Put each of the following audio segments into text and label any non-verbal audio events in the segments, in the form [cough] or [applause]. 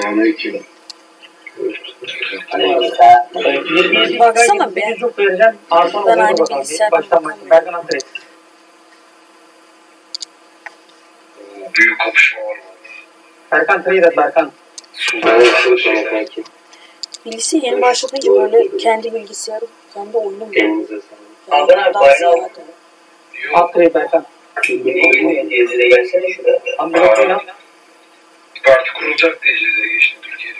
Selamünaleyküm. Baksana be. Ben aynı Andres. Büyük kapışma var. Berkan Trader Berkan. Bilgisayar yeni başlatınca böyle kendi bilgisayarı, kendi oyunum. Elinize sağlık. Aldın abi, bayrağı Trader Berkan. Gelsene şuraya. Ambulans parti kurulacak diye cezaya geçti Türkiye'de.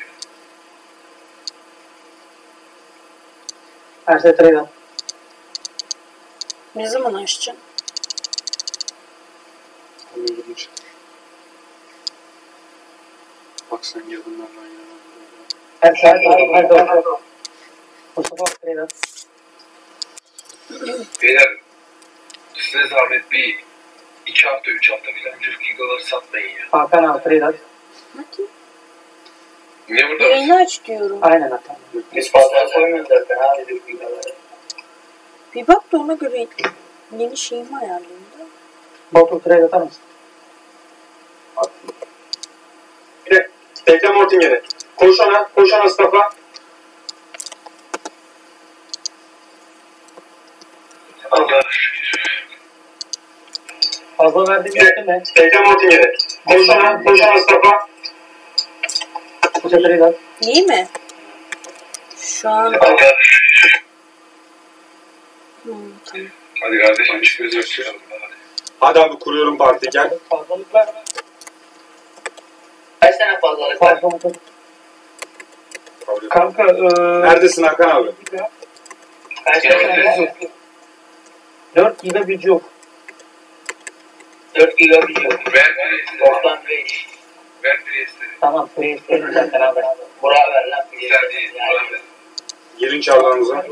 Erse Trader. Ne zaman açacaksın? Bak sen girdin ben ben giremem. Erse Erse Mustafa Trader. Beyler size zahmet bir iki hafta, üç hafta falan cüf gigaları satmayın ya. Hakan Al Trader. Hadi. Ne burada? Yayını aç diyorum. Aynen Hakan. Biz fazla koymuyoruz zaten. Bir bak da ona göre yeni şeyimi ayarlayayım da. Batu Trader atar mısın? Bekle Mortingen'i. Koş ona, koş ona Mustafa. Allah şükür. Fazla verdiğim yaptı ne? Bekle Mortingen'i. Koş ona, koş ona Mustafa. Trader. İyi mi? Şu an... Hmm, tamam. Hadi kardeşim çıkıyoruz çıkalım. Hadi. Hadi abi kuruyorum parti gel. Fazlalıklar. Kaç tane fazlalık var? Fazla mı? Kanka eee... Neredesin Hakan abi? Kaç tane var? 4 giga gücü yok. 4 giga bir yok. Ver Priest'i. 95. Ver Priest'i. Tamam. Abi. Burak ver lan. Güzel değil. Ver. Girin çağlarınıza.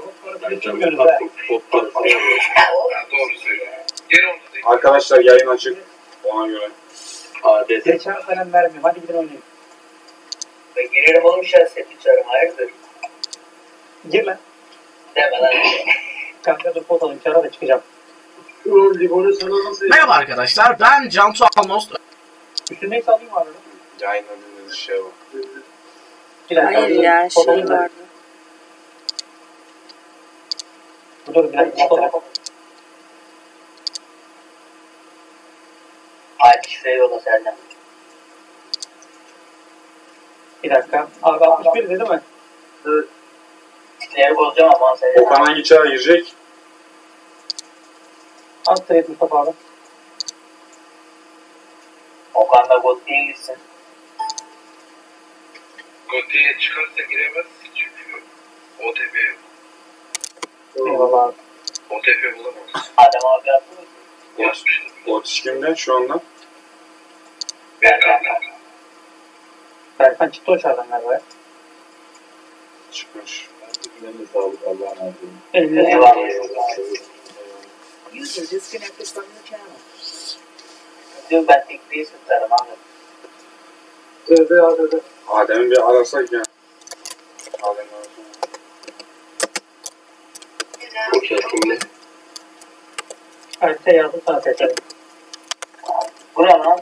Doğru söylüyor. Geri onu değil. Arkadaşlar yayın açık. Ona göre. Adet. Geçen falan vermiyorum. Hadi gidin oynayın. Ben girerim oğlum şahset uçarım. Hayırdır? Gir lan. Deme lan. Kanka dur pot alayım. Çara da çıkacağım. Merhaba arkadaşlar ben Cantu Almost. Üstünde hiç alayım abi. Yayın adını şey dakika. Hayır ya şey vardı. Dur bir dakika. Hadi şuraya yola Serdar. Bir dakika. Abi 61 dedi mi? Tipleri bozacağım ama sen. Okan hangi çağa girecek? Alt trade Mustafa abi. Okan da Gotti'ye gitsin. Goti'ye çıkarsa giremez çünkü OTP. Eyvallah. OTP bulamaz. Adem abi yaptı mı? Yazmışlar. Otis kimde şu anda? Ben Berkan çıktı o çardan galiba. Çıkmış. Elimde Eyvallah. User disconnected from your channel. Diyor ben tekliği tutarım abi. Tövbe ya tövbe. Adem'i bir arasak ya. Adem'i arasak. Koçer kimde? Harita yazdım sana seçelim. Bura lan.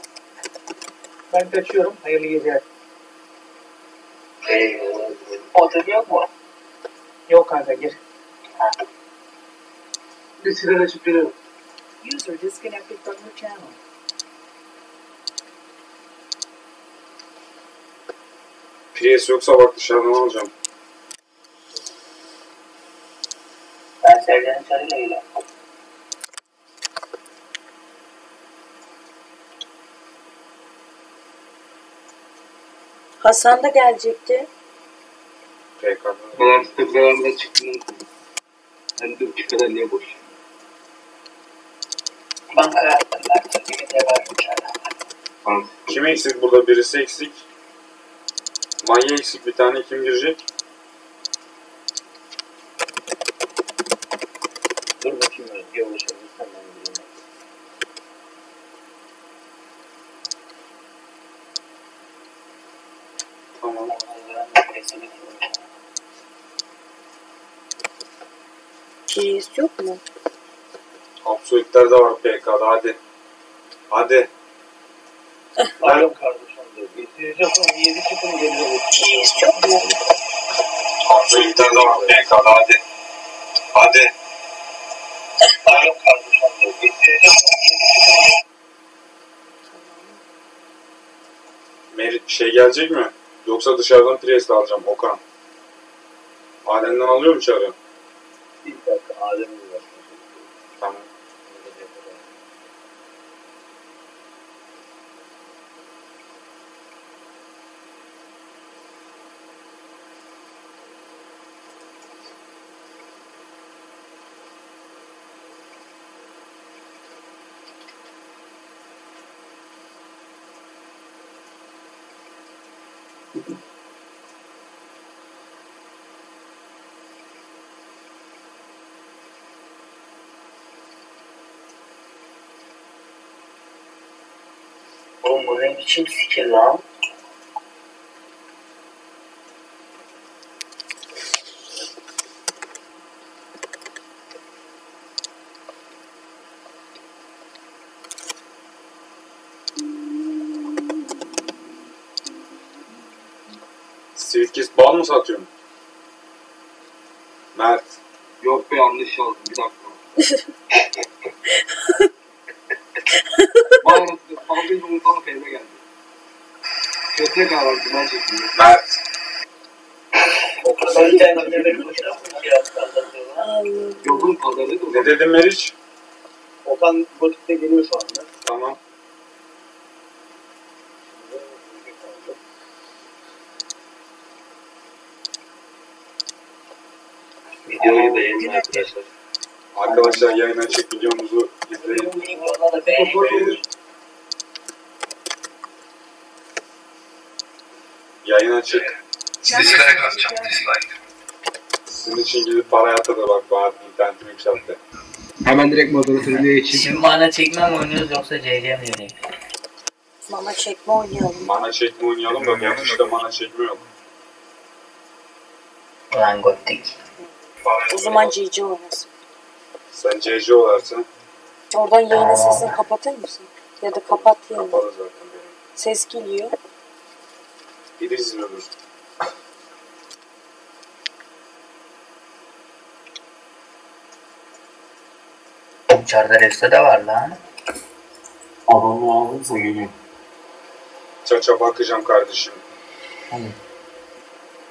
Ben kaçıyorum. Hayırlı geceler. Eyvallah. Otur yok mu? Yok kanka gir. Bir sigara çıkıyor. User disconnected from your channel. Prius yoksa bak dışarıdan alacağım. Ben Serdar'ın çarıyla geliyorum. Hasan da gelecekti. PK'da. Ben tekrarında çıktım. Hem de bu kadar niye boş? Banka yaptırlar. Gibi de var dışarıda. Kim eksik burada? Birisi eksik. Manya eksik bir tane kim girecek? Dur bakayım Özge ulaşabilirsem ben gireyim. Tamam. PS yok mu? Absolutler de var PK'da hadi. Hadi. Alo kardeşim dedi. Bitireceğim sonra 7 çıkın geliyor. Fazla bir tane daha var. BK'da hadi. Hadi. Alo kardeşim. Merit şey gelecek mi? Yoksa dışarıdan Priest alacağım Okan. Adem'den alıyor mu çağrı? Biçim skill lan? Sweetkiss bal mı satıyorsun? Mert. Yok be yanlış yazdım bir dakika. Baharatlı fazla yumurtalı peyve geldi. Kötü kahvaltı ben çektim. Mert. O kadar bir tane de benim boşuna mı biraz kazanıyor lan? Allah'ım. Yokun pazarı da Ne dedin Meriç? Okan Gotik'te geliyor şu anda. Tamam. Videoyu beğenin arkadaşlar. Arkadaşlar yayın açık videomuzu izleyin. Beğenin. Beğenir. Yayın açık. Dislike atacağım dislike. Sizin için gidip para yatırdı bak Bahattin internetini yükseltti. Hemen direkt moderatörlüğe geçeyim. Şimdi mana çekme mi oynuyoruz yoksa CC mi döneyim? Mama çekme oynayalım. Mana çekme oynayalım da işte mana çekme yok. Ulan gottik. O zaman GG oynasın. Sen CC olarsın. Oradan yayının sesini kapatır mısın? Ya da kapat yayını. Kapalı zaten benim. Ses geliyor. Biri izliyordur. İçeride reste de var lan. Adamı aldımsa geliyor. Çaça bakacağım kardeşim.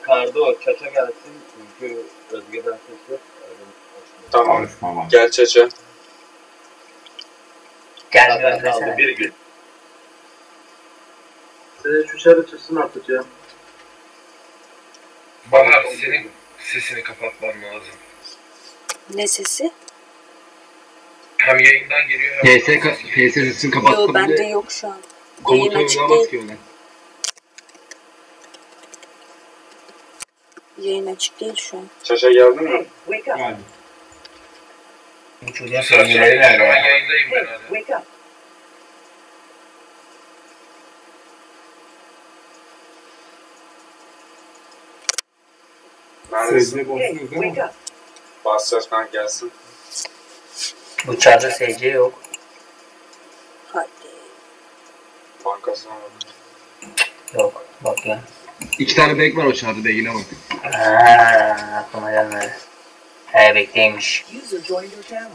Kardo çaça gelsin çünkü Özge'den ses yok. Tamam. Gel Zaten kaldı desene. bir gün. Size şu şarı çıksın artık ya. Bahar senin sesini kapatman lazım. Ne sesi? Hem yayından geliyor hem... PS, PS sesini Yo kapattım bende diye yok şu an. Yayın açık uygulamaz değil. ki ona. Yayın açık değil şu an. Çaça geldin mi? Wake up. Yani. Bu şu an nerede? yayındayım ben Hey, hala. wake up. Hey, boşsunuz değil mi? Basacağız kanka gelsin. Bu çarda SC yok. Hadi. Bankasına bak. Yok. Bak ya. İki tane bek var o çağrıda yine bak. Haa, aklıma gelmedi. He bekleymiş. User joined your channel.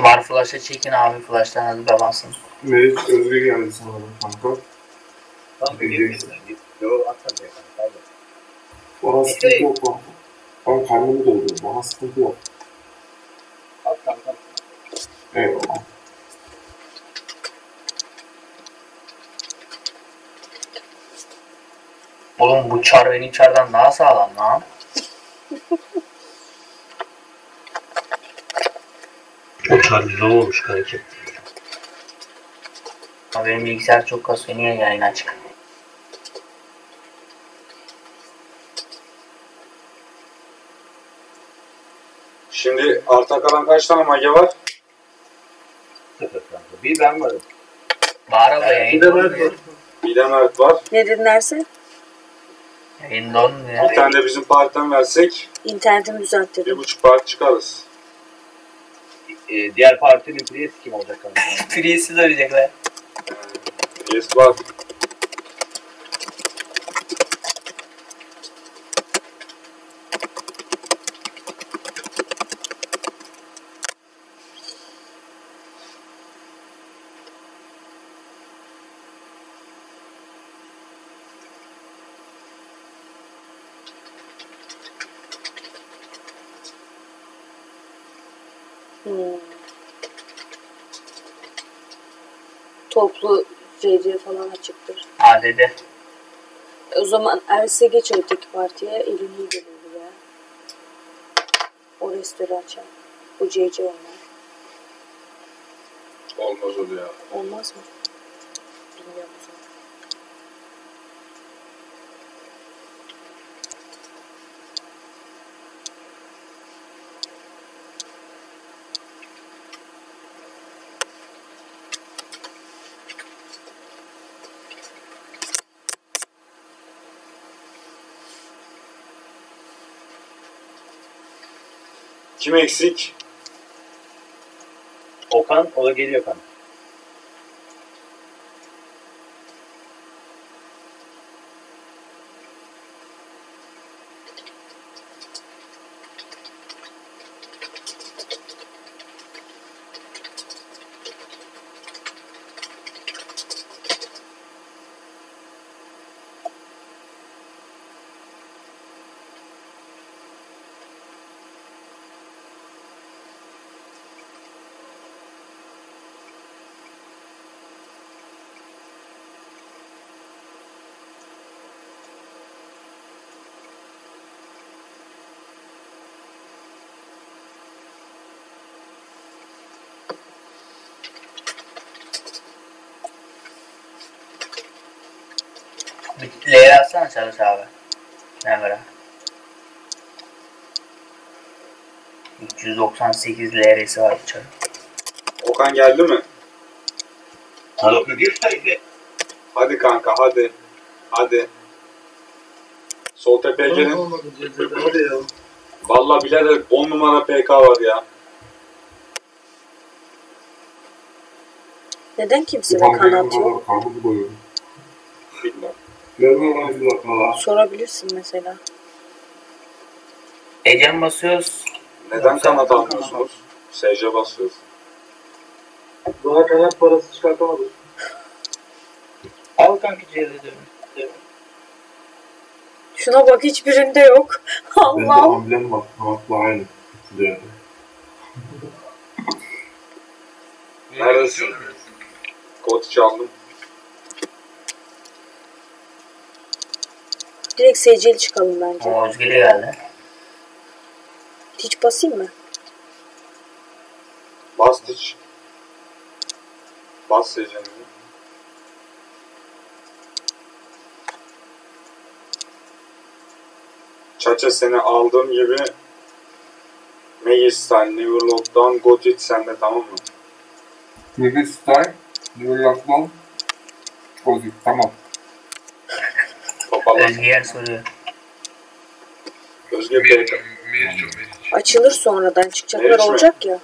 Var flash'a çekin abi flash'tan hadi bebansın. Merit Özgür geldi sanırım kanka. Tamam geliyorsun. Yo atsana kanka. Bana sıkıntı yok kanka. Ben kendimi doldurdum. Bana sıkıntı yok. At kanka. Eyvallah. Oğlum bu çar benim çardan daha sağlam lan. O çağrı güzel olmuş kanki. Ama benim bilgisayar çok kasıyor. Niye yayın açık? Şimdi arta kalan kaç tane mage var? Sıfır kanka. Bir ben varım. Var ama Bir yayın de Mert var. Bir de Mert var. Ne dinlerse Yayında olmuyor. Bir tane de bizim partiden versek internetimi bir düzelttirdim. buçuk part çıkarız. E, diğer partinin priyesi kim olacak? [laughs] Prius'u arayacaklar. Yes var. Erse geç öteki partiye elin iyi gelir ya. O restoran açar. Bu CC olmaz. Olmaz o ya. Olmaz mı? Kim eksik? Okan, o da geliyor kanka. Layer atsana Çalış abi. Ne var? 398 LR'si var içeri. Okan geldi mi? Sayı. Hadi kanka hadi. Hadi. Sol tepeye gelin. Hadi ya. Valla birader 10 numara PK var ya. Neden kimse kanat yok? Bilmem. Sorabilirsin mesela. Ecem basıyoruz. Neden kanat almıyorsunuz? SC basıyoruz. Daha kanat parası çıkartamadık. Al kanka CZ'de. Şuna bak hiçbirinde yok. [laughs] Allah'ım. amblem var. Kanatla aynı. Şuraya. Neredesin? Kod çaldım. Direkt SC'li çıkalım bence. O Özgür'e geldi. Hiç basayım mı? Bas hiç. Bas SC'ni. Çaça seni aldığım gibi Megistal, Neverlock'tan Gotit sende tamam mı? Mega Style. Development. Pozitif. Tamam. Yer soruyor. Özge PK. Meriç, Meriç. Açılır sonradan çıkacaklar Meriç mi? olacak ya.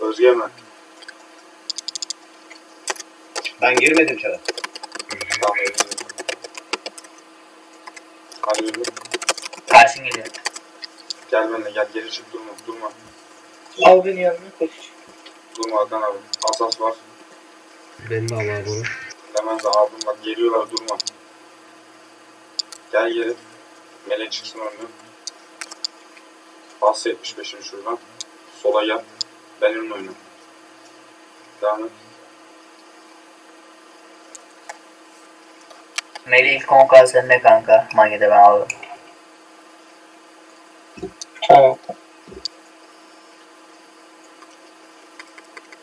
Özge mi? Ben girmedim çara. Tamam. Hadi. Karşın geliyor. Gel benimle gel geri çık durma durma. Al beni yanına koş. Durma Hakan abi. Asas var. Ben de al abi onu. Demez abim bak geliyorlar durma. Gel geri. Mele çıksın önüne. Bas 75'ini şuradan. Sola gel. Ben önüne oyna. Devam et. Melih ilk 10k sende kanka. Mangede ben aldım. Tamam.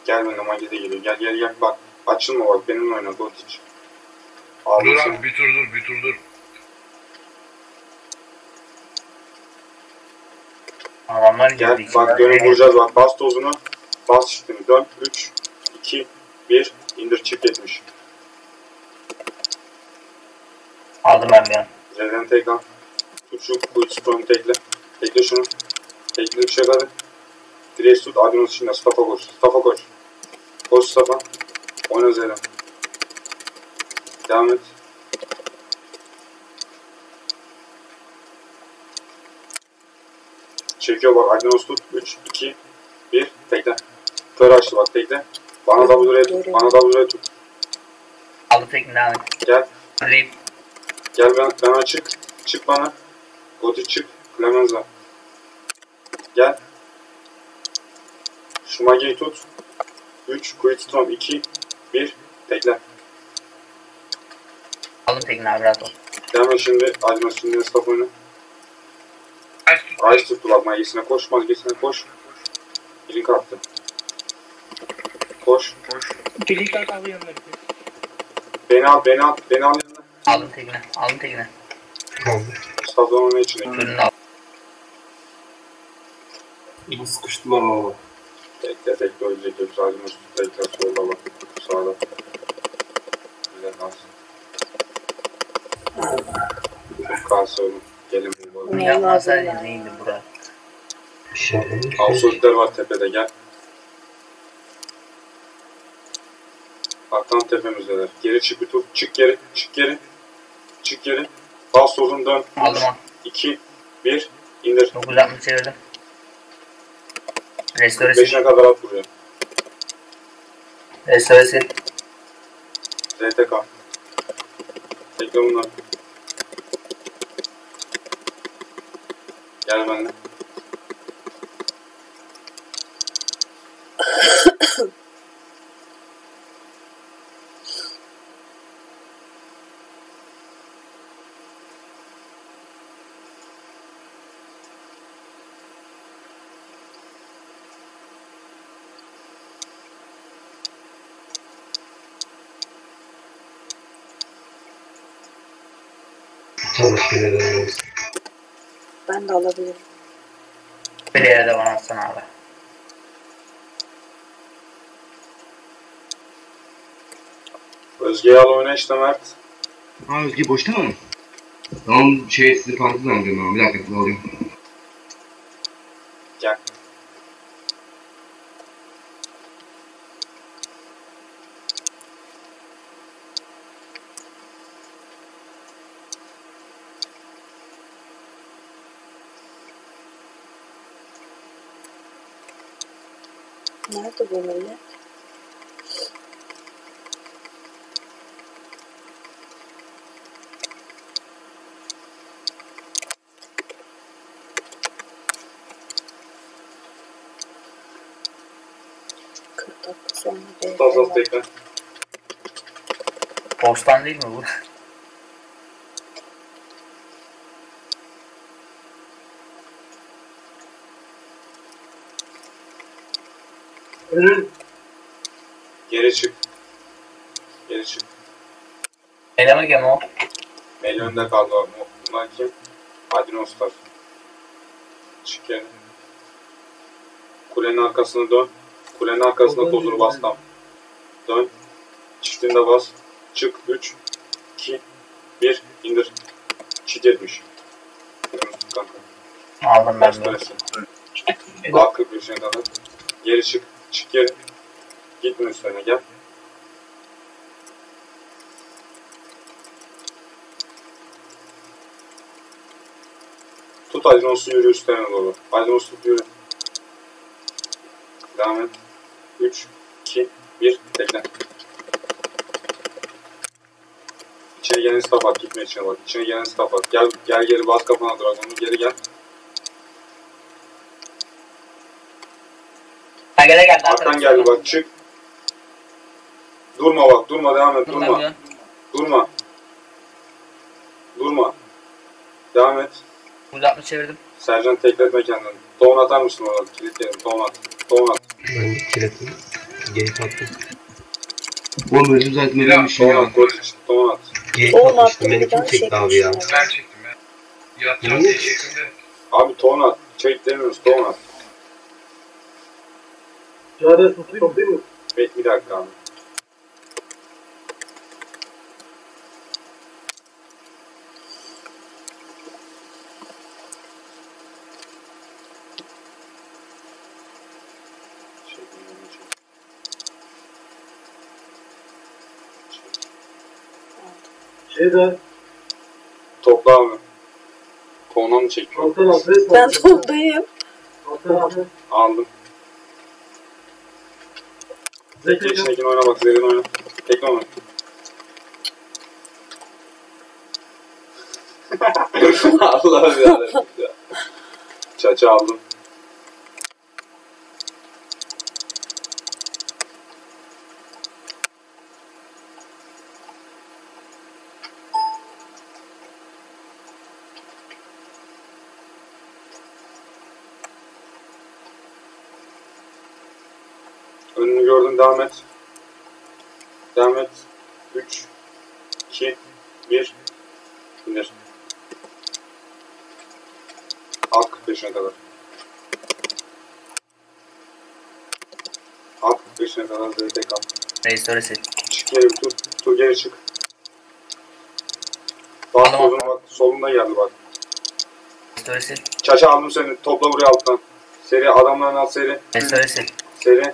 Gel benimle Magide geliyor. Gel gel gel bak. Açılma bak benimle oyna Gotiç. Dur abi bir tur dur bir tur dur. Adamlar Gel içine. bak dönüp vuracağız bak. Bas tozunu. Bas şiftini. Dön. 3, 2, 1. İndir çift 70. Aldım ben bir an. Z'den tek al. Tut şu kuytu strong'u tekle. Tekle şunu. Tekle bir şey hadi. Direği tut. Adrinos içinde. Staff'a koş. Staff'a koş. Koş Staff'a. Oyna Z'den. Devam et. Çekiyor bak. Adrinos tut. 3, 2, 1. Tekle. Kör açtı bak tekle. Bana W'ye tut. Bana W'ye tut. Aldım tekini devam et. Gel. Rip. Gel ben, bana çık. Çık bana. Goti çık. Clemenza. Gel. Şu magiyi tut. 3, Quitstrom 2, 1. Tekle. Aldım tekini abi rahat ol. Gelme şimdi. Admas şimdi staff oyunu. Ice tuttu bak magisine koş. Magisine koş. Link attı. Koş. Birlik at abi yanına. Beni al, beni al, beni al yanına. Aldım tekini. Aldım tekini. Aldım. Staff'dan onun içine. Ürünü al. Bu sıkıştılar valla. Tekle tekle ölecek. Hepsi Admas tekle solda bak. Sağda. Güzel kalsın. Kalsın oğlum. Gelin Ne lazım ya? neydi bura? Bir şey var tepede gel. Bak tam tepemizdeler. Geri çık bir tur. Çık geri. Çık geri. Çık geri. Bas sozun dön. Aldım o. 2, 1. indir. 960 çevirdim. Restore sil. 5'ine kadar at buraya. Restore sil. ZTK. Tekle bunları. Gel benimle. Çalışmıyor neden Ben alabilirim. Bir yere de bana atsana abi. Özge'yi al oyna işte Mert. Ha Özge boşta mı? Tamam şey sizi farklı zannediyorum ama bir dakika alayım. Gel. Nerede bu millet? Kırk dakika sonra Tekle. Boştan değil mi bu? Önün Geri çık. Geri çık. Eleme gemi o. El önde kaldı abi. Bunlar kim? Adinoslar. Çık geri. Kulenin arkasına dön. Kulenin arkasına tozunu bas tam. Dön. Çiftinde bas. Çık. 3, 2, 1. indir. Çift etmiş. Kanka. Aldım ben dönesin. Daha 41 şey kadar. Geri çık. Çık geri. Gitme üstüne gel. Tut Adinos'u yürü üstlerine doğru. Adinos tut yürü. Devam et. 3, 2, 1. Tekle. İçeri gelen staff at. Gitme içine bak. İçine gelen staff at. Gel, gel geri bas kafana Dragon'u. Geri gel. Gele geldi. Arkan geldi bak çık. Durma bak durma devam et durma. bir. Durma. Durma. Devam et. 960 çevirdim. Sercan tekletme kendini. Tohum atar mısın orada? Kilitleyelim. Tohum at. Tohum at. Ben kiretim. Geyik attım. Oğlum özüm zaten öyle bir şey at. Geyik Oğlum atmıştım. Beni kim çekti abi ya? Ben çektim ya. Yatacağım diye çektim de. Abi tohum at. Çek demiyoruz. Tohum at. Cade tutuyor değil mi? Bek bir dakika abi. Şey de Topla abi. Kovuna mı çekiyor? adres Ben. Alttan adres. Aldım. Tek Zeki geçindekini oyna bak. Zerin oyna. Tekne oyna. [laughs] [laughs] Allah'ım ya. Çaça aldım. Önünü gördün devam et. Devam et. 3 2 1 İndir. Al 45'ine kadar. Al 45'ine kadar ZT kal. Restore sil. Çık geri tur. Tur geri çık. Bak soluna bak. Solunda geldi bak. Restore sil. Çaça aldım seni. Topla buraya alttan. Seri adamların al seri. Restore sil. Seri.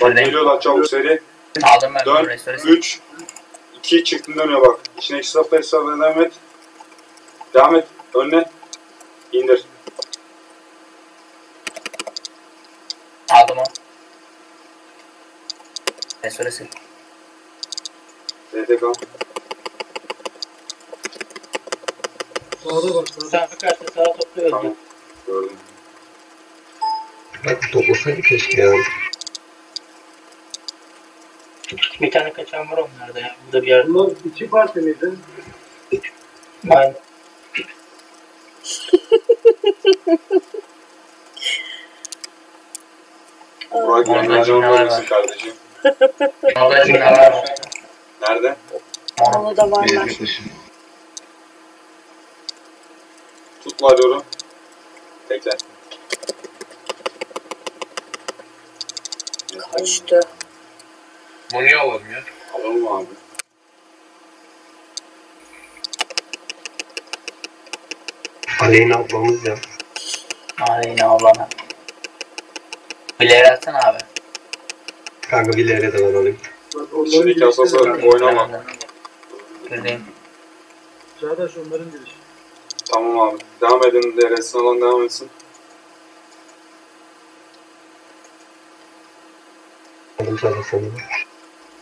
Bak Nerede? geliyorlar çabuk seri. Aldım ben. Dön. Restore sil. 3 2 çıktın dönüyor bak. İçine safta eksi safta devam et. Devam et. Önüne. İndir. Aldım o. Sil. ZT kal. Sağda bak. Sağda. Kaçta sağa topluyoruz. Tamam. Gördüm. Bak toplasaydı keşke ya. Bir tane kaçan var onlarda ya. Burada bir yerde. Bunlar iki parti miydi? Aynen. Burak canlı var. kardeşim. Orada cümle var. Nerede? Onu da var Bir var. yaklaşım. Tut varıyorum. Tekle. Kaçtı. Bu niye alalım ya? Alalım abi? Aleyna ablamız ya. Aleyna ablana. Atsana abi. Kanka bir lere de ben alayım. Onların Şimdiki asası oynama. Girdim. Çağdaş onların girişi. Tamam abi. Devam edin. DRS'in alan devam etsin. Aldım sana sonunda.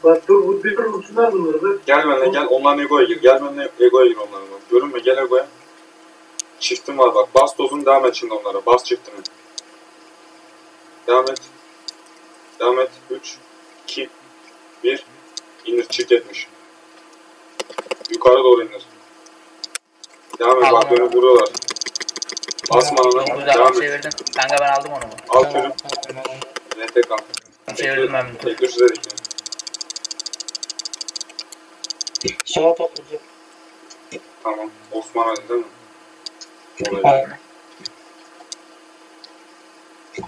Bak dur bu bir vursunlar bunları be. Gel benimle gel. Onların egoya gir. Gel benimle egoya gir onlara bak. Görünme gel egoya. Çiftim var bak. Bas tozunu devam et şimdi onlara. Bas çiftini. Devam et. Devam et. 3, 2, 1. İndir. Çift etmiş. Yukarı doğru indir. Devam et. Bak dönüp vuruyorlar. Basma ona. Güzel Devam et. çevirdim. Kanka ben aldım onu. Al kürü. NT kal. Çevirdim ben bir tur. Tek düz dedik. Sağa toplayacak. Tamam. Osman Ali değil mi? Oraya.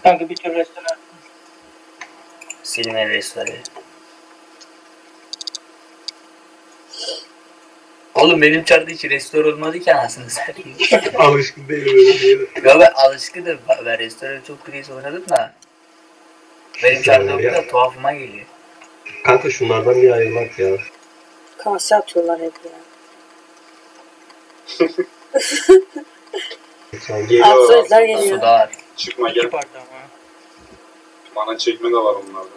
Kanka bir tür restore. Silme restore. Oğlum benim çarda hiç restore olmadı ki anasını satayım. [laughs] Alışkın değilim öyle şeylere. Ya ben alışkınım. Ben restore çok kriz oynadım da. Benim çarda yok da tuhafıma geliyor. Kanka şunlardan bir ayrılmak ya. Kase atıyorlar hep ya. Sen Geliyor. Absolutler geliyor. Suda var. Çıkma gel. Mana çekme de var onlarda.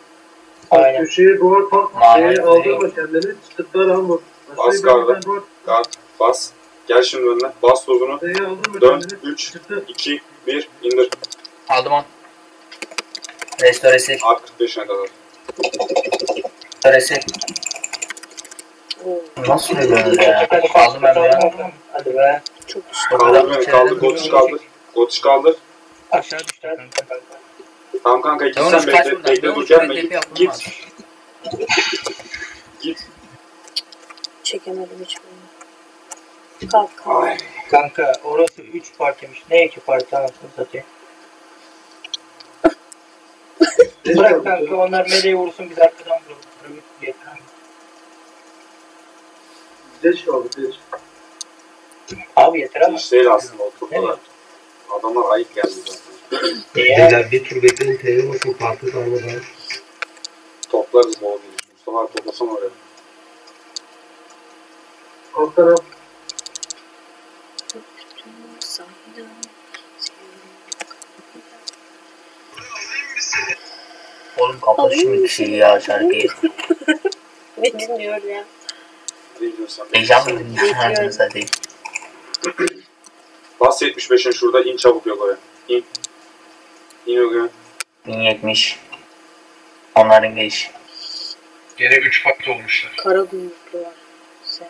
Aynen. Köşeye duvar pat. Şeye aldırma kendini. Çıtıklar alma. Bas bir duvar. Guard, bas. Gel şimdi önüne. Bas tozunu. Dön. kendini. 3, Çıktı. 2, 1. indir. Aldım on. Restore sil. At 45'ine kadar. Restore sil. Oo, Nasıl oluyor ya? Aldım ben bunu. Hadi be. çok işte. Kaldır beni. Kaldır. Gotiş kaldır. Gotiş kaldır. Aşağı düştü. Tamam kanka git sen bekle. Bekle dur gelme. Git. Git. Git. Çekemedim hiçbirini. Kalk kalk. Ay. Kanka orası 3 partiymiş. Ne 2 parti anasını satayım. Bırak kanka onlar meleği vursun biz arkadan vururuz. Yeter. Geç kaldı geç. Abi yeter ama. Hiç değil aslında oturdular. Adamlar ayıp geldi zaten. Eğer Beyler bir tur bekleyin TV basın farklı sarmadan. Toplarız bol değil. Mustafa toplasana oraya. Alt taraf. Oğlum kapatışım bir şey ya şarkıyı. [laughs] Ne dinliyor ya? Heyecan mı dinliyorsun zaten? Bas 75'in şurada in çabuk yok oraya. İn. Oraya. 1070. Onların geç. Gene 3 parti olmuşlar. Kara gümrüklü var. Sende.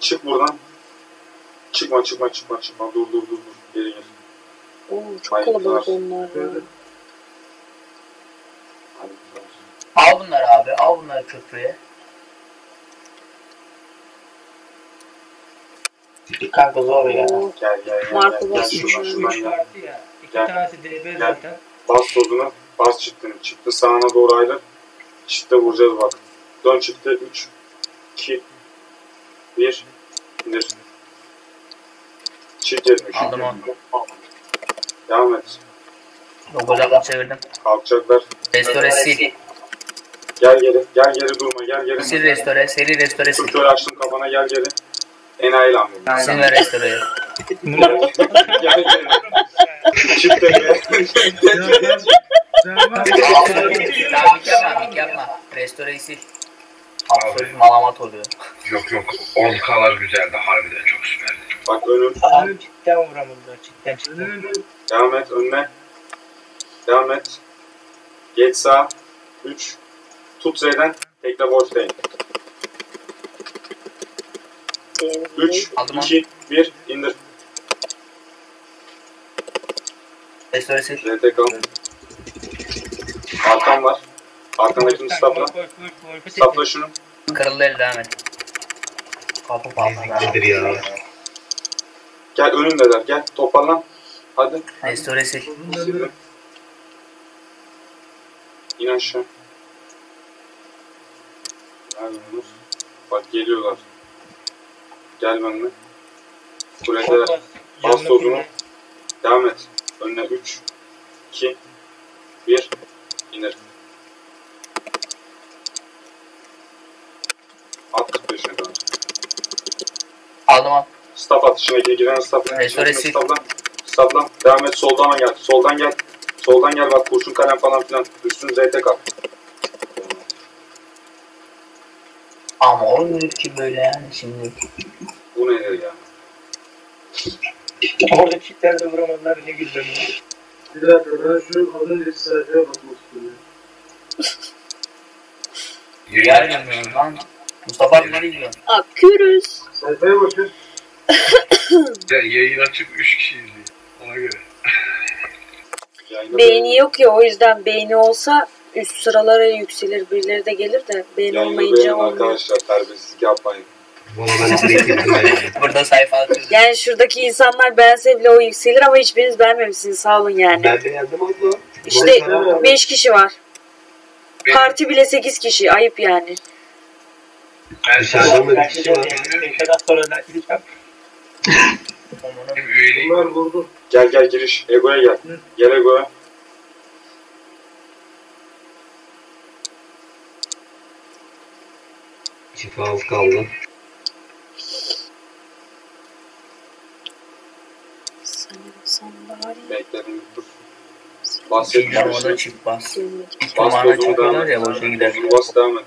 Çık buradan. Çıkma çıkma çıkma çıkma. Dur dur dur. dur. Geri gel. Oo, çok kalabalık onlar dur. Al bunları abi. Al bunları köprüye. Kanka zor ya. Gel gel gel. Marco gel, gel. basmış Şuradan ya. şuradan gel. parti ya. İki Gel. tanesi DB Gel. zaten. Bas tozunu. Bas çıktını. Çıktı sağına doğru ayrıl. Çifte vuracağız bak. Dön çıktı. 3 2 1 indir. Çift etmiş. Aldım onu. Devam et. 9'a çevirdim. Kalkacaklar. Restore sil. Gel geri. Gel geri durma. Gel geri. Sil restore. Seri restore sil. Türkçe açtım kafana gel geri. Enayi lan bu. Sil ve restore'yi. Gel geri. Çift etme. Tamam mik yapma mik yapma. Restore'yi sil. Absolut malamat oluyor. Yok yok 10K'lar güzeldi harbiden çok süperdi. Bak önüm. Abi cidden vuramadılar. Cidden cidden. Devam et önüne. Devam et. Geç sağ. 3. Tut Z'den. Tekle boş değil. 3, Aldım 2, 1. indir. ZT kal. Arkan var. Arkandakini stopla. Stopla şunu. Kırıldı el devam et. Kapı patladı. Nedir ya? Gel önündeler. Gel toparlan. Hadi. Restore sil. İn aşağı. Nerede bunlar? Bak geliyorlar. Gel benimle. Kuledeler. Bas tozunu. Devam et. Önüne 3, 2, 1. İnir. At 45'ine kadar. Aldım al. Stop atışına giren stop. Restore sil. Stoplan. Stoplan. Devam et. Soldan gel. Soldan gel. Soldan gel bak kurşun kalem falan filan. Üstün ZT kal. Ama olmuyor ki böyle yani şimdi. Bu nedir ya? [laughs] Orada cidden de vuramadılar. Ne ya. Bir dakika ben şu önceki sayfaya bakmak istiyorum. [laughs] Gelmiyor lan. Mustafa abi nereye gidiyorsun? Akıyoruz. Sayfaya bakın. [coughs] Ya, yayın açık 3 kişi izliyor. Ona göre. Yayında Beyni yok ya o yüzden beyni olsa üst sıralara yükselir birileri de gelir de beyni Yayında olmayınca olmuyor. arkadaşlar. Terbiyesizlik yapmayın. Ben direkt. Burada sayfa atıyoruz. Yani şuradaki insanlar beğense bile o yükselir ama hiçbiriniz beğenmemişsiniz sağ olun yani. Ben beğendim abla. İşte Vallahi- 5 kişi var. Benim- Parti bile 8 kişi ayıp yani. Ben da bir kişi de var. Bunlar vurdu. Gel gel giriş. Ego'ya gel. Gel Ego'ya. Şifa az kaldı. Sanırsam bari Bekledim. Bahsetmiş orada çift bas. Bas mana tozunu çok devam gider et. ya boşa gider. Bas devam et.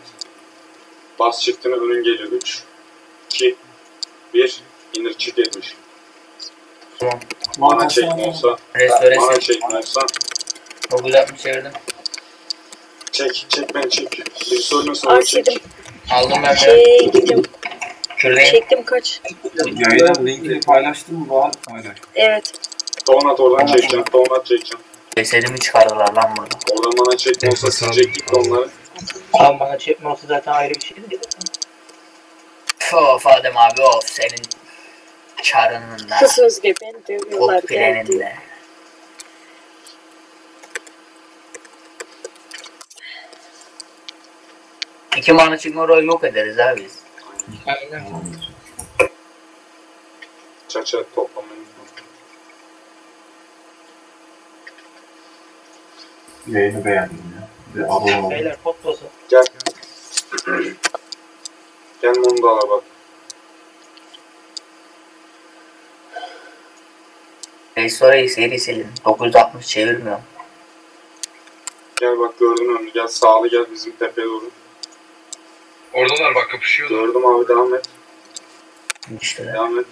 Bas çiftini önün geliyor. 3, 2, 1. İndir çift etmiş. Tamam. Mana çekme olsa. Restore Mana çekme olsa. 960 çevirdim. Çek. Çek beni çek. Bir sorun sonra çek. Aldım ben de. Çektim. Şuradayım. Çektim kaç. Yayından linkini paylaştın mı Bahar? Paylaş. Evet. Donat oradan çekeceğim. Donat çekeceğim. Cesedimi çıkardılar lan burada. Oradan mana çekme olsa silecektik de onları. Al bana çekme olsa zaten ayrı bir şeydi. Of Adem abi of senin çarının da. Kız Özge beni dövüyorlar geldi. İki mana çıkma yok ederiz abi biz. Aynen. Çaça toplamayı. Yayını beğendim ya. Bir abone olun. Beyler pot basın. Gel. Gel da al bak. Restorayı seri silin. 960 çevirmiyorum. Gel bak gördün önünü. Gel sağlı gel bizim tepeye doğru. Oradalar bak kapışıyorlar. Gördüm abi devam et. İşte Devam et.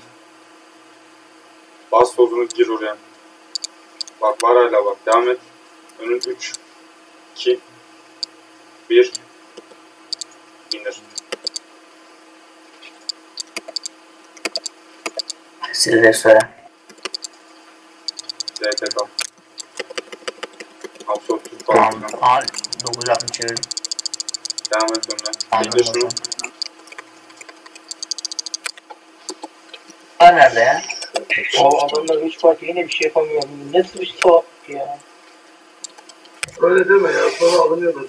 Bas tozunu gir oraya. Bak var hala bak. Devam et. Önün 3 2 1 İndir. Sil restoran. ZT kal. Absolut Tamam. Al 960 çevirdim. Devam et önüne. Anladım İndir şunu. Var nerede ya? O adamlar 3 parti yine bir şey yapamıyor. Nasıl bir tuhaf ya. Öyle deme ya sonra alınıyorlar.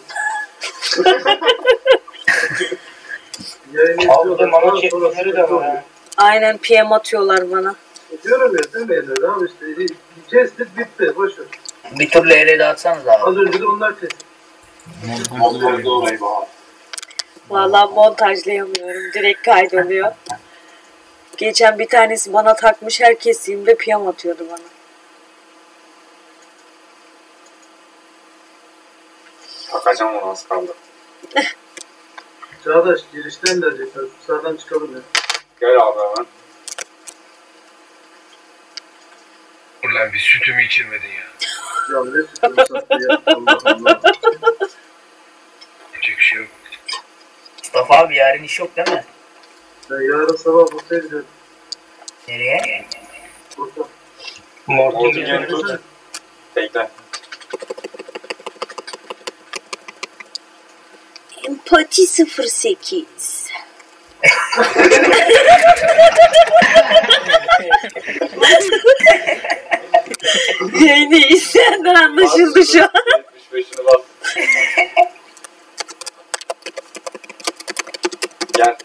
[laughs] Yayını Abi de izliyorlar. sonra çekmeleri de sıkıntı var oluyor. ha. Aynen PM atıyorlar bana. Diyorum ya demeyin öyle abi işte. Kestik bitti. Boş ver. Bir tur LR dağıtsanız abi. Az önce de onlar kesti. Montajda orayı bağlı. Vallahi montajlayamıyorum. Direkt kaydoluyor. Geçen bir tanesi bana takmış herkes simde PM atıyordu bana. Takacağım onu az kaldı. [laughs] Çağdaş girişten gelecekler. Sağdan çıkalım ya. Gel abi hemen. Ulan bir sütümü içirmedin ya. Ya ne sütünü sattı ya. Allah Allah. [laughs] Şey yok. Mustafa abi yarın iş yok değil mi? Ben yarın sabah Bursa'ya gidiyorum. Nereye? Bursa. Geliyor. gel tut. Tekle. Empati 08. [laughs] Yayını izleyenler anlaşıldı şu an. 75'ini bas. Gel.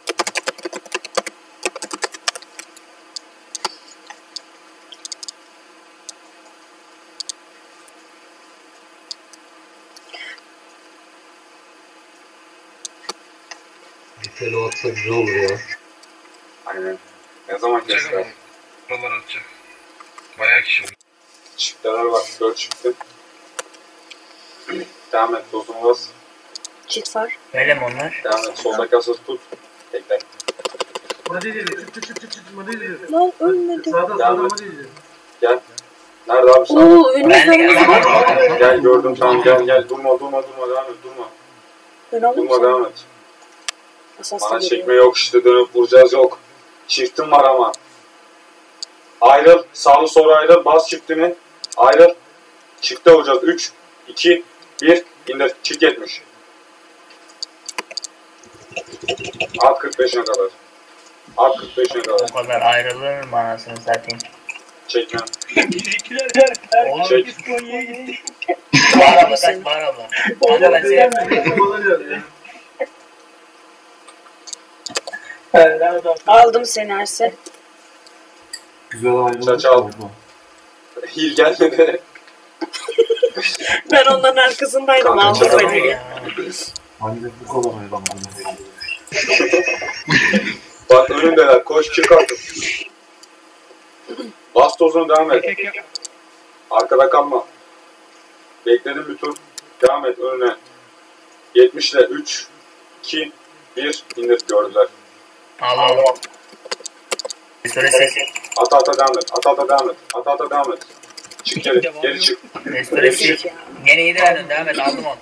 Bir atsa güzel olur ya. Aynen. Ne zaman ama. Buralar atacak. Bayağı kişi var. Çiftler bak. 4 çıktı. Devam et. Dozunu bas. Çift var. Öyle mi onlar? Devam et. Soldaki asası tut. Tekle. Madilya çık çık çık çık çık Madilya. Lan ölmedi. Sağda sağda. Madilya. Gel. Nerede abi sen? Oo bak. geldim. Gel gördüm tamam gel gel. Durma durma durma devam et durma. Durma devam et. Asasla Bana çekme yok işte dönüp vuracağız yok. Çiftim var ama. Ayrıl. Sağlı soru ayrıl. Bas çiftini. Ayrıl. Çifte vuracağız. 3, 2, 1. İndir. Çift 70. At 45'ine kadar. At 45'ine kadar. O kadar ayrılır mı anasını satayım? Çekme. Bizimkiler her her. Çek. biz Konya'ya gittik. Bağır abla kaç bağır abla. Kanka ben seni Madilya. Her adam. Aldım seni Ersen. Güzel ayrılmış Çaça al. oldu. Hil gelmedi. Ben onların arkasındaydım. Kanka, Aldım çabuk. beni. Ancak bu kadar ayrılamadım. Bak önündeler. Koş çık artık. Bas tozunu devam et. Arkada kalma. Bekledim bir tur. Devam et önüne. 70 ile 3, 2, 1 indir gördüler. Allah Allah. Restore ses. Ata ata devam et. Ata ata devam et. Ata ata devam et. Çık geri. Geri çık. Restore ses. Gene iyi verdin devam et aldım onu.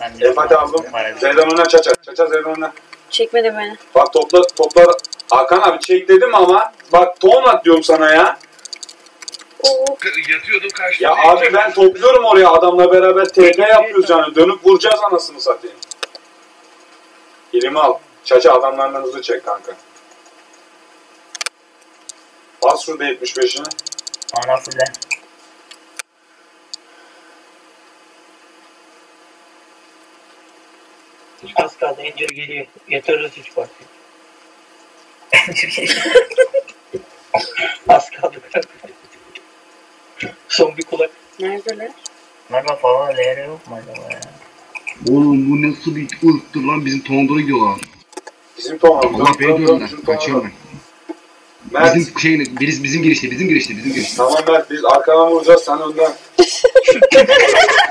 Ben de- Empati aldım. Zeydan önüne çaça. Çaça Zeydan önüne. Çekmedi beni. Bak topla topla. Hakan abi çek dedim ama. Bak ton at diyorum sana ya. Oo. Yatıyordum kaçtım. Ya abi ben topluyorum oraya adamla beraber TP yapıyoruz yani. Dönüp vuracağız anasını satayım. Elimi al. Çaça adamlarından hızlı çek kanka. Bas şurada 75'ini. Ana fulle. Az kaldı. Angel geliyor. Yatırırız 3 parti. Az kaldı. Son bir kulak. Neredeler? Bunlarda falan leğeni yok mu acaba ya? Oğlum bu nasıl bir ırktır lan bizim Tondor'a gidiyorlar. Bizim Tom abi. Allah beni Tom Kaçıyorum ben. Mert. Bizim şeyin, biz, bizim girişte, bizim girişte, bizim girişte. Tamam Mert biz arkadan vuracağız sen önden. [laughs]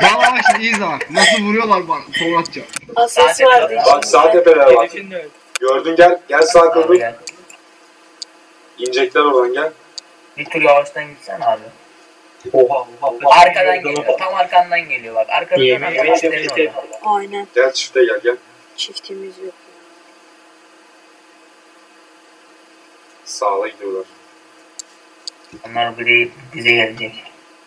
Valla bak şimdi iyi zaman. Nasıl vuruyorlar bak Polatça. Asas vardı Bak sağ tepeler var. Gördün gel. Gel sağ gel. İnecekler oradan gel. Bir tur yavaştan gitsen abi. Oha oha. Arkadan geliyor. Tam arkandan geliyor bak. Arkadan orada. Aynen. Gel çifte gel gel. Çiftimiz yok. Sağla gidiyorlar. Onlar bir bize gelecek.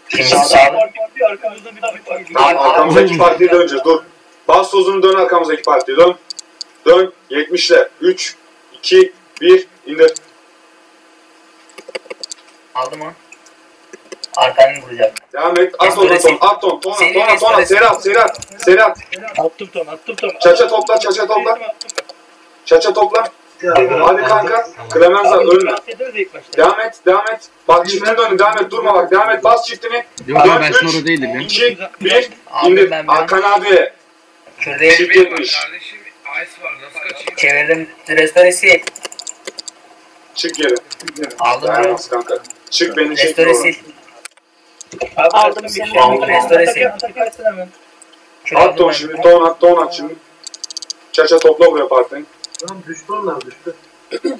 Şimdi sağda. yapıyor arkamızda bir park var. Tamam arkamızdaki partiye döneceğiz dur. Bas tozunu dön arkamızdaki partiye dön. Dön 70'le. 3, 2, 1 indir. Aldım onu. Arkanı vuracak. Devam et. At oradan ton. At ton. Tona tona tona. restore sil. Seri at seri at. Seri at. Attım ton attım ton. Çaça topla çaça topla. Çaça topla. Hadi kanka. Clemenza başta. Devam et. Devam et. Bak çiftine dön. Devam et. Durma bak. Devam et. Bas çiftini. Yok ya ben sonra değildim ya. 2, 1 Aldım indir. Hakan abi. Çift yetmiş. kardeşim. Ice var nasıl kaçayım? çevirdim. Restoresi. Çık geri. Aldım onu. Dayanamaz kanka. Çık beni çek. Restore oradan. sil. Abi, Aldım bir seni. şey. Aldım, restore sil. Atak- atak etsene hemen. Şuraya At ton aldım şimdi. Ton at. Ton at şimdi. Çaça topla buraya partini. Tamam düştü onlar düştü. [clears throat]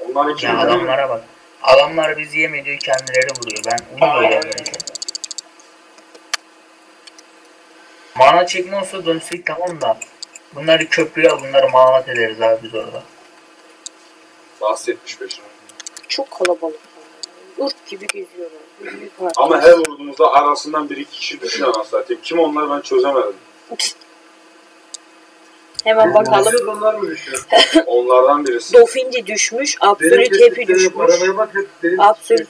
Onlar iki. Ya adamlara bak. Adamlar bizi yemediyor kendileri vuruyor. Ben onu böyle yapıyorum. Mana çekme olsa dönsek tamam da. Bunları köprüye al, bunları mağalat ederiz abi biz orada. Bas 75'ine. Çok kalabalık. Irk gibi geziyorlar. Ama her vurduğumuzda arasından bir iki kişi düşüyor anasını satayım. Kim onlar ben çözemedim. [laughs] Hemen bakalım. [laughs] Onlardan birisi. Dofindi düşmüş. Benim Absolute Happy düşmüş. kestiklerim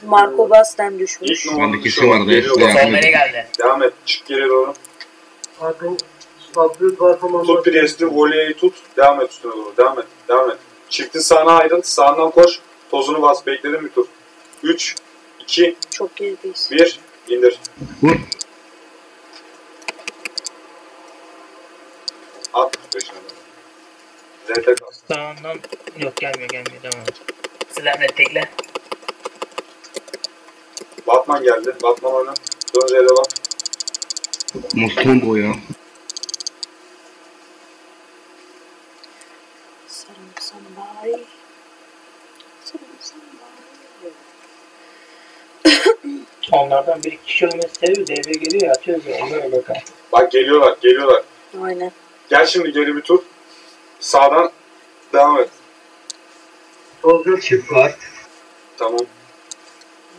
Marco. Basten düşmüş. İlk numaralı kesin düşüyor. vardı, geldi. Devam et. Çık geri doğru. Tut Priest'i, volleyi tut. Devam et üstüne doğru. Devam et. Devam et. Çiftin sağına ayrıl. Sağından koş. Tozunu bas. Bekledim bir tur. 3, 2, Çok gerideyiz. 1. indir. Vur. At peşine. ZT kalsın. Sağından yok gelmiyor gelmiyor devam et. Slamle tekle. Batman geldi. Batman oyna. Dön Z'de bak. Mostombo ya. Bari. Onlardan bir kişi ölmesi seviyor. Devre geliyor ya atıyoruz ya. Onlara bakalım. Bak geliyorlar. Geliyorlar. Aynen. Gel şimdi geri bir tur. Sağdan devam et. Tolga Çift var. Tamam.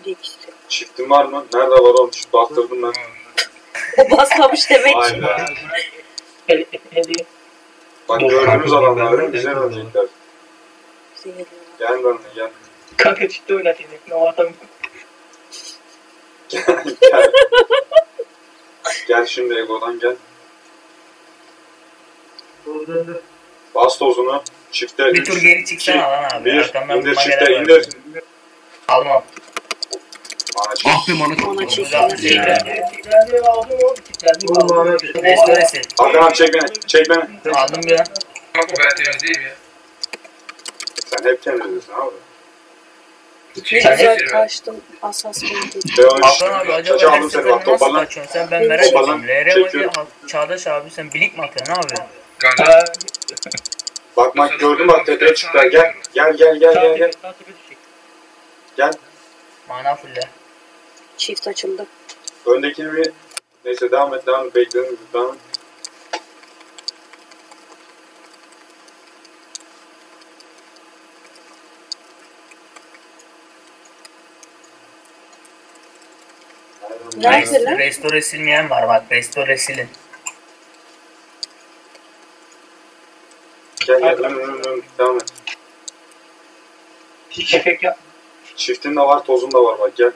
İstiyor. Çiftin var mı? Nerede var oğlum? Çift bastırdım ben. O basmamış demek ki. Bak kanka, adamları bize verecekler. Bize geliyorlar. Gel benimle gel. Kanka çıktı oynat yine. O adam Gel. gel. gel şimdi Ego'dan gel. Bas tozunu. Çifte Bir 3, tur geri çıksana lan abi. 1. Arkamdan İndir çifte indir. Almam. Çift. Ah be mana bir bana düştü. Restoresi. Hakan abi çek beni. Çek beni. Aldım bir an. Bak ben temizleyeyim ya. Sen hep temizliyorsun abi. Sen hep- kaçtım. Asas beni. Hakan abi acaba aldım seni bak nasıl toparlan. kaçıyorsun sen ben merak ediyorum. LR ya Çağdaş abi sen bilik mi atıyorsun ne yapıyorsun? Kanka. Bak bak gördün bak tepeye çıktılar. Gel. Gel gel gel gel gel. Gel. Mana fulle. Çift açıldı. Öndekini bir neyse devam et devam et bekledim devam et. Neredeler? Restore silmeyen var bak restore silin. Gel gel devam et. Efekt yap. Çiftin de var tozun da var bak gel.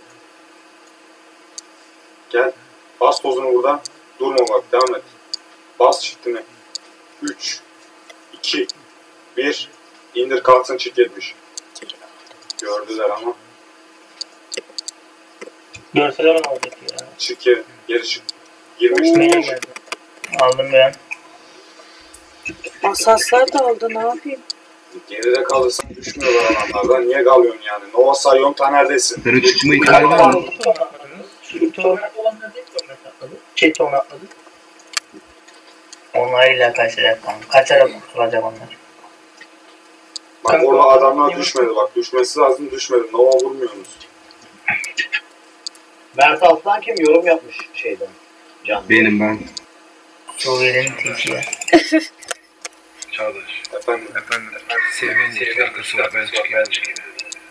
Gel. Bas tozunu buradan. Durma bak devam et. Bas çiftini. 3 2 1 İndir kalksın çift yetmiş. Gördüler ama. Görseler ne olacak ya. Çık geri. Geri çık. 23 Mele çık. geldi. Aldım ben. Asaslar da aldı ne yapayım? Geride kalırsan düşmüyorlar adamlardan. Niye kalıyorsun yani? Nova Sion ta neredesin? Sarı çıkmayı Kanka kaybeder mi? aldı tornat olanlar değil tornat atladı. Şey tornat atladı. Onlarıyla kaçacak kanka. Kaçarak kurtulacak onlar. Bak Kanka, orada adamlar düşmedi bak. Düşmesi lazım düşmedi. Nova vurmuyorsunuz. Mert Altan kim yorum yapmış şeyden? Can. Benim ben. Suriye'nin teki ya. Çağdaş. Efendim. Efendim. Sevmenin iki dakikası var. Ben çıkayım.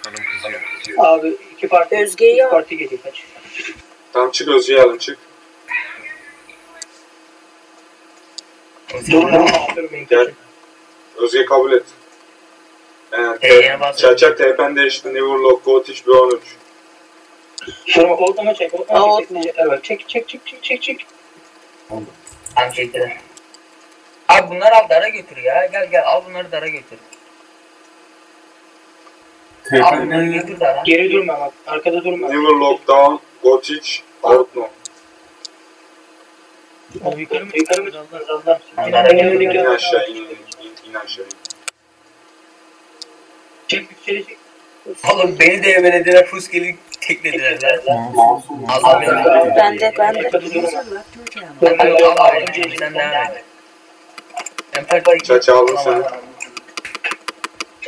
Hanım kızıyor. Abi iki parti, Özge'yi iki al. parti geliyor kaç. Tamam çık Özge'yi alın çık. Gel. Özge kabul et. Evet. Çaçak TP'n değişti. Neverlock, Gotiş, bir 13. Durma ortama çek, ortama çek. Evet çek çek çek çek çek çek. Tam çektiler. Abi bunları al dara götür ya. Gel gel al bunları dara götür. Al bunları götür dara. Geri durma bak, arkada durma. Neverlock, Down, Gotiş, Outlaw. Abi yukarı mı yukarı mı yine İn aşağı in, in, in, in aşağı in. Çek yükseli çek. Oğlum beni de ebelediler. Fuskeli teklediler lan. Azam. Ben de ben de. Arkada durma. User left your channel. Ben de al abi. Sen devam et. Empati. Çaça alın seni.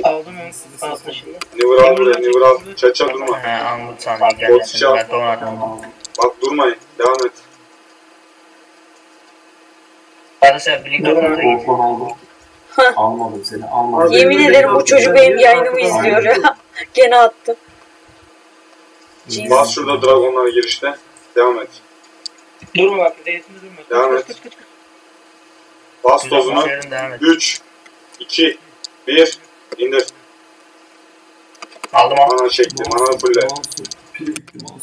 Aldım onu. Altına şimdi. Never al buraya, Never al. Çaça durma. He Angut sandım gelmesin. Ben de onu atmadım. Bak durmayın. Devam et. Arkadaşlar birlikte. Telefon aldım. Almadım seni. Almadım. Yemin ederim bu çocuk benim yayınımı izliyor ya. [laughs] Gene attım. Cins. Bas şurada Dragonlar girişte. Devam et. Durma bak, zeytinde durma. Devam et. Bas tozunu. başarın devam et. 3, 2, 1. İndir. Aldım al. Mana çekti. Mana fulle.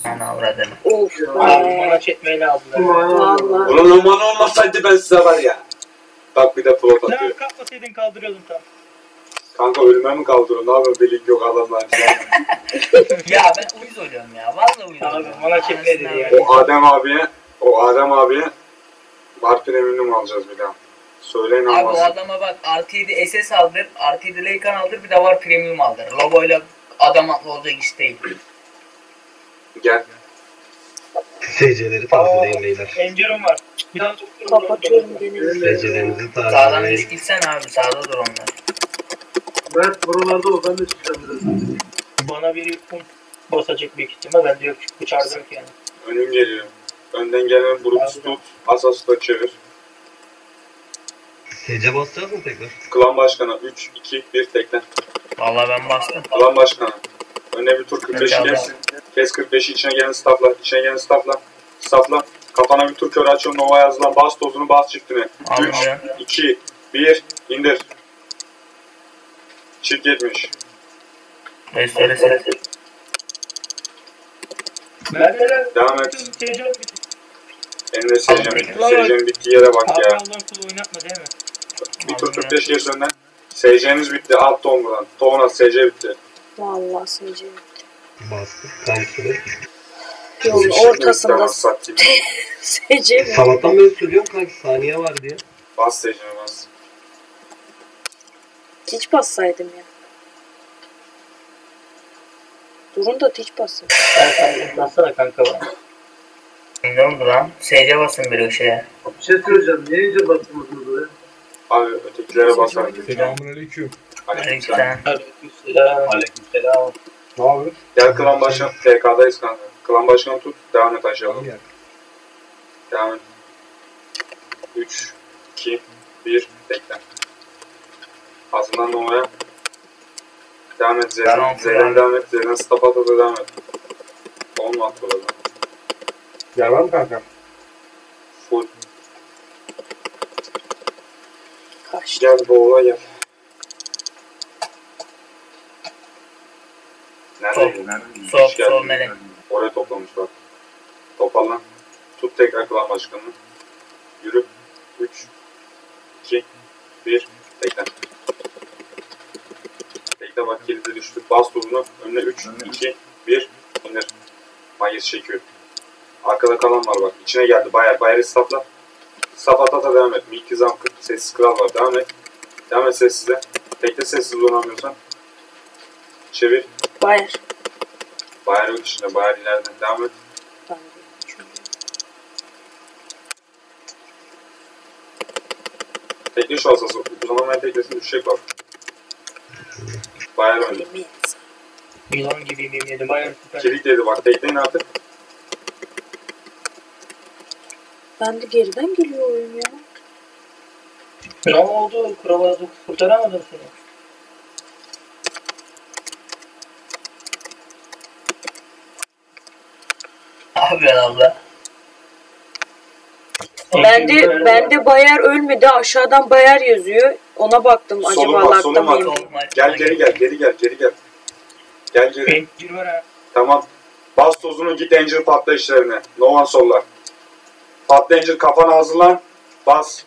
Ana avradım. Of. Abi be. bana çekmeyle aldılar. Ulan o mana olmasaydı ben size var ya. Bak bir de float Sen atıyor. kalkmasaydın kaldırıyordum tam. Kanka ölüme mi kaldırıyor? Ne yapıyor? Birlik yok adamlar. [laughs] Ya ben uyuz oluyorum ya. Vallahi uyuz Abi, oluyorum. bana çekme dedi ya. o Adem abiye, o Adem abiye var premium alacağız bir daha. Söyleyin Abi o olmaz. adama bak artı 7 SS aldır, artı 7 Leican aldır bir de var premium aldır. Logoyla adam aklı olacak iş değil. Gel. SC'leri tazeleyin beyler. Encerim var. Bir daha Kapatıyorum gene. SC'lerinizi Sağdan tazeleyin. düş gitsen abi sağda dur onlar. Mert buralarda o ben de çıkacağım biraz. Bana biri un basacak büyük ihtimal. Ben de yok çünkü bıçardım ki yani. Önüm geliyor. Önden gelen. Asas'ı da çevir. SC basacağız mı tekrar? Klan başkanı 3, 2, 1 teklen. Vallahi ben bastım. Klan başkanı. Önüne bir tur 45'i Peki abi. kes. Kes 45'i içine gelen staffla. İçine gelen staffla. Staffla. Kafana bir tur kör açıyorum. Nova yazılan bas tozunu bas çiftine. 3, Almıyorum. 2, 1 indir. Çift 70. Restore ses. Neredeler? Devam et. Seyircem bitti. Seyircem bittiği yere bak Abi ya. Allah'ın kulu oynatma değil mi? Bir tur 45 geç önden. Seyirceniz bitti. Alt ton buradan. Ton at. SC bitti. Vallahi seyirciyim. Bastık. Tam süre. Yolun ortasında satayım. [laughs] seyirciyim. Sabahtan beri söylüyorum kanki saniye var diye. Bas seyircene bas. Hiç bassaydım ya. Durun da hiç basın. Bassana kanka bana. Ne oldu lan? SC basın bir şeye. Bir şey söyleyeceğim. Niye iyice bastınız buraya? Abi ötekilere basar. Selamünaleyküm. Aleykümselam. Aleykümselam. Aleykümselam. Ne yapıyor? Gel klan başkanı. TK'dayız kanka. Klan başkanı tut. Devam et aşağı. Devam et. 3, 2, 1. Bekle. Hazırlan Nova'ya. Devam et Z'den tamam. devam et. Z'den stop at da devam et. Olma at burada. Gelmem kanka. Full. Gel boğula gel. Neredeydin? Neredeydin? Sol, Hiç geldin. sol melek. Oraya toplamış bak. Toparlan. Tut tekrar klan başkanını. Yürü. 3, 2, 1. Tekrar. Tekrar bak kilidi düştü. Bas tuzunu. Önüne 3, 2, 1. İndir. Mayıs çekiyor. Arkada kalan var bak. İçine geldi. Bayer. Bayer'i stopla. Stop at ata devam et. Milkizam 40. Sessiz kral var. Devam et. Devam et sessize. Tekte sessiz olamıyorsan. Çevir. Bayer. Bayer yok içinde. Bayer ileriden. Devam et. Tekle şu asası. Uzanamayan teklesini düşecek bak. Bayer önde. Yılan gibiyim yemin ederim. Süper. Kilit dedi bak. Tekleyin artık. Ben de geriden geliyor oyun ya. Ne oldu? Krala kurtaramadım seni. Abi abla. Bende bende Bayer ölmedi. Aşağıdan Bayer yazıyor. Ona baktım acaba Solun bak. lakta Solun mıyım? bak. Gel geri gel. Geri gel. Geri gel. Gel geri. Pencir var ha. Tamam. Bas tozunu git Angel patla işlerine. No one sollar. Patla Angel kafana hazırlan. Bas.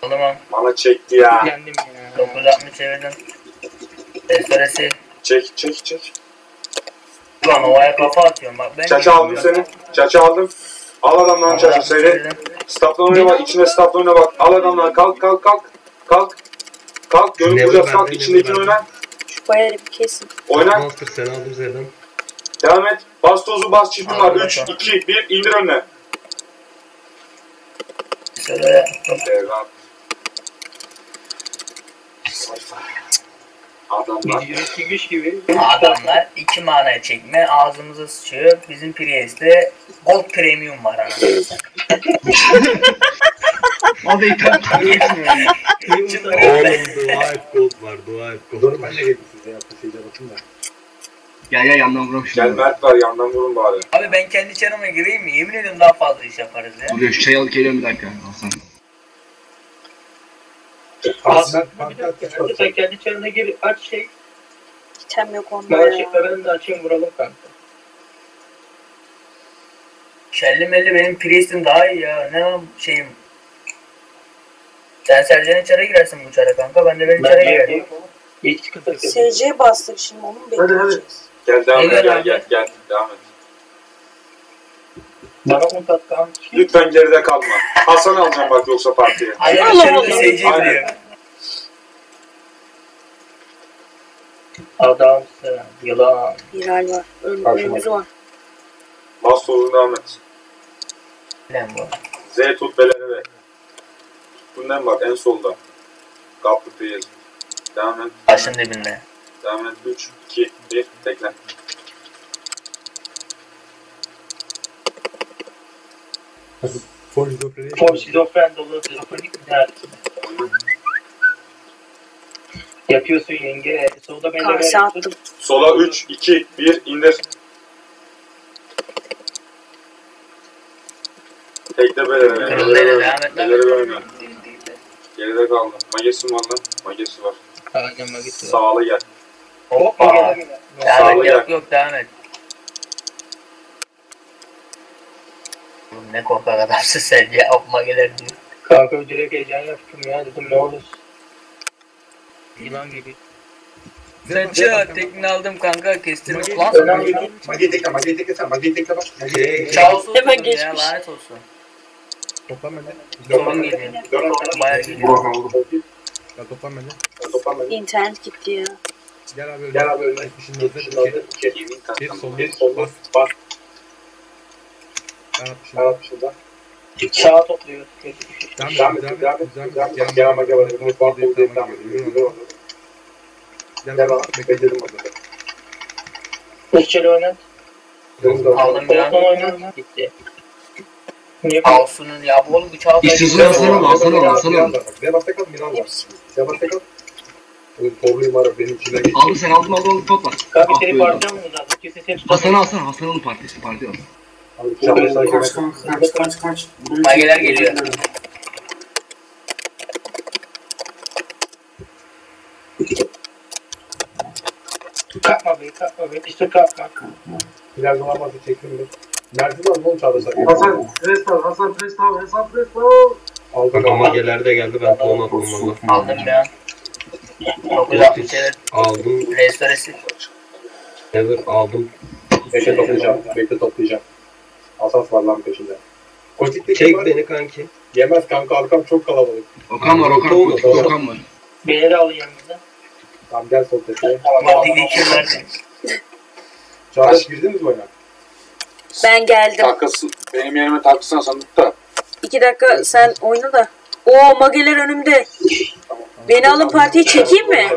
Tamam. Bana çekti ya. Yendim ya. 960 çevirdim. Restoresi. Çek çek çek. Ulan ovaya kafa atıyorum bak. Ben Çaça aldım seni. Çaça aldım. Al adamdan çaça seni. Stopla oyuna bak. içine stopla oyuna bak. Al adamdan. Kalk kalk kalk. Kalk. Kalk. Görüp vuracağız. Kalk. İçindekini oyna. Şu bir kesin. Oyna. Monster seni aldım Z'den. Devam et. Bas tozu bas çiftim var. Aldım 3, hocam. 2, 1. indir önüne. Şöyle. Sayfa. Adamlar. Gibi. adamlar iki manaya çekme ağzımıza sıçıyor. Bizim Priest'te Gold Premium var anasını [laughs] da ithal. Oğlum dua et gold var dua et gold. Dur ben de geldim size ya. Şeyde bakın da. Gel gel yandan vuram şunu. Gel Mert var yandan vurun bari. Abi ben kendi çarıma gireyim mi? Yemin ediyorum daha fazla iş yaparız ya. Buraya şu çayı alıp geliyorum bir dakika. Hasan. Aslında Bir dakika. Hadi sen kendi çarına gir. Aç şey. İtem yok onda Ben, şey, ya. ben de açayım vuralım kanka. Şelli melli benim Priest'im daha iyi ya. Ne lan şeyim. Sen Sercan'ın çara girersin bu çara kanka. Ben de benim çara girerim. hiç sıkıntı yok. SC bastık şimdi onu mu Hadi, hadi. bekleyeceğiz? Gel devam et Gel gel gel gel. Devam et. Bana 10 kat kalmış. Lütfen geride kalma. Hasan alacağım bak yoksa partiye. Alev Allah Allah. Aynen. Adamsın. Yılan. Viral var. Ön, Karşıma. önümüz var. Bas tozunu devam et. Lan bu. Z tut beleri ve. Bundan bak en solda. Kaplıkta yaz. Devam et. Taşın dibinde. Devam et. 3, 2, 1. Tekle. For schizofreni. For şizofren dolu mi dersin? Yapıyorsun yenge. Solda beni Karşı attım. Sola 3, 2, 1. indir. Beleri ve. Kırılıyla devam et oyna. Geride kaldı. Magesi var lan. Magesi var. Ağacıma gitti. Sağlı gel. Hoppa. Devam et yok yok devam et. Oğlum ne korkak adamsın sen ya. Hopma gelir diyor. Kanka direkt heyecan yaptım ya. Dedim ne olur. Yılan gibi. Sen çağ tekini aldım kanka kestirdim. Lan Önemli. Magi tekle, magi tekle sen, magi tekle bak. Magi Çağolsun Hemen ya geçmiş. lanet olsun. Toplan beni. Sorun geliyor. Bayağı geliyor. Toplan beni. İnternet gitti ya. Gel abi öyle. Gel abi öyle. Şimdi hazır. Bir kankam. sol. Bir sol. Bas. Bas. Ben atmışım. Al şurada. Çağ topluyor. Devam Devam et, et. devam Devam et, et. devam et. Devam Gel ama gel. bana, Gel bana. gel Gel bana. Bekledim orada. Üççeli oynat. Aldım bir an. Gitti. Niye? Kaosunun ya bu oğlum bu çağ İstiyorsan Hasan al Hasan al Hasan al. Bir bas tek Oğlum torluyum var benim içimden geçti. Aldım sen aldın aldın aldın topla. Kanka Ah, seni parçam mı zaten? Kimse seni Hasan tutamıyor. alsana Hasan alın partisi parti al. Abi, çok sakin ol. Kaç kaç kaç kaç. Mageler geliyor. Kalkma be kalkma be. İşte kalkma. Biraz zaman varsa çektim bir. Mert'i var mı oğlum çağda sakın? Hasan Prestal, Hasan Prestal, Hasan Prestal. Aldık Ama geler de geldi ben ton attım valla. Aldım bir an. 960 çevir. Aldım. Restoresi. Never aldım. Bekle toplayacağım. Bekle toplayacağım. Asas var lan peşinde. Kotik'te kim Çek var? beni kanki. Yemez kanka arkam çok kalabalık. Okan var Okan. Kotik'te Okan var. Beni de alın yanınıza. Tamam gel sol tepeye. Maddi iki verdi. Çağdaş girdiniz mi oyuna? Ben geldim. Takısı, benim yerime takısına sandıkta. İki dakika sen oyna da. Oo mageler önümde. Beni alın partiye çekeyim mi?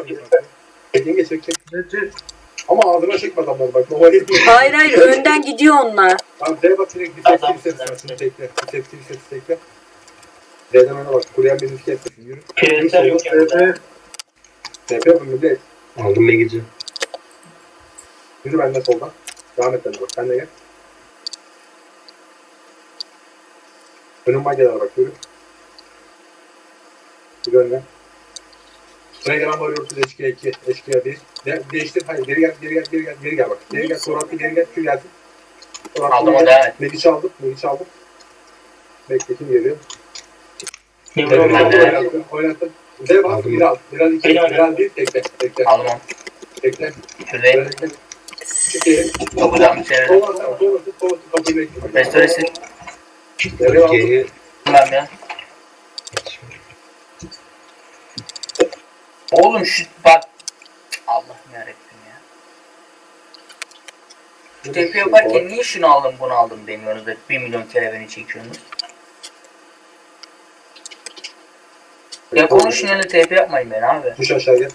Çekin geç çek çek. Ama ağzına çekme adamları bak. Hayır hayır önden gidiyor onlar. Tamam D'ye bak direkt diseptif diseptif sesini tekle. Diseptif sesi tekle. D'den ona bak. Kuruyan bir riske etsin. Yürü. Prensler yok. TP yapın millet. Aldım Megici. Yürü bende soldan. Devam et bende bak. Ben de gel. Önüm mageler bak. Yürü. Önüne. Sıraya gelen varıyorsunuz eşkıya 2, eşkıya 1. De değiştir. Hayır geri gel, geri gel, geri gel, geri gel bak. Geri gel, sonra attı, geri gel, Q gelsin. Sonra Aldım geri o gel. devam et. Megi çaldım, Megi çaldım. Bekle kim geliyor? Oynattım, var? oynattım, oynattım. Z bas, Aldım. Viral, Viral 2, Beni Viral 1, tekle, tekle, Aldım onu. tekle. Şuradayım. Kapıdan çevirdim. Sola sen, sola sen, sola sen, kapıyı bekle. Restoresi. Geri Ben ya. Oğlum şu bak. Allah'ım yarabbim ya. Şu TP yaparken niye şunu aldım bunu aldım demiyorsunuz da 1 milyon kere beni çekiyorsunuz. Ya konuşun yani TP yapmayın beni abi. Düş aşağı gel.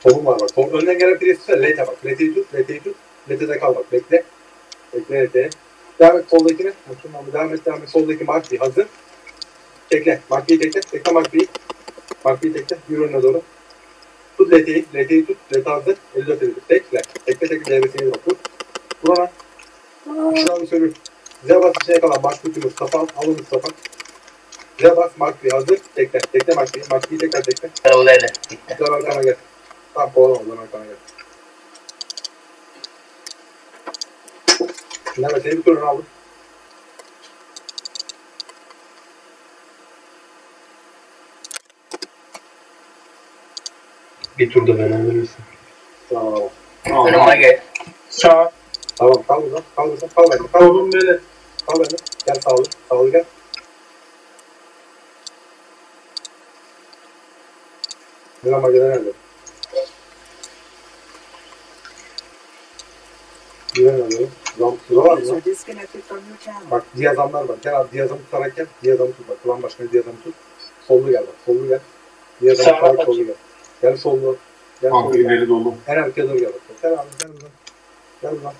Solum var bak. Sol, önden gelen piresi var. Lete bak. Lete'yi tut. Lete'yi tut. Lete'de kal bak. Bekle. Bekle Lete'ye. Devam et soldakine. Tamam, devam et. Devam et. Soldaki Markbi hazır. Tekle. Markbi'yi tekle. Tekle Markbi'yi. Markbi'yi tekle. Yürü önüne doğru. Tut Lete'yi. Lete'yi tut. Lete hazır. 54 edildi. Tekle. Tekle tekle devresini bak. Vur. Vur ona. Şuna bir sürü. Bize bas içine kalan baş kutu Mustafa. Alın Mustafa. Bize bas Markbi hazır. Tekle. Tekle Markbi'yi. Markbi'yi tekrar tekle. Karalı ele. Bitti. Güzel arkana gel. Tamam kovalama lan arkana gel. Seni bir turunu aldım. bir turda beni alırırsın. Tamam. Önüme gel. Sağ. Tamam kal buradan. Kal buradan. Kal bende. Kal Oğlum böyle. Kal bende. Gel sağlı. Sağlı gel. Ne zaman gelen nerede? Güven alıyorum. Zam, sıra var mı? Bak diyazamlar var. Gel abi diyazamı tutarak gel. Diyazamı tut bak. Klan başkanı diyazamı tut. Sollu gel bak. Sollu gel. Diyazamı tutarak sollu gel. Gel sollu. Gel sollu gel. ileri dolu. En arkaya doğru gel bak. Gel abi gel buradan. Gel buradan.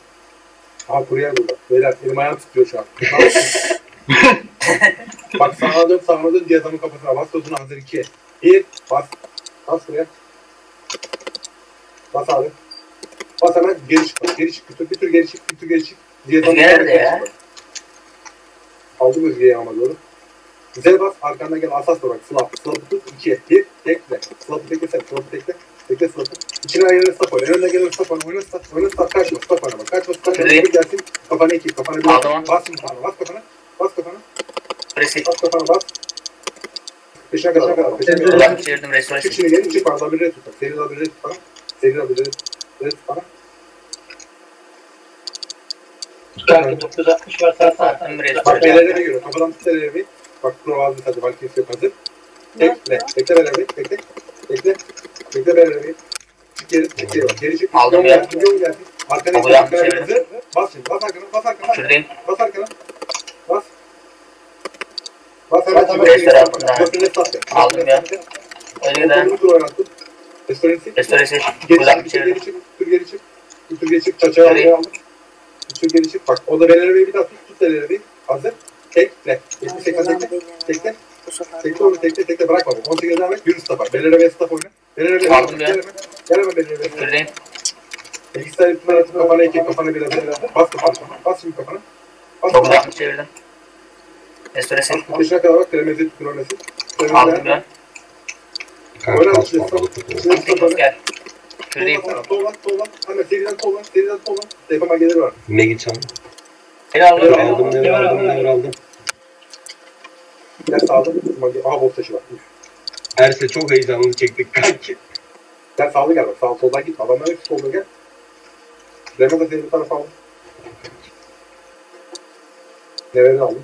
Aha kuryer burada. Beyler elim ayağım tutuyor şu an. [laughs] Bak sağa dön sağa dön diyazamın kafasına bas. Tozunu hazır iki. Bir. Bas. Bas buraya. Bas abi. Bas hemen geri çık. Geri çık. Bir tur, bir tur geri çık. Bir tur geri çık. Kafasına nerede ya? çık. Aldım Özge'yi ama doğru. Z bas arkandan gel asas da bak slap. Slap'ı tut 2 1 tekle. Slap'ı tekle sen slap'ı tekle. Tekle slap'ı. İçine ayırın stop oyna. Önüne gelen stop oyna. Oyna stop. Oyna stop kaçma. Stop oyna bak. Kaçma stop oyna. Bir gelsin. Kafana 2. Kafana 1. Aldım onu. Bas şimdi kafana. Bas kafana. Bas kafana. Resi. Bas kafana bas. Peşine kadar. Peşine kadar. çevirdim Çık restoresi. şimdi gelin. Çık bana. Bir red tut. bir red tut bana. Bir red red tut. Kanka 960 var sağ sağ. Attım bir Bak restoresi. belirlere göre. Kafadan tut belirleri. Bak provazı hadi. Valkyrie yok hazır. Bekle belirleri. Bekle. Bekle. Bekle belirleri. Çık geri. Çık geri. bak. Geri çık. Aldım ya. Yol gelsin. Arkana. Arkana çevirdim. hazır. Bas şimdi. Bas arkana. Bas arkana. Şuradayım. Bas arkana. Bas. Bas hemen. Aldım ya. Öyle de. Tur oynattın. Restoresi. Restoresi. Geri çık. Geri çevirdim. çık. Tur geri çık. Bir geri çık. Şurayı. almaya aldım. Bir geri çık. Bak o da belirlemeyi bir daha tut. Tut belirlemeyi. Hazır. Tekle. 70 80 tekle. Tekle. Bu sefer. Tekle onu tekle tekle bırakma. 18 devam et. Yürü stafa. Belirleme staf oyna. Belirleme Aldım ya. Gel hemen. Gel hemen belirleme. Şuradayım. Bilgisayar üstüne atıp kafana iki. Kafana biraz biraz. Bas kafana. Bas şimdi kafana. Bas kafana. Çevirdim. Bas peşine kadar bak. Kremezi tut. Kremezi. Aldım ya. Puan stop. oldu? Şimdi stop oyna. Gel. Şuradayım. Sola sola. Hemen seriden sola. Seriden sola. Tepeme gelir var. Megi çal. Beni aldım. Aldım ne var aldım ne var aldım. Gel sağda. Aha boss taşı var. Erse çok heyecanlı çektik kanki. Gel sağda gel bak. Sağ soldan git. Adamlar hepsi solda gel. Remo da seni bir tarafa aldım. Nereden aldım?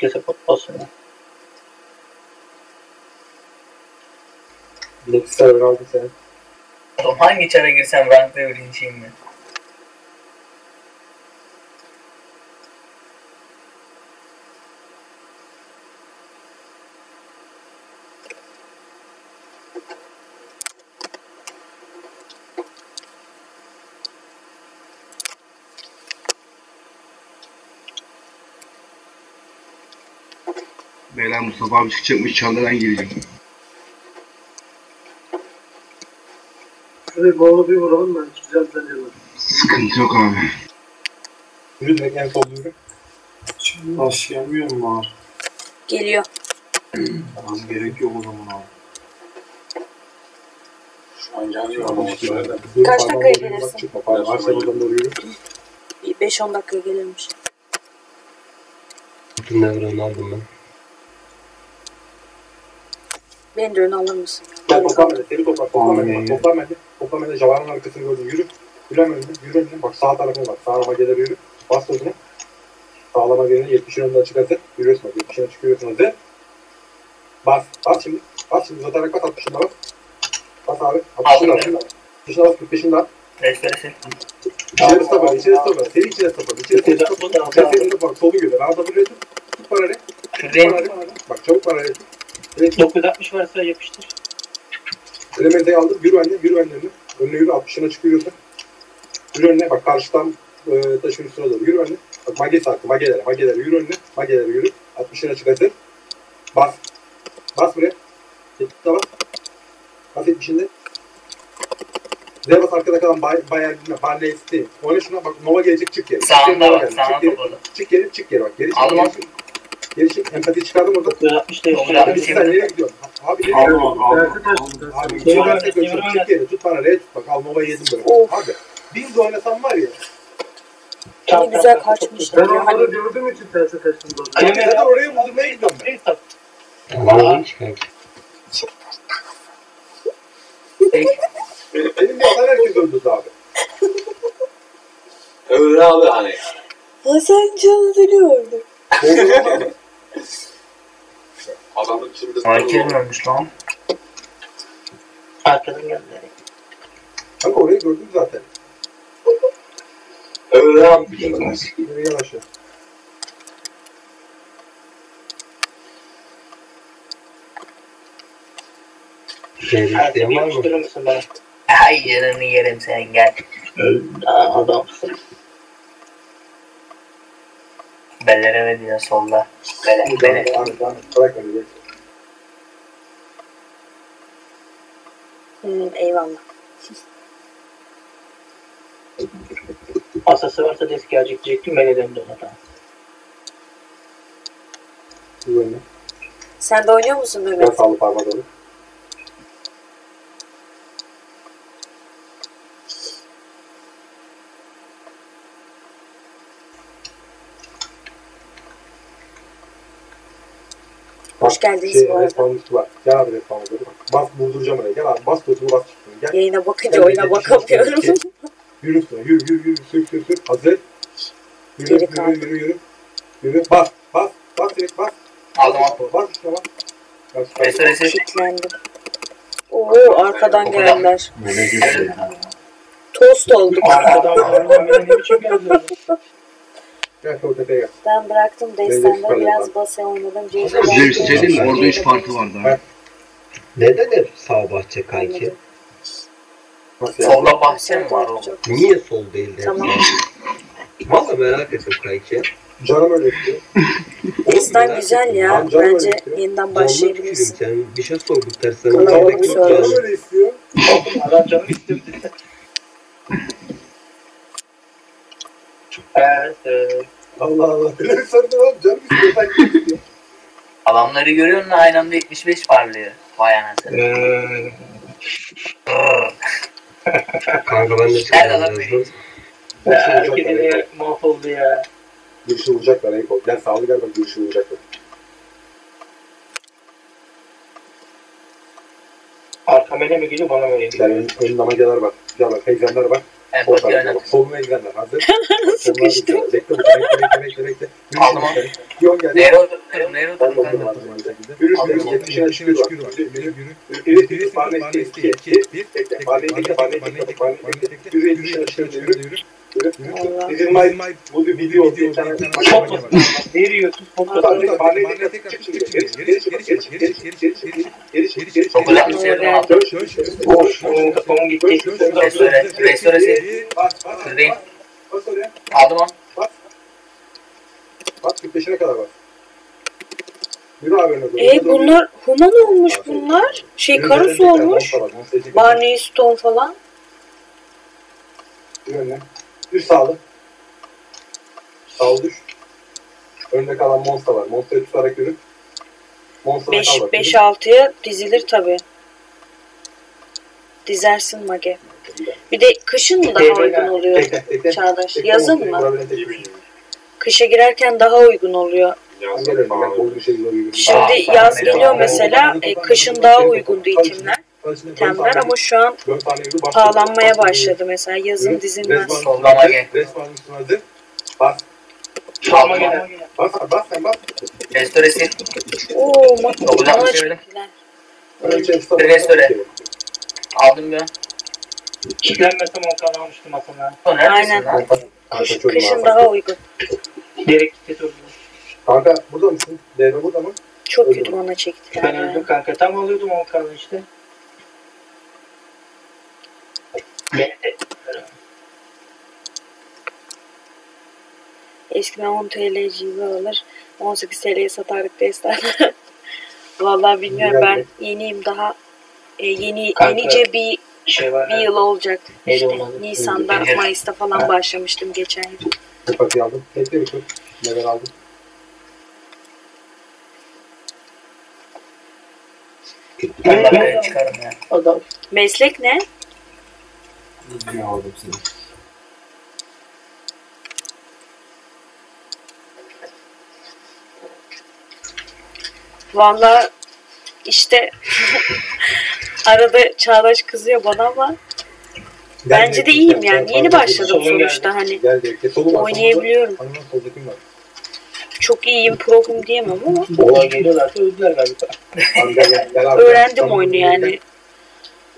Kimse potlasın ya. Bileti server aldım seni. Oğlum hangi çara girsem rankta birinciyim mi? Beyler Mustafa abi çıkacakmış çağda ben gireceğim. Şurayı bağlı bir vuralım ben çıkacağım sence de. Sıkıntı yok abi. Yürü en solda yürü. Şimdi taş gelmiyor mu abi? Geliyor. Tamam gerek yok o zaman abi. Şu an gelmiyor ama şöyle. Kaç dakikaya gelirsin? Varsa buradan doğru. Bir 5-10 dakika gelirmiş. Bütün nevranı aldım ben. Beni de öne alır mısın? Gel toplam bende. Seni toplam. Toplam bende. Toplam bende. Toplam bende. Javar'ın arkasını gördüm. Yürü. Yürü hemen önüne. Yürü önüne. Bak sağ tarafına bak. Sağ mageleri yürü. Bas tozunu. Sağlama gelini 70'in önünde açık hazır. Yürüyorsun bak. 70'in açık yürüyorsun hazır. Bas. Bas şimdi. Bas şimdi. Uzatarak bas. 60'ında bas. Bas abi. 60'ında bas. 60'ında bas. 45'inde bas. İçeri stopar. İçeri stopar. Seni içeri stopar. İçeri stopar. Ben seni de bak. Solu gönder. Ağda bir tut. Tut parayı. Tut parayı. Bak çabuk tut. Evet. 960 varsa yapıştır. Element'i aldım. Yürü önüne, yürü önüne. Önüne yürü, 60'ına çıkıyorsun. Yürü önüne, bak karşıdan e, taşın üstüne doğru. Yürü önüne. Bak mage sarkı, magelere, magelere yürü önüne. Magelere yürü. 60'ına çık. Bas. Bas buraya. 70'de bas. Bas 70'inde. Z bas arkada kalan bay, bayağı bilmem. Barley isteyin. Oyna şuna bak Nova gelecek çık geri. Çık Sağında bak, sağında Çık geri. Çık geri, çık geri bak. Geri çık. Aldım, çık. Empati çıkardım oradan. 960 da Abi yapıştır. sen nereye gidiyorsun? Abi nereye gidiyorsun? abi. Abi versek götür. Çık geri. Tut bana. Re tut. Bak al Nova'yı yedim böyle. Of. Abi biz de oynasam var ya. Ne güzel kaçmışlar Ben onları Hani gördüğüm için tersi taşın. Abi zaten oraya vurdurmaya gidiyorum ben. Kanki. Benim bir adam herkes öldürdü abi. Öyle abi hani. Hasan Can'ı abi. Adamın kimde mi ölmüş lan? Arkadan geldi. Kanka orayı gördüm zaten. Öyle abi. Aşağı. Şey Ersin isteyen bir var mı? Ay yanını yerim sen gel. Aa, adamsın. Bellere ve diyor solda. Bele, bele. Hmm, eyvallah. Asası varsa desk gelecek diyecektim. Beni döndü ona önüne. Sen de oynuyor musun Mehmet? sağlı parmağı geldiniz Şey, bu arada. respawn üstü var. Gel abi respawn'a doğru. Bak, Bas vurduracağım oraya. Gel abi bas tozunu bas çıktın. Gel. Yayına bakınca Gel, oyuna bakamıyorum. Yürü üstüne. Yürü yürü yürü. Sür sür sür. Hazır. Yürü Geri yürü kaldı. yürü yürü. Yürü. Bas. Bas. Bas direkt bas. Aldım aldım. Bas üstüne bas. Bas, bas. Restoresi. Kitlendim. Oo arkadan geldiler. Böyle geçiyor ya. Tost olduk. Arkadan geldi. Beni ne biçim geldi? Gel sol tepeye gel. Ben bıraktım Destan'da biraz base oynadım. Bir şey? Orada 3 parti vardı. ha. Neden hep sağ bahçe kanki? Solda bahçe mi var oğlum? Niye sol değil de? Tamam. Valla merak ettim kanki. Canım öyle. Destan güzel ya. Bence istiyor. yeniden başlayabilirsin. sen. Bir şey sorduk söyle. yani. Canım öyle istiyor. Adam canım istiyor. Evet. Allah Allah. [laughs] Öyle bir sorun var. Canım istiyor. Sanki istiyor. Adamları görüyor musun? Aynı anda 75 parlıyor. Vay anasını. Eee [laughs] Kanka ben de Nerede lan vuracaklar. Herkese mahvoldu ya. Girişi vuracaklar Eko. Gel sağlı gel bak girişi vuracaklar. Arkama ne mi geliyor bana mı geliyor? Yani ön, ön damageler var. Güzel bak. Hexenler var. Aynen. bak. Solun hexenler. Hazır. Sıkıştım. Bekle bekle bekle bekle. Yürü Aldım şimdi. Yon geldi. Kanka. artık aynı şekilde. Yürü yürü. aldım. Yetmişine çıkıyor var. Yürü yürü yürü. Biri biri barne eski iki iki. Bekle. Barne tekle barne tekle barne tekle. Yürü yetmişine çıkıyor yürü. Yürü. Allah. Bizim my bu video. Geri çık geri çık geri çık geri. Çok güzel bir şey yaptım aldım. Gitti. Restore, onu. Bas 45'ine kadar doğru. E bunlar human olmuş bunlar. Şey karus olmuş. Barney Stone falan. Yürü önüne. Düş sağlı. Sağlı düş. Önde kalan Monster var. Monster'ı tutarak yürü. Monster'a 5 kal bak. 5 6'ya dizilir tabi. Dizersin mage. Bir de kışın mı daha uygun oluyor tekle. Çağdaş? Yazın mı? Kışa girerken daha uygun oluyor. Şimdi yaz geliyor mesela, e, kışın daha uygundu itemler, itemler ama şu an pahalanmaya başladı mesela yazın dizilmez. Sollama gel. Hazır. Bas. Çalma gelen. Bas bas sen bas. Restoresi. Oo ma Çok güzel bana bir çok şey öyle. güzel. Önce stop. Restore. Aldım bir. Kitlenmesem on kan almıştım neredesin Aynen. Kışın daha uygun. Direkt kitle. Kanka burada mısın? Devre burada mı? Çok kötü bana çektiler Ben ya. öldüm kanka. Tam alıyordum on kanı işte. Beni de Eskiden 10 TL civi alır. 18 TL'ye satardık destanı. [laughs] Vallahi bilmiyorum ben yeniyim daha. E, yeni Kanka, yenice bir şey var. bir yıl olacak. İşte onun adı? Nisan'da, Neydi? Mayıs'ta falan Ha. başlamıştım geçen yıl. Kupatı aldım. Tekle bir tur. Level aldım. Ben bakaya çıkarım ya. Adam. Meslek ne? Aldım seni? Vallahi işte [laughs] arada Çağdaş kızıyor bana ama bence de iyiyim yani. Yeni başladım sonuçta hani. Gel var. Oynayabiliyorum. Var. Çok iyiyim, profum diyemem ama gel gel. gel öğrendim oyunu gel. yani.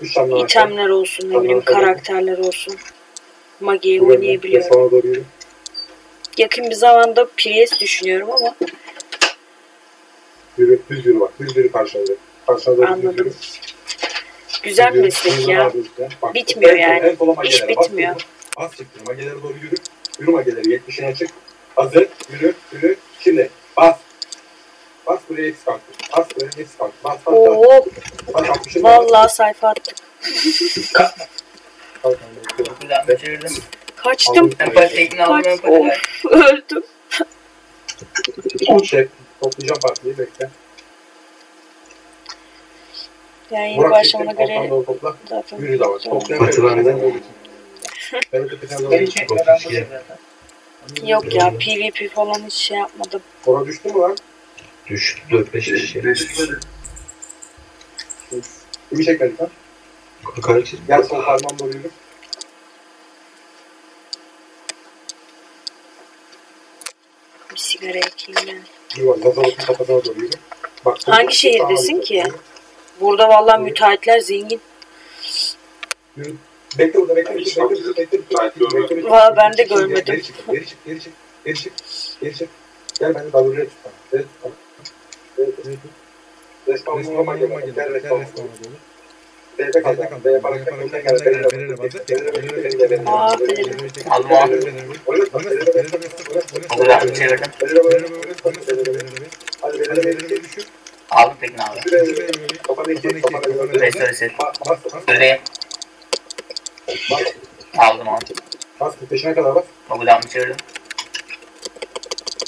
Daha. İtemler olsun, ne bileyim karakterler olsun. Magi'yi oynayabiliyorum. Yakın bir zamanda Priest düşünüyorum ama Yürü. Düz yürü bak. Düz yürü karşına doğru. Karşına doğru düz yürü. güzel Düz meslek ya. Bak, Bitmiyor en yani. en magelere bas, bitmiyor. yürü. Az çıktı. Magelere doğru yürü. Yürü mageleri. 70'ini açık. Hazır. Yürü. Yürü. Şimdi. Buraya X kalktı. Bas buraya X kalktı. Bas bas bas. Oo, 60'ını bas. vallahi sayfa attık. Kaçtım. Empati tekini aldım. Empati. Of, öldüm. Şey, toplayacağım partiyi bekle. Yani yeni Burak başlamana göre zaten. Yürü de bak. Ben tepeden doğru. Yok ya PvP falan hiç şey yapmadım. Ora düştü mü lan? Düştü 4-5 kişi. Kimi çekmedik lan? Kaç? Gel sol parmağım doğru yürü. Bir sigara. Yürü bak. Zazalıkın kafasına doğru yürü. Bak, Hangi şehirdesin ki? Burada vallahi müteahhitler zengin. Bekle burada bekle. Bekle bekle bekle bekle. bekle, bekle, bekle. Valla ben de Geri görmedim. Geri çık geri çık geri çık geri çık geri. Gel beni W'ye tut. bana. Evet. tamam. Evet, evet. Respawn vurma gel. Gel respawn vurma. B'de kal. B'ye yaparak önüne gel. B'ye yaparak önüne gel. Aa, Fener'e. Aldım onu. Çok güzel bir çevirdim. Hadi B'ye B'ye düşür. Aldım tekini abi. Kafana iki. Kafana iki. Bas. Şuradayım. Bas. Aldım onu. Bas 45'ine kadar bas. Güzel bir çevirdim.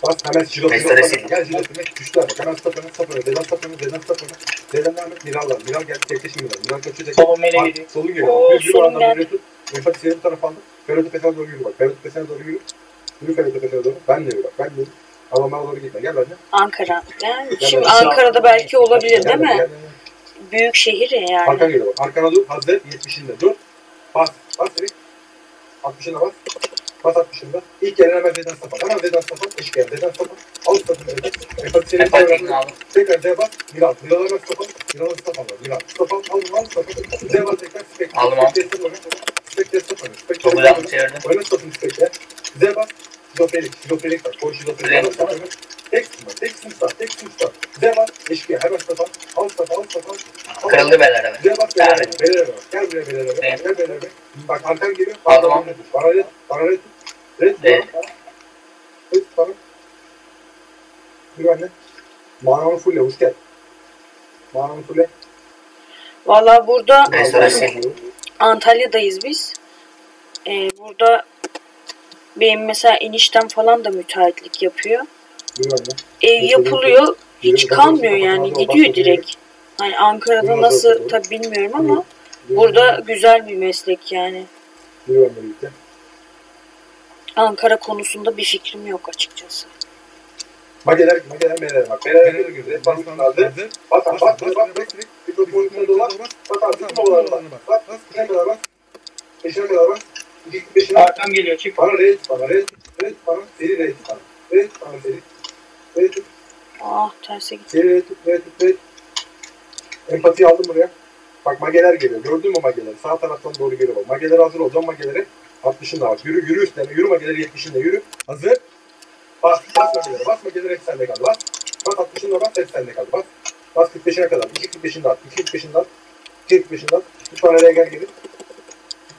Bas hemen jiletini Restoresi. bas. Gel jiletini düştüler bak. Hemen stop hemen stop hemen. Zeden stop hemen. Zeden stop hemen. Zeden devam et. Miral var. Miral gel. Tekleşim Miral. Miral kaçacak. Solun mele Bak, gidiyor. Solun geliyor. Oo, yürü solun geldi. buraya tut. Enfati seni bu tarafa aldım. Ferro tepesine doğru yürü bak. Ferro tepesine doğru yürü. Yürü Ferro tepesine doğru. Ben de yürü bak. Ben de yürü. Almaya doğru gitme. Gel benimle. Ankara. Yani Gel şimdi. Ankara'da belki olabilir değil mi? Büyük şehir ya yani. Arkan geliyor bak. Arkana dur. Hazır. 70'inde. Dur. Bas. Bas direkt. 60'ına bas. Bas 60'ında. İlk gelen hemen Z'den sapa. Hemen Z'den sapa. Eşik gel. Z'den sapa. Al stopunu Z'den. Empati seni Empatikini aldım. Tekrar Z'ye bas. Milan. Milan'a bas stop al. Milan'a stop al. Milan. Stop al. Al. Al al. Z'ye bas tekrar. Spek. Aldım, aldım. Spek stop oyna. Spek de stop oyna. Spek Çok güzel oyna. çevirdim. Stopunu Spek'le. Z'ye bas. Şizofrenik. Şizofrenik var. Koy şizofrenik. Oyna. Tek sıkma. Tek sıkma. Tek sıkma. Z'ye bas. Eşik gel. Hemen stop al. Al stop al. Stop al. Al. Kırıldı beller evet. Gel bak belere Evet. belere bak. Gel buraya. Evet. Gel belere bak. Bak arkan geliyor. Red tut. Red. Bana red. tut. Red. Red tut bana. Yürü anne. Mananı fulle. Uç gel. Mananı fulle. Valla burada. Antalya'dayız biz. Ee, burada benim mesela eniştem falan da müteahhitlik yapıyor. Ev yapılıyor. Hiç kalmıyor yani. Gidiyor direkt. Hani Ankara'da nasıl tabi bilmiyorum ama burada güzel bir meslek yani. Ankara konusunda bir fikrim yok açıkçası. Mageler, mageler, belere bak. Belere girdi. Bas lazım. Bas, bas, bas, bas, bas. Mikrofonu üstüne dolar. Bas, bas, bütün ovalarına bas. Bas, bas, beşine kadar bas. Arkam geliyor çık. Bana red, bana red, red, bana seri red, bana. Red, bana seri. Red, tut, Ah terse gitti. seri red, tut, red, tut, red. Empati aldım buraya. Bak mageler geliyor. Gördün mü mageleri? Sağ taraftan doğru geliyor bak. Mageler hazır olacağım magelere. 60'ında bak. Yürü, yürü üstlerine. Yürü mageleri 70'inde yürü. Hazır. Bas, bas magelere. Bas mageleri hep sende kaldı. Bas. Bas 60'ında bas hep sende kaldı. Bas. Bas 45'ine kadar. 2 45'inde at. 2 45'inde at. 2 45'inde at. Bana R'ye gel geri.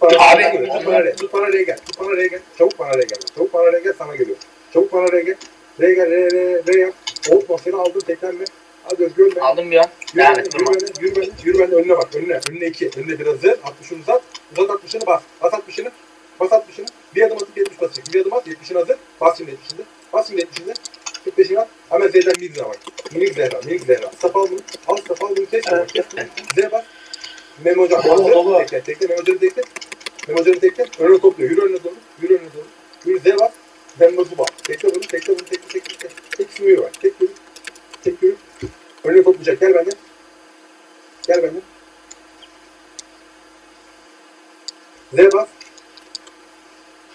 Abi. Tut bana R'ye. Tut bana R'ye gel. Tut bana R'ye gel. Çabuk bana R'ye gel. Çabuk bana R'ye gel sana geliyor. Çabuk bana R'ye gel. R'ye gel. R'ye R'ye R'ye yap. Olma seni aldım teklenme. Hadi Özgür ben. Aldım an. Yürü benimle, et yürü benimle önüne bak, önüne, önüne iki, önüne biraz zır, 60'ını uzat, uzat 60'ını bas, bas 60'ını, bas 60'ını, bir adım atıp 70 basacak, bir adım at, 70'ini hazır, bas şimdi 70'inde, bas şimdi 70'inde, 45'ini at, hemen Z'den bir Z'ye bak, minik Z'ye minik Z'ye sap al bunu, al sap al bunu, kes bunu, kes bunu, Z'ye bas, Memo hocam, hazır, tekle, tekle, Memo hocam tekle, Hocam tekle, önüne topluyor, yürü önüne doğru, yürü önüne doğru, yürü Z'ye bas, Zembo Zuba, tekle bunu, tekle bunu, tekle, tekle, tekle, tek yürü bak, tek yürü, tek yürü, önüne toplayacak, gel benden, Gel benimle. Z bas.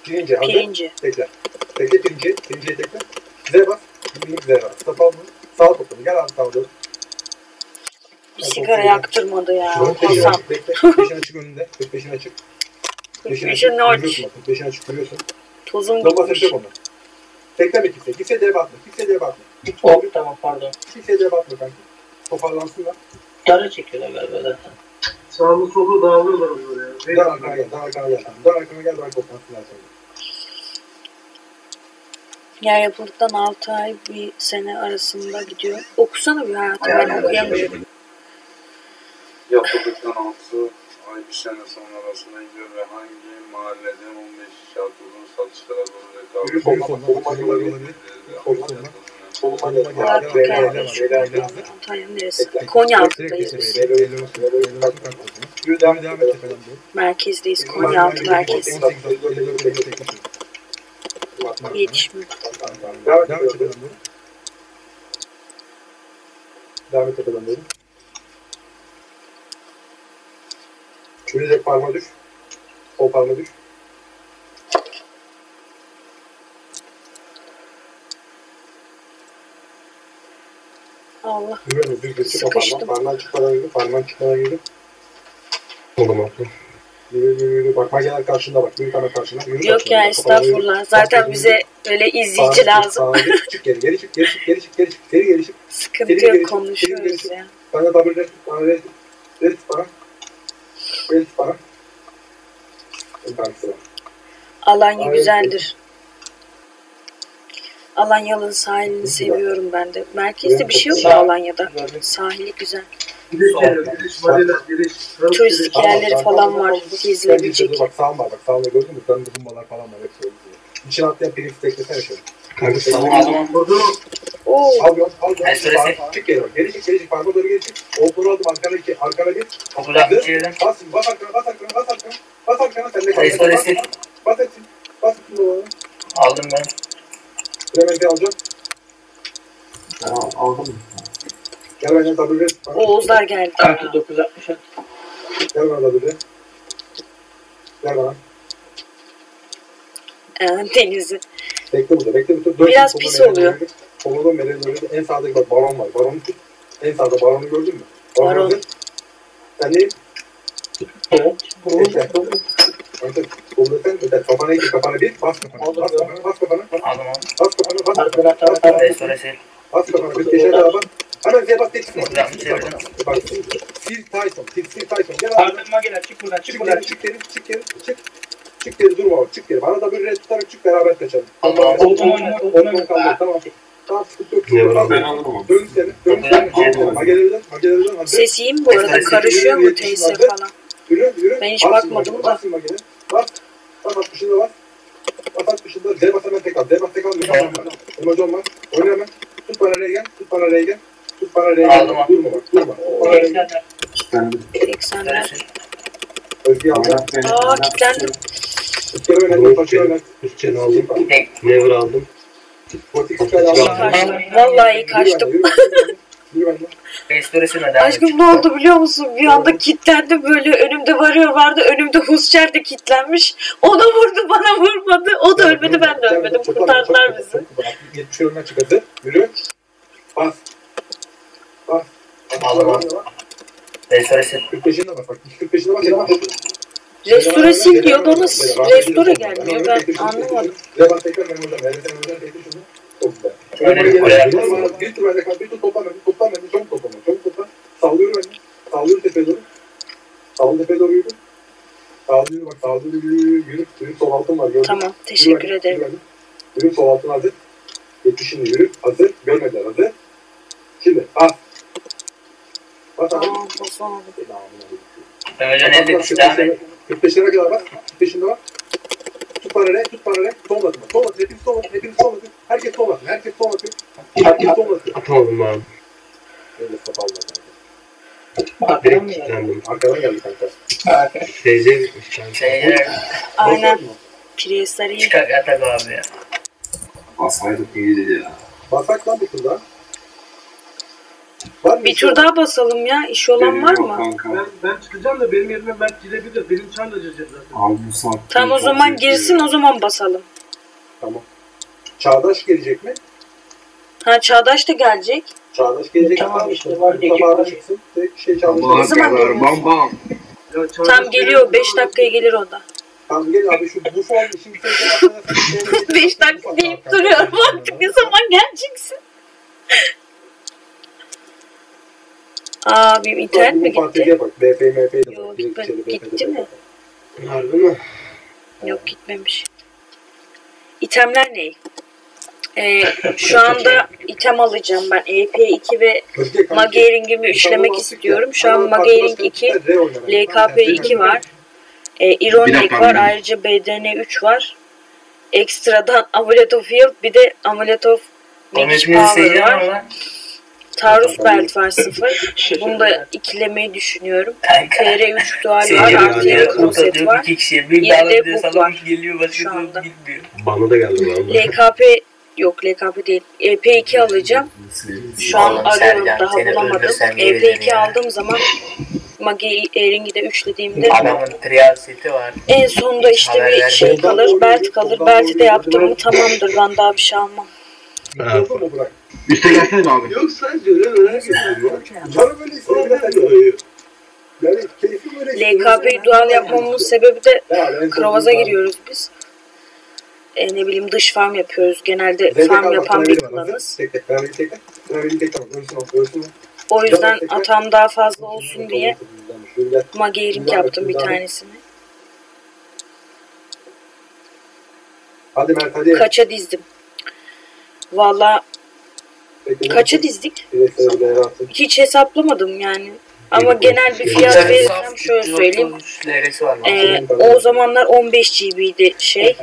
Pirinci hazır. Pirinci. Tekle. Tekle pirinci. Pirinciye tekle. Z bas. Minik Z bas. Stop al bunu. Sağ topladı. Gel abi sağa doğru. Bir sigara yaktırmadı ya. Hasan. Bekle. 45'in açık önünde. 45'in açık. 45'in 45'in aç. Görüyorsun bak, 45'in açık görüyorsun. Tozum Lamba gitmiş. onda. Tekleme kimse. Kimse D'ye batma. Kimse D'ye batma. Hop tamam pardon. Kimse D'ye batma kanka. Toparlansınlar. Dara çekiyorlar galiba zaten. Sağlı solu dağılıyorlar orada ya. Dön arkana gel. Dön arkana gel. Dön arkana gel. Ben toplansınlar sonra. Yer yapıldıktan 6 ay bir sene arasında gidiyor. Okusana bir hayatım ben okuyamıyorum. Yapıldıktan 6 bir sene sonra arasında gidiyor ve hangi mahallede 15 şart uzun satışlara doğru rekabet soluna. Soluna olabilir. Soluna. Soluna gel. Var Gel. çok Gel. yer Gel. var. Gel. Gel. Gel. Antalya neresi? Konyaaltı'dayız biz. Yürü devam et tepeden doğru. Merkezdeyiz. Konyaaltı merkez. 18 Yetişmiyor. Devam et tepeden doğru. Devam et tepeden doğru. Şöyle de parmağı düş. Sol parmağı düş. Allah. Yürü öyle düz geçip o Sıkıştım. parmağı. Parmağın çıkmadan yürü. Parmağın çıkmadan yürü. Oğlum atla. Yürü yürü yürü. Bak mageler karşında bak. Yürü tane karşına. Yürü Yok karşına. ya Bak, kafaları yürü. estağfurullah. Zaten bize öyle izleyici çık, lazım. sağa çık, çık geri, geri çık, geri çık, geri çık, geri çık, geri geri çık. Sıkıntı Geri geri yok geri geri konuşuyoruz ya. Bana da böyle bana red, red bana. Red bana. Ben sıra. Alanya güzeldir. Alanya'nın sahilini seviyorum ben de. Merkezde bir şey yok mu Alanya'da? Sahili güzel. Turistik yerleri falan var. Gezilebilecek. Bak var, bak sağımda gördün mü? Döndü zumbalar falan var, hepsi öyle. İçine atlayan pirinç teklesene şöyle. Kanka Sağ sağ ol. ol. Vurdu. Oo. Al yok, al yok. Ben söylesek. Çık geri. Geri çık, geri çık. Parma doğru geri çık. Okları aldım, arkana iki, arkana bir. Okulu atmış yerden. Bas, bas arkana, bas arkana, bas arkana. Bas arkana, sen de kal. Restore Bas, sil. Bas etsin. Bas etsin doları. Aldım ben. Clement'i alacağım. Tamam aldım. Gel double rest. Oğuzlar geldi. Artı 960 at. Gel bana rest. Gel bana. Ee, Deniz'i. Bekle burada, bekle burada. Biraz pis oluyor. Soluna nereye doğru? En sağdaki bak baron var. Baronu tut. En sağda baronu gördün mü? Baron. solda sen öter. Kafana iki, kafana bir. Bas kafana, bas kafana, bas kafana. Bas kafana, bas kafana. tamam Bas kafana. Bas kafana. Bir keşe daha bas. Hemen Zebat atmış yerden. Bak, Sil Tyson, sil, Tyson. Gel abi. Arkama gel çık buradan çık buradan. çık geri, çık geri, çık. Çık geri durma bak, çık geri. Bana da bir red tutarak çık beraber kaçalım. Tamam. Oğlum oyna. Ondan oyna. kaldı, tamam. Tamam, sıkıntı yok. Abi? Ben onu. Dön seni, dön seni. Magelerden, magelerden. hadi. Ses iyi mi bu arada? Karışıyor mu teyze falan? Yürü, yürü. Ben hiç bakmadım da. Bas şimdi magene. Bas. Bas 60'ında bas. Bas 60'ında. Z bas hemen tek al. Z bas tek al. Emojon var. Oyna hemen. Tut bana R'ye gel. Tut bana R'ye gel. Tut bana R'ye gel. Durma bak. Durma. Tut bana R'ye gel. Eksenler. Ben de. 80'ler. Özgü alacağım. Aa kilitlendim. Üst kere oyna. Paçayı oyna. Üstçeni aldım. Never aldım. Vallahi kaçtım. Aşkım ne oldu biliyor musun? Bir anda kilitlendim böyle önümde varıyor vardı. Önümde Husçer de kilitlenmiş. Ona vurdu bana vurmadı. O da ölmedi ben de ölmedim. Kurtardılar bizi. 70 önüne çık hadi. Yürü. Bas. Bas. Abi. Restore sil. 45'ine bas bak. 45'ine bas. Yavaş. Restore sil diyor bana restore gelmiyor. Ben anlamadım. Çok. Öyle bir. Bir tur kal. Bir tur toplam bende. Toplam bende. Çabuk toplama. Çabuk topla. Sallıyorum beni. Sallıyorum tepeye doğru. Sallı tepeye doğru yürü. Sağlı yürü bak. Sağlı yürü. Yürü. Yürü. Sol altın var. Gördün. mü? Tamam teşekkür ederim. Yürü, sol altın hazır. Yetişin yürü. Hazır. Görmediler hazır. Şimdi abi. Aa basamadım. Ömercan elde bir devam et. 45'lere kadar bas. 45'inde bas. Tut ne? Tut ne? Sol atma. Sol atın. Hepiniz sol atın. Hepiniz sol atın. Herkes sol atın. Herkes sol atın. Herkes sol atın. Atamadım abi. Öyle sapal kanka. Direkt kilitlendim. Arkadan geldi kanka. TZ bitmiş kanka. Şeyler Aynen. Priestler iyi. çıkar yatak abi ya. Basaydık iyiydi ya. Basak lan bir tur daha. Var mı? Bir tur daha basalım ya. İş olan var mı? Kanka. Ben, ben çıkacağım da benim yerime Mert girebilir. Benim çar da girecek zaten. Abi bu saat. Tamam o zaman girsin o zaman basalım. Tamam. Çağdaş gelecek mi? Ha Çağdaş da gelecek. Çağdaş gelecek. Tamam Tamam işte, var ekip çıksın. Şey Çağdaş. Bam bam bam. Tam geliyor 5 dakikaya gelir o da. Tamam gel abi şu bu son şimdi sen 5 [laughs] dakika deyip duruyorum artık ne zaman geleceksin? Aa benim internet mi gitti? Bak. BP, MP de Yok, gitmedi. Gitti mi? Harbi mi? Yok gitmemiş. İtemler ne? Ee, şu anda [laughs] item alacağım ben. EP2 ve. Magering'imi üçlemek istiyorum. Şu an Magering 2, LKP2 var. Ee, Bir Ironic var. abi. Ayrıca BDN 3 var. Ekstradan Amulet of Field bir de Amulet of Magic Power var. Taarruz Belt var 0. Bunu da ikilemeyi düşünüyorum. Kanka. TR3 dual var. Artı yarı Diyor var. iki kişiye bir Bir daha de diyor book sana var. geliyor Şu anda. Bana da geldi. LKP yok LKP değil. EP2 alacağım. Şu an arıyorum daha bulamadım. öldürsem yemin EP2 ya. aldığım zaman Magi Ering'i de üçlediğimde Adamın trial seti var. en sonunda işte bir şey kalır. Belt kalır. Belt'i de yaptım mı tamamdır. Ben daha bir şey almam. Burak? Üste gelsene abi. Yok sadece öyle merak ediyorum. Bana böyle istedim. Yani keyfi böyle LKP'yi dual yapmamın sebebi de çok- giriyoruz biz. E, ne bileyim dış farm yapıyoruz. Genelde farm yapan bir klanız. O, yüzden atam daha fazla olsun diye Ering yaptım bir tanesini. Hadi Mert hadi. Kaça dizdim? Valla kaça dizdik? Hiç hesaplamadım yani. Ama genel bir fiyat verirsem şöyle söyleyeyim. Ee, o zamanlar 15 GB'di şey.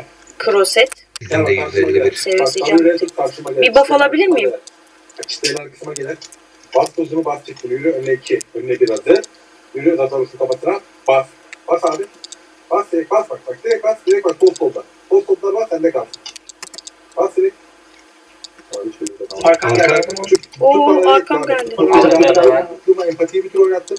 Croset. Bizim de 151. Seveseceğim. Bir buff alabilir miyim? Bak çitlerin arkasına gelir. Bas tozunu bas çıktı. Yürü önüne iki. Önüne bir hazır. Yürü Lazarus'un kafasına. Bas. Bas abi. Bas direkt bas bak. Bak direkt bas. Direkt bas. Sol solda. Sol solda bas. Sende kalsın. Bas direkt. Abi şöyle de tamam. Arkam geldi. Oo, arkam geldi. Durma empatiyi bir tur oynattın.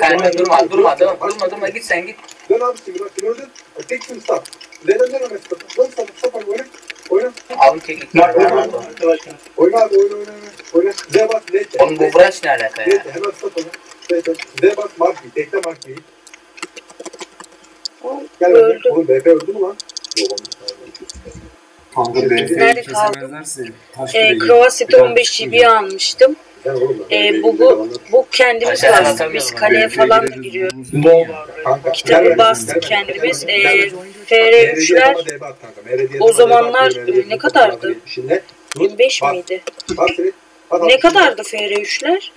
Kanka durma durma durma durma git sen git. Dön abi şimdi bak dön. Bak tek şimdi stop. Z'den dön hemen stop. Dön stop. Stop abi oyna. Oyna. Alın teknik. Oyna abi oyna oyna oyna. Oyna. Z bas çek. Oğlum bu branş ne alaka ya? hemen. Z çek. Z bas marki. Tekle markiyi. Gel öldü. Oğlum BP öldü mü lan? Yok oğlum. Nerede kaldım? E, Croasya'da 15 GB almıştım. E, bu, bu, bu kendimiz bastık. Biz kaleye falan da giriyoruz. Kitabı bastık kendimiz. E, FR3'ler o zamanlar e, ne kadardı? 25 miydi? Ne kadardı FR3'ler?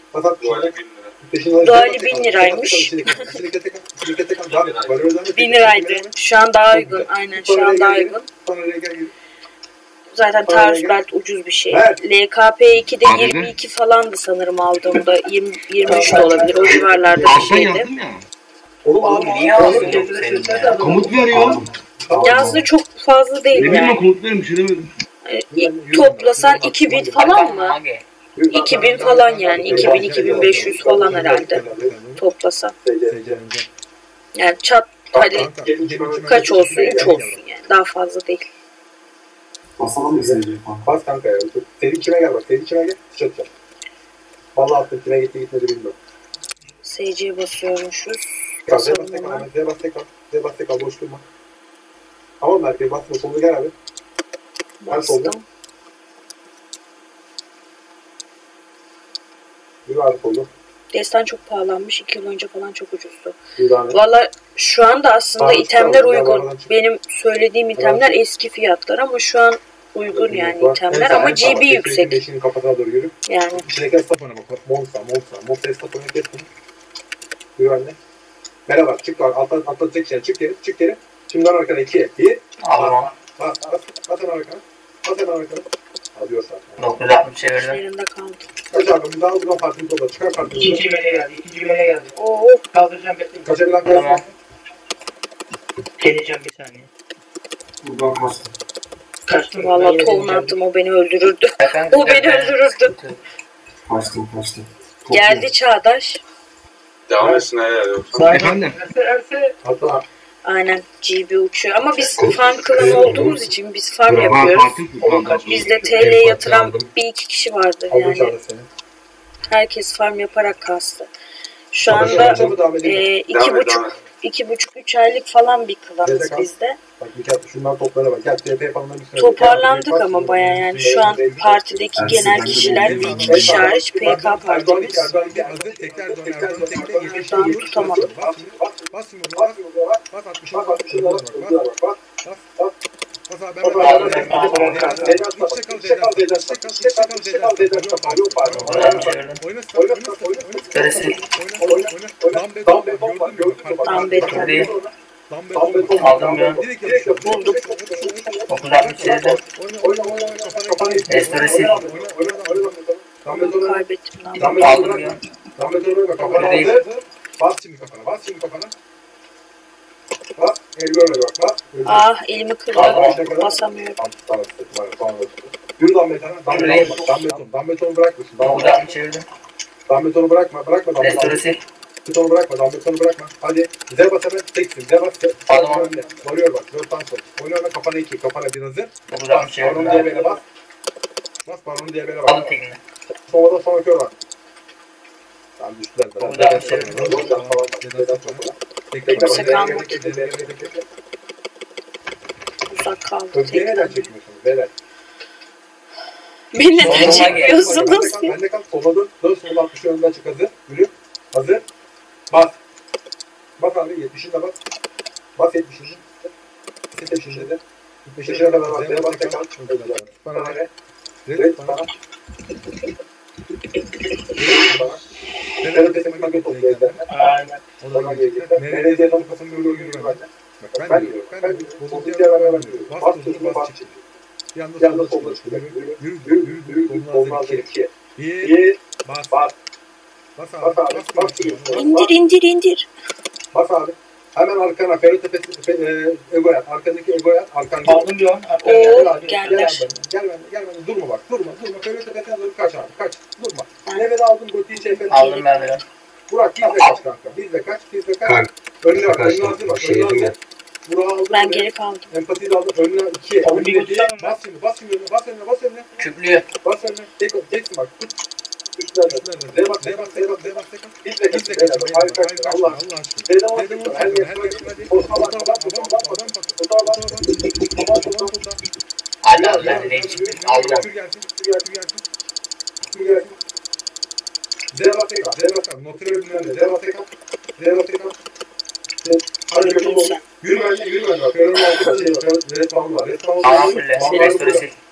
Doğali 1000 liraymış. 1000 liraydı. Şu an daha uygun. Aynen şu an daha uygun. Zaten taarruz belt ucuz bir şey. LKP2'de Abi. 22 falandı sanırım aldığımda. 20, 23 de olabilir. O civarlarda bir şeydi. Oğlum Niye aldın? Komut veriyor. Ya aslında çok fazla Ne değil bileyim ben yani. komut verim bir şey demedim. E, Toplasan 2000 falan mı? Mage. 2000 falan yani. 2000-2500 falan herhalde toplasan. Yani çat hadi kaç olsun? 3 olsun yani. Daha fazla değil. Basalım mı sence? Bas kanka ya. Seri kime gel bak. Seri kime gel. Tuş atacağım. Vallahi attım. Kime gitti gitmedi bilmiyorum. SC'ye basıyormuşuz. Tamam, Z bas tekrar. hemen. Z bas tekrar. Z bas tekrar. Boş durma. Tamam Merkez basma. Solda gel abi. Ben solda. Yürü abi solda. Destan çok pahalanmış. 2 yıl önce falan çok ucuzdu. Valla şu anda aslında Tamam, itemler uygun. Benim söylediğim itemler eski fiyatlar ama şu an uygun yani itemler ama GB yüksek. Beşinin kafasına doğru yürü. Yani İçindeki esnaf oyna bak. Monsa, Monsa. Monsa oyna kes bunu. Yürü anne. Merhaba çık var. Atla, atla çek içine. Çık geri. Çık geri. Şimdi dön arkana. İki. Bir. Aldım onu. Bas. Bas. Bas hemen arkana. Bas hemen arkana. Alıyor zaten. 960 çevirdim. yerinde kaldı. Kaç abi. Bir daha buradan. Çıkar olur. İkinci meleğe geldi. İkinci meleğe geldi. Oo, Kaldıracağım bekleyin. Kaçabilen Tamam. kalsın. Geleceğim bir saniye. Buradan kaçtım. Kaçtım. valla tohum attım o beni öldürürdü. [laughs] O beni öldürürdü. Kaçtım kaçtım. Geldi Çağdaş. Devam etsin he ya yoksa. Efendim. Hatta Aynen GB uçuyor ama biz farm klan olduğumuz için biz farm yapıyoruz. Bizde TL yatıran bir iki kişi vardı yani. Herkes farm yaparak kastı. Şu anda e, iki buçuk. İki buçuk, üç aylık falan bir kal? bizde. Bak bir kere şundan toplara bak. Gel TP falan bir. Toparlandık ama baya yani şu an partideki genel kişiler bir iki kişi hariç PK partimiz. Erdoğan tutamadım. Bas şimdi bas bas bas 60 bas 60 bas bas Aldım bir. Buldum. 960 çevirdim. Restoresi. Kaybettim lan. Aldım bir. Bas şimdi kafana, bas şimdi kafana. Bas, el böyle bak, bas. Ah elimi kırdı. Basamıyorum. Yürü dan betona, dan beton bak, dan beton, dan betonu bırakmasın. Dan, 960 çevirdim. dan betonu bırakma, bırakma dan betonu. Restoresi. Betonu bırakma, dan betonu bırakma. Hadi, Z bas hemen, teksin, Z bas. Pardon. Önüne. Varıyor bak, sonra. Oyna hemen kafana iki, kafana bir hazır. 960 Baron çevirdim. diye bele bas. Bas, baron diye bas. tekini. Sonradan sonra kör var. Tamam düştüler. Çevirdim. Kimse kalmadı. Uzak kaldı. Özge'ye neden çekmiyorsunuz beyler? Beni neden çekmiyorsunuz? Ben de kal, sola dön, dön sola 60 önünden çık hazır. Yürü, hazır. Bas. Bas abi 70'in de bas. Bas 70'in. 70'in de. 70'in kadar bas. Bas, tekrar. Bana ne? Evet, bana. Bana. Nerede teslim ben götürdüm. Aynen. Ona gelecek. Nereye diye tam kafamı böyle yürüyor bence. Bak ben diyorum. Ben diyorum. Bozuldu diye ben ben diyorum. Bas, bas, bas, çık. Bir anda solda çıktı. Yürü, yürü, yürü, yürü, yürü. Soluna hazır iki. Bir, bas. Bas. Bas abi. Bas abi. Bas. İndir indir indir. Bas abi. Hemen arkana Ferro tepesi fe, e, ego yat. Arkandaki ego yat. Arkandaki Aldım diyorsun. Oo, Gel. Gel. Gel benden. Gel benden. Durma bak. Durma. Durma. Ferro tepesine doğru kaç abi. Kaç. Durma. Nefes aldım. Goti'yi çepelim. Aldım ben biraz. Burak biz de kaç kanka. Biz de kaç. Biz de kaç. Kanka, Önüne bak. Önüne hazır bak. Şey Önüne hazır. Burak'ı aldım. Ben geri kaldım. Empatiyi de aldım. Önüne ikiye. Oğlum bir götürsene diye. Bas şimdi. Bas şimdi. Bas önüne. Bas önüne. Küplüyor. Bas önüne. Tek, teksin bak. Tut güçlerle. Zeybak zeybak zeybak zeybak zeybak. İlle gitti beyler. Harika Allah aşkına. Dedem olsun. Her yer böyle. Osman bak bak Osman bak bak. Osman bak. Osman bak Osman. Allah ben ne çıktım? Allah. Şu gelsin. Şu gelsin. Şu gelsin. Zero tekrar. Zero tekrar. Notere bölümlerinde. Zero tekrar. Zero tekrar. Hadi götür oğlum. Yürü bence yürü bence. Kırılma altı şey var. Red var. Red var. Tamam.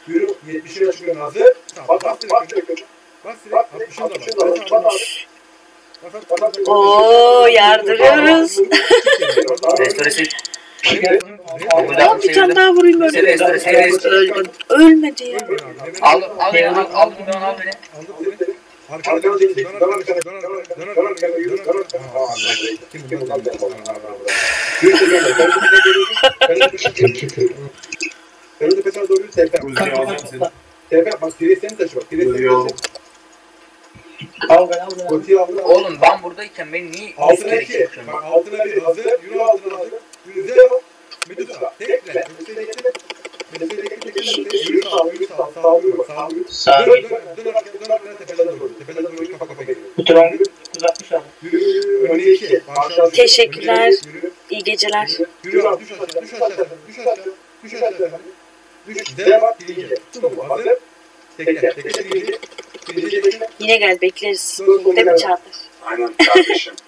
Yürü. 70'e çıkıyor Nazı. Bak bak bak. Bas direkt 60'ın da. Bas abi. Oo yardırıyoruz. Restore sil. Aa, bir tane daha vurayım Restore öyle. restore sil. restore. Öldüm. Ölmedi ya. Aldım. Al beni. Al, ben onu al beni. Arkana dön dön dön dön arkana dön arkana yürü dön arkana. Al ben al ben. Goti'yi aldı. Oğlum ben buradayken beni niye Altına kere iki. çekiyorsun? Bak altına bir hazır. Yürü altına hazır. Yürü Z bas. Medusa. Tekle. Medusa'yı tekle. Medusa'yı tekle. tekle. Yürü sağ. Yürü sağ. Sağ yürü bak. Sağ yürü. Sağ Dön dön dön dön arkaya tepeden doğru. Tepeden doğru kafa kafa geliyor. Bu tren 960 aldım. Yürü yürü öne iki. Aşağı Teşekkürler. Yürü. İyi geceler. Yürü abi düş aşağı. Düş aşağı. Düş aşağı. Düş aşağı. Düş. Z bas. Birinci. Tutun mu? Hazır. Tekle. Tekle birinci. Birinci tekle. Yine gel bekleriz. Değil mi. Çağatay? Aynen kardeşim. [laughs]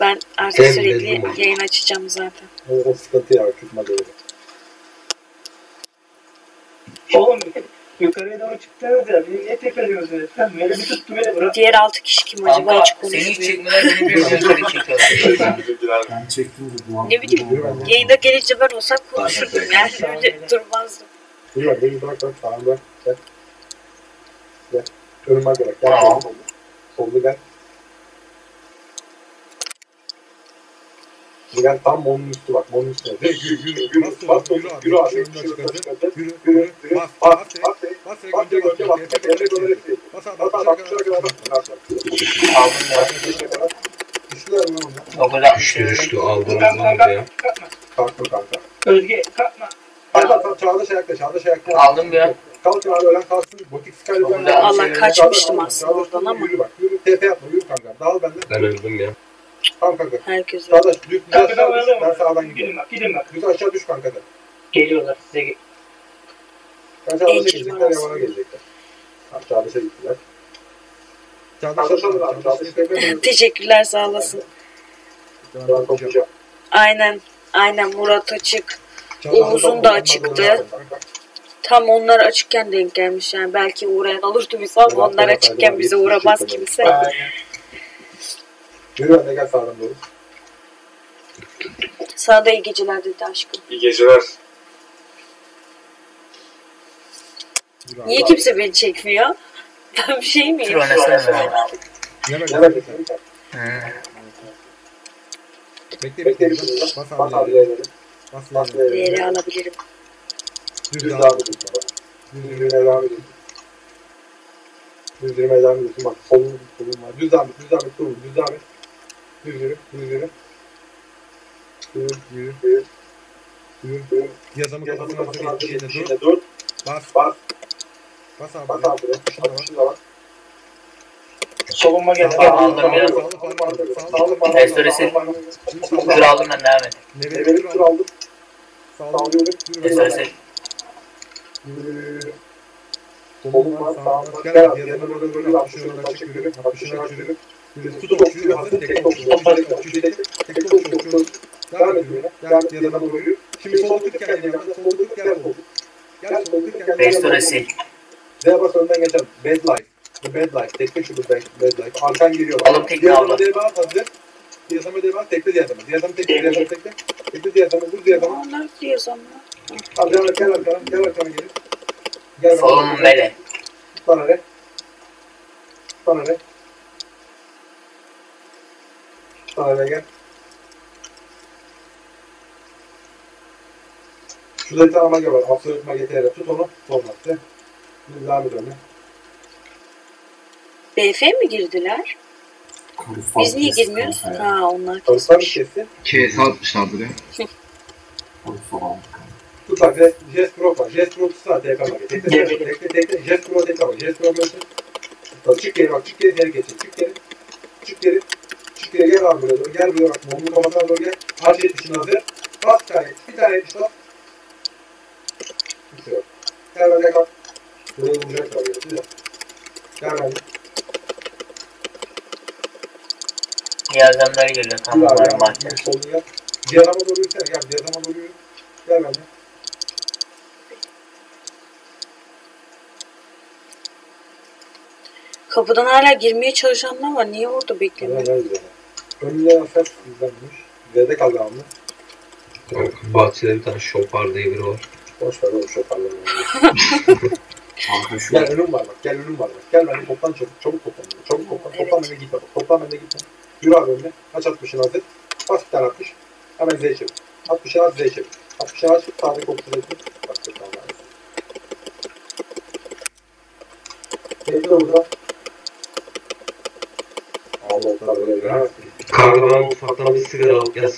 Ben artık Sen sürekli yayın açacağım zaten. O, o sıkıntı ya. Tutma böyle. Oğlum yukarıya doğru çıktınız ya. Beni niye tepeliyorsunuz? Sen böyle bir tuttu beni bırak. Diğer altı kişi kim acaba Kanka hiç seni hiç çekmeler beni bir yukarı çekiyorlar. [laughs] Ben çektim de bu Ne bileyim yayına gelince ben olsam konuşurdum yani. Öyle durmazdım. Bak. Beni bırak bırak. Sağını bırak. Gel. Gel. Önüme bak. Gel. Tamam. Sollu gel. Şimdi Gel tam monun üstü bak. Monun üstüne. Yürü yürü yürü. Bas bas yürü abi. Yürü abi. Yürü yürü. Bas bas bas. Bas önce önce bas. Önce böyle. Bas abi. Bas abi. Şuraya kadar bas. Aldım ya. Üstüne mi onu? 960 Düştü düştü. Aldığımız var ya. Kalkma. Kalkma kanka. Özge kalkma. Hadi bak çağda şey yakla. Çağda şey yakla. Aldım ya. Kalk abi ölen kalsın. Botik skyline. Allah kaçmıştım aslında oradan ama Yürü bak. Yürü. TP yapma. Yürü kanka. Dağıl benden. Ben öldüm ya. Tamam kanka. herkes öyle. Çağdaş düz, düz aşağı düş. Ben sağdan Gidin gidiyorum. bak gidin bak. Düz aşağı düş kanka da. Geliyorlar size. Ben Çağdaş'a Encil gelecekler. Yaman'a gelecekler. Tamam Çağdaş'a gittiler. [laughs] Teşekkürler sağ olasın. Aynen. Aynen Murat açık. Oğuz'un da açıktı. Tam onlar açıkken denk gelmiş yani. Belki uğrayan olurdu biz ama onlar açıkken bize uğramaz kimse. Aynen. Yürü anne gel sağdan doğru. Sana da iyi geceler dedi aşkım. iyi geceler. Abi. Niye kimse beni çekmiyor? [laughs] Ben bir şey miyim? gel. Hı. Bekle bekle. Bas Bas abi. abi. Bas yerine. Değeri alabilirim. Düzgün abi. Düzgün devam edin. Düzgün'e devam edin. Bak solun, solun var. Düz Ahmet, düz Ahmet, solun, düz Ahmet. Düzgün'e, düzgün'e. Düzgün, düzgün, düzgün. Düzgün, Yazamı kapatın artık içinde dur. Bas. Bas. Bas abi. Bas abi. Şuna bak. Solunma geldi. Sağ aldım ya. Restoresi. Tur aldım ben devam edeyim. Ne verip tur aldım. Sağ olun. Restoresi. Bomba sağlıklar yanına böyle atışına açık yürü, atışına çürü. Böyle tut okçuyu hazır tek okçu, okçu tek tek okçu okçu. Devam ediyor, devam yanına doğru Şimdi sol tık kendine yapma, sol tık gel sol. Gel sol tık kendine yapma. Restorasi. Deva sonundan geçen Bad Life. Bad Life, tekte şudur Bad Life. Arkan geliyor. Alıp tekte alma. Diğer adama hazır. Diğer adama deva, tekte diğer adama. Diğer adama tekte, diğer adama tekte. Tekte diğer adama, vur diğer adama. Onlar diğer adama. Tamam devam et gel arkana. Gel arkana geri. Gel Solun bana. mele. Bana ne? Bana ne? Bana ne gel. Şurada bir tane mage var. Absolut mage TR. Tut onu. Olmaz. Şimdi devam önüne. BF mi girdiler? Biz niye girmiyoruz? Ha onlar Karıslar mı kesti? KS atmışlar buraya. Tut bak. Jest, jest Pro var. Jest Pro tutsa TK mage. Tekle tekle tekle tekle. Jest Pro TK var. Jest Pro görsün. Bak çık geri bak. Çık geri geri geçin. Çık geri. Çık geri. Çık geri gel abi buraya doğru. Gel buraya bak. Momunu kafasına doğru gel. Harç etmişin hazır. Bas bir tane. Bir tane etmiş bas. Kimse yok. Gel ben de kal. Buraya vuracaklar. ya. Güzel. Gel ben de. Yazanlar geliyor. Tam Dur abi, bunların abi, bahçe. bir solunu yap. Diyadama doğru yürüsene. Gel diyadama doğru yürü. Gel ben de. Kapıdan hala girmeye çalışanlar var. Niye orada diyadama. Önüne afet izlenmiş. Z'de kaldı. Kanka bahçede bir tane şopar diye biri var. Boş ver oğlum şoparları. [laughs] Gel önüm var bak. Gel önüm var bak. Gel bende toplan çabuk. Çabuk toplan. Çabuk toplan. Toplan bende gitme bak. Toplan bende gitme. Yürü abi önüne. Aç 60'ın hazır. Bas bir tane 60. Hemen Z çevir. 60'ın aç Z çevir. 60'ın aç. Sağdaki kokusu bekle. Bak çok tamam. Bekle burada. Allah Allah böyle ya. Kanka ben mutfaktan bir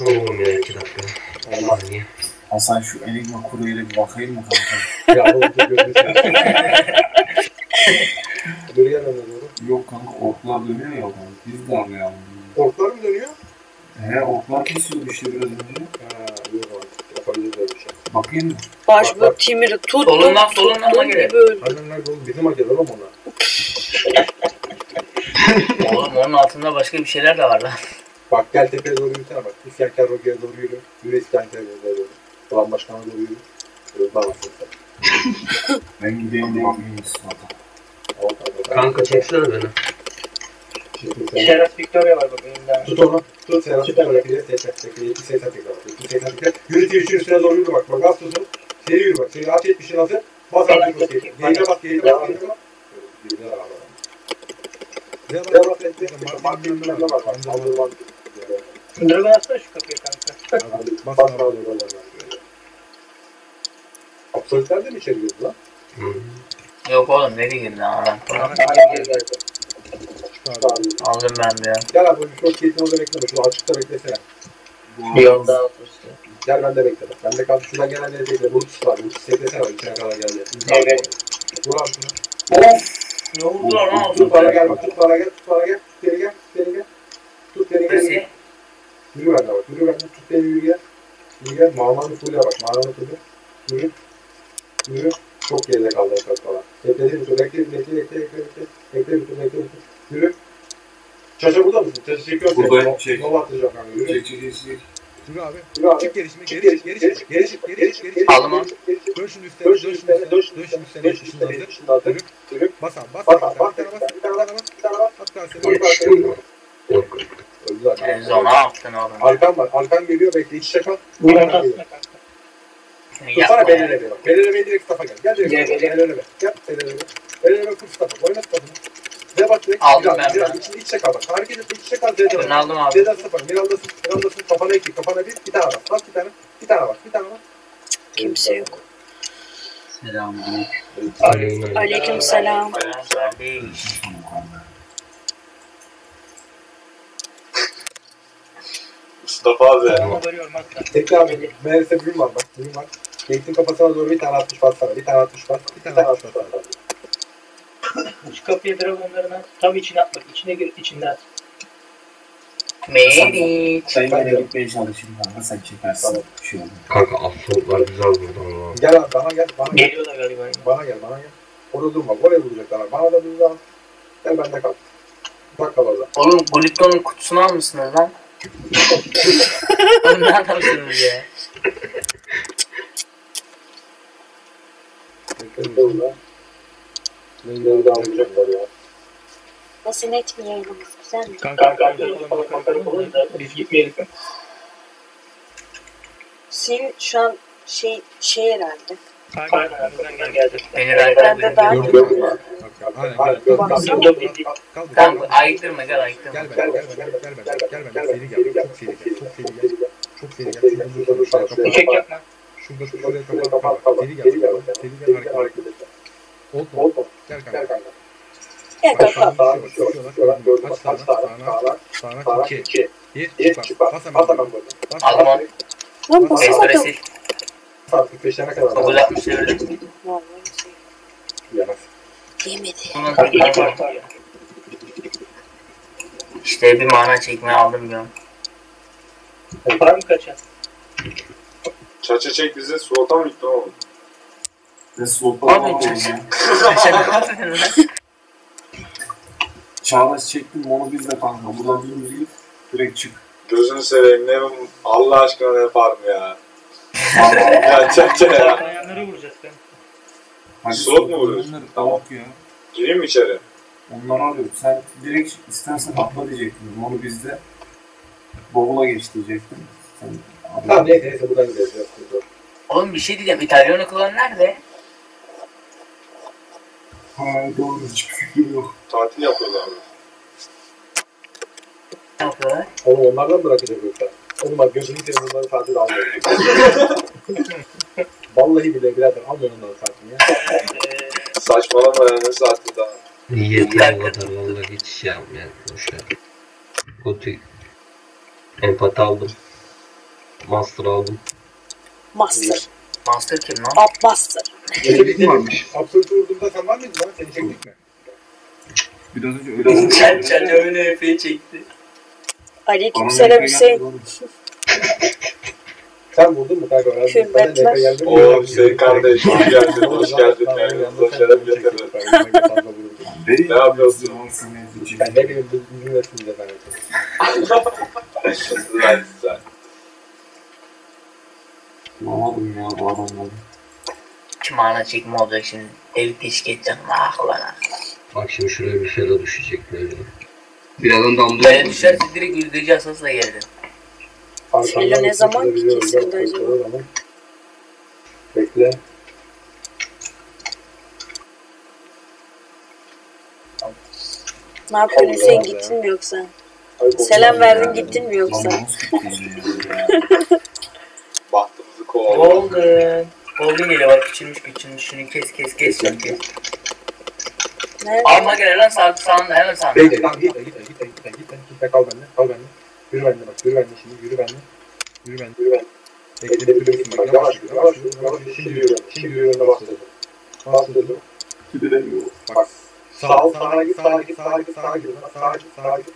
olur mu ya iki dakika? Saniye. Hasan şu Enigma kuruyla bir bakayım mı kanka? Ya seveyim. Dur gel önüne doğru. Yok kanka oklar dönüyor ya kanka. Biz de anlayalım. Orklar mı dönüyor? He oklar kesiyordu işte biraz önce. Ha, yok abi. Yapabiliriz öyle bir şey. Bakayım mı? Başbuğ Timir'i tuttum. Solundan, solundan gibi öldü. Aynen nerede oğlum? Bizim acılar oğlum ona. [laughs] Oğlum onun altında başka bir şeyler de var lan. Bak gel tepeye doğru yürüsene bak. İsyankar Rogi'ye doğru yürü. Yürü İsyankar'a doğru. Ulan başkana doğru yürü. Nasıl sen. Ben gideyim de. Kanka çeksene beni. Şeref Victoria var bak önümden. Tut onu. Tut Serhat. Tut onu. Tekle tekle tekle. İki seksen tekle bak. İki seksen tekle. Yürü Twitch'in üstüne doğru yürü bak. Bak az tutun. Seri yürü bak. Seri aç etmişin hazır. Bas artık bas. Geride bas. Geride bas. Geride bas. Geride bas. Dragon atsana şu kapıyı kanka. Bas bas saldırı var. Absolutler de mi içeri girdi lan? Yok oğlum nereye girdin adam? Aldım ben de ya. Gel abi şu kesin orada bekleme. Şurada açıkta beklesene. Bir yol daha otursun. Gel ben de bekle. bak. Ben de kaldı. Şuradan gelenleri bekle. Brutus var. Brutus beklesene bak. İçine kadar geldi. Evet. Vur abi şunu. Of! Ne oldu lan? Tut bana gel. Tut bana gel. Tut bana gel. Tut beni gel. Tut beni gel. Tut beni gel. Neresi? Yürü bende bak. Yürü bende. Tut beni yürü gel. Yürü gel. Mağlanı full'e bak. Mağlanı full'e. Yürü. Yürü. Çok geride kaldı efekt falan. Bekle bir tur. Bekle bekle bekle bekle bekle. Bekle bir tur. Bekle bir tur. Yürü. Çaça burada mısın? Çaça çekiyor seni. Buradayım, çek. Nova atacağım kanka. Yürü. Çek çek çek. Yürü abi. Yürü abi. Çık geri şimdi. Geri çık. Geri çık. Geri çık. Geri çık. Geri çık. Aldım abi. Dön şimdi üstüne. Dön şimdi üstüne. Dön şimdi üstüne. Dön şimdi üstüne. Şimdi hazır. Yürü. Bas abi. Bas. Bas. Bas. Bir tane bas. Bir tane bas. At karşısına. At karşısına. Öldü zaten. Enzo ne yaptın oğlum? Arkan var. Arkan geliyor. Bekle. İç içe kal. Bir Arkan geliyor. Yapma ya. belirle bak. Belirle direkt stafa gel. Gel direkt Gel, stafa. gel. Belirle. Gel belirle. Belirle kur stafa. Oyna stafını. Z'e bak direkt. Aldım Biraz, ben biraz. bunu. İç, iç içe kal bak. Hareket et. İç içe kal. Z'de Ben bak. aldım abi. Z'den stafa. Mirandasın. Mirandasın. Kafana iki. Kafana bir. Bir tane bas. Bas bir tane. Bir tane bas. Bir tane bas. Kimse yok. Selamünaleyküm. Aleyküm selam. Kardeş. Mustafa abi. Tekrar abi. Meğerse büyüm var bak. Büyüm var. Gate'in kafasına doğru bir tane 60 bas sana. Bir tane 60 bas. Bir tane 60 bas. Şu kapıya dragonlarını at. Tam içine at bak. İçine gir. içinde at. Meriç. Ben yine gitmeye çalışayım kanka sen çekersin. Bir şey olur. Kanka absolutlar güzel buradan lan. Gel abi bana gel. Bana gel. Geliyorlar galiba. Bana gel. Bana gel. Orada durma. Oraya vuracaklar. Bana da bir zaman. Gel bende kal. Bak kal orada. Oğlum Glutton'un kutusunu almışsınız lan. Oğlum ne adamsınız ya? Daha vuracaklar ya. Nasıl net mi yayınımız? Güzel mi? Kanka kanka bakalım bakalım. Biz gitmeyelim. Senin şu an Şey, şey herhalde. Beni ver. Ben de daha Gördün mü? Aynen. Gel, Baksana. kal, kal, kal, Tamam kal. ayıktırma gel ayıktırma. Gel ben, gel ben, gel ben, gel ben, seri gel, çok seri gel, çok seri gel, çok seri gel, şurada dur, şuraya kapat, Çek yapma. şurada şuraya kapat, seri gel, seri gel, hareket et. Oldu? Gel kanka. Gel Bak, kapat. sağına düşüyorlar, gördün mü? Aç sağına, sağına, sağına, iki, bir, çık bak, bas hemen Aldım onu. Lan bas, basamadım. Restore sil. bas, 45'lerine kadar. 960 çevirdim. Vallahi Yemez. Yemedi. Bir var. İşte bir mana çekmeye aldım ya. Para mı kaçar? Çaça çek bizi slota mı gittin oğlum? Ne slotla Abi çaça. [laughs] Çağdaş çektim onu biz de kanka. Buradan dümdüz git. Direkt çık. Gözünü seveyim ne Allah aşkına ne yaparım ya. [laughs] ya çaça ya. Dayanları vuracağız ben. Hadi Slot mu vuruyorsun? Tamam. ya. Gireyim mi içeri? Onları alıyorum. Sen direkt istersen atla diyecektin. Onu bizde bavula geç diyecektin. Sen Tamam neyse neyse buradan gideceğiz. yok. Oğlum bir şey diyeceğim. İtalyan klan nerede? Ha doğru hiçbir fikrim yok. Tatil yapıyorlar abi. Ne yapıyorlar? Oğlum onlardan bırakacak yoksa? Oğlum bak gözünü seveyim bunları tatil almıyorum. [laughs] Vallahi bile birader almıyorum onları tatil ya. Saçmalama ya ne saati daha. Niyetim o kadar vallahi hiç şey yapmayan. Boşver. Kötü. Empati aldım. Master aldım. Master. Master kim lan? Up master. Gece varmış. Absolut vurduğumda sen var mıydın lan? Seni çektik mi? Biraz önce öyle Çaça çaça öyle epey çekti. Aleykümselam Hüseyin. [laughs] Sen vurdun mu kanka? Ben- Hürmetler. ben geldim. Oo Hüseyin kardeş hoş geldin hoş geldin. Evimize şeref getirdin. Ne yapıyorsun? Ben ne bileyim bu bizim neslimize ben Güzel güzel. Bulamadım ya bu adamları. Kim mana çekme olacak şimdi. Evi teşkil edeceğim. Ah lan. Bak şimdi şuraya bir felo düşecek böyle. Birazdan damla Böyle düşerse direkt yüzdeci asasla geldi. Filo ne zaman kesildi acaba? Bekle. Ne yapıyorsun Hüseyin gittin mi yoksa? Selam verdin gittin mi yoksa? [laughs] Bahtımızı kovaladık. Golden. Golden geliyor bak küçülmüş küçülmüş. Şunu kes kes kes kes. Alma gel lan sağ sağında hemen sağında. Bekle tamam gitme gitme gitme gitme gitme gitme kal bende kal bende. Yürü bende bak yürü bende şimdi yürü bende. Yürü bende yürü bende. Bekle bekle bak yavaş yürü yavaş yürü yavaş yürü. Şimdi yürü şimdi yürü önüne bas dedim. Bas dedim. Bak sağ sağa git sağa git sağa git sağa git sağa git sağa git.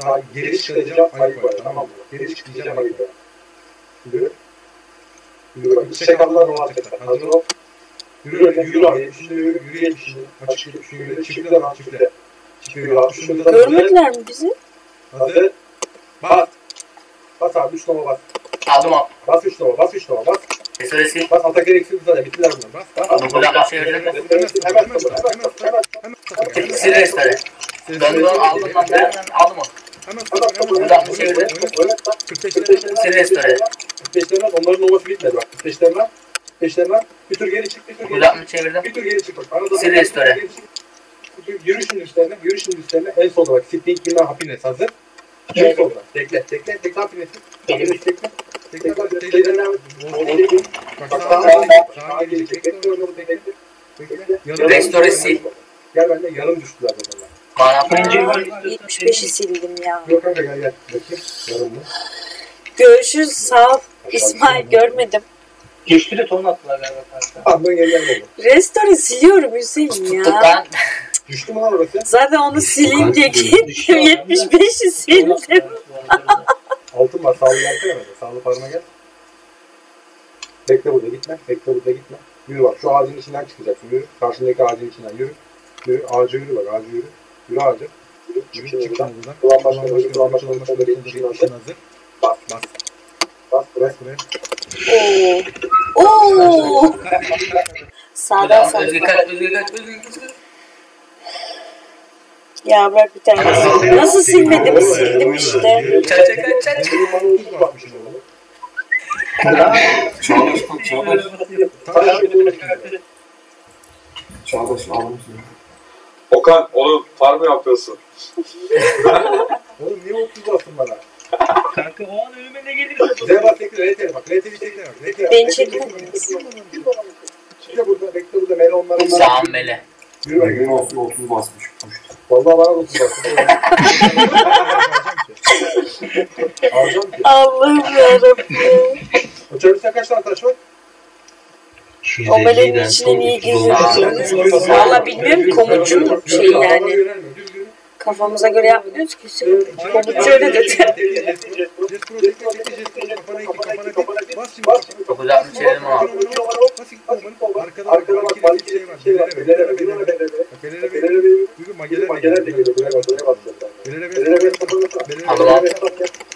Sağa geri çıkacağım ayıp var tamam mı? Geri çıkacağım ayıp var. Yürü. Yürü bak çiçek aldılar o atacaklar. Hazır ol. Yürü önüne yürü abi. Şimdi yürü yürü yürü şimdi. Açık yürü şimdi yürü. Çiftle var çiftle. Çiftle da Görmediler mi bizi? Hazır. Bas. Bas abi 3 nova bas. Aldım al. Bas 3 nova bas 3 nova bas. Süresi. Bas atak gereksiz zaten bittiler bunlar. Bas bas. Dokuz altmış çevirdim. Hemen hemen hemen hemen hemen Sil restore. Döndü aldım lan ben aldım onu. Hemen Dokuz altmış çevirdim. 45'lerine Sil restore. 45'lerine onların novası bitmedi bak. 45'lerine 45'lerine bir tur geri çık bir tur geri altmış çevirdim. Bir tur geri çık bak. Sil restore. Yürü şimdi üstlerine, yürü şimdi üstlerine. En solda bak. Sitting yine happiness hazır. Sağa bekle, bekle. Bekle. Yarım- Restore sil. Gel bende yarım düştü zaten onlar. Bana 75'i sildim ya. Yok kanka gel gel. Bakayım. Yarım mı? Görüşürüz sağ ol. İsmail görmedim. Geçti de ton attılar galiba. Andan gel gel. Restore siliyorum Hüseyin ya. Düştü mü lan orası? Zaten onu sileyim diye gittim. 75'i sildim. Altın var. Sağlı gelsene bende. Sağlı parma gel. Bekle burada gitme. Bekle burada gitme. Yürü bak. Şu ağacın içinden çıkacaksın. Yürü. Karşındaki ağacın içinden yürü. Yürü. Ağaca yürü bak. Ağaca yürü. Yürü ağaca. Yürü. Çık şimdi buradan. Kulağın başına başına kulağın başına başına başına başına başına hazır. Bas. Bas. Bas. Bırak buraya. Oo. Oo. Sağdan sağdan. Özgür kaç özgür kaç özgür kaç. Ya bırak bir tane. Nasıl silmedim sildim işte. Çaça kaç çaça. Çağdaş kalk Çağdaş. Çağdaş seni. Okan oğlum farm yapıyorsun. Oğlum niye 30 bastın bana? Kanka o an önüme ne gelir? Zeba tekrar RT'ye bak. RT'yi tekrar bak. RT'ye Beni çekmediniz. Bekle burada, bekle burada. Mele onların. Sağım mele. Yürü bak. 30 basmış. Vallahi bana 30 bastın. Alacağım ki. Allah'ım yarabbim. O çarpıda kaç tane taş var? Şu O meleğin yüzeyden içine niye 30 olmuş. giriyorsunuz? Valla bilmiyorum komutçunun şeyi yani. Kafamıza göre yapmıyoruz ki. Hüseyin. Komutçu öyle dedi. Dokuz altmış çevirelim abi. Arkada bak şey var. Belere belere belere belere. Belere belere yürü mageler mageler de geliyor. Buraya bak buraya bak. Belere belere belere belere Aldım abi. belere belere bırak bırak bırak. Dokuz altmış çevirelim. Z'den Z'den Z'den Z'den. İşte kal Z'den gitme. Bir ilişkiye değil ilişkiye bak. İlişkiye Z'den Mageler. Mageler. Aldım abi. Dolma.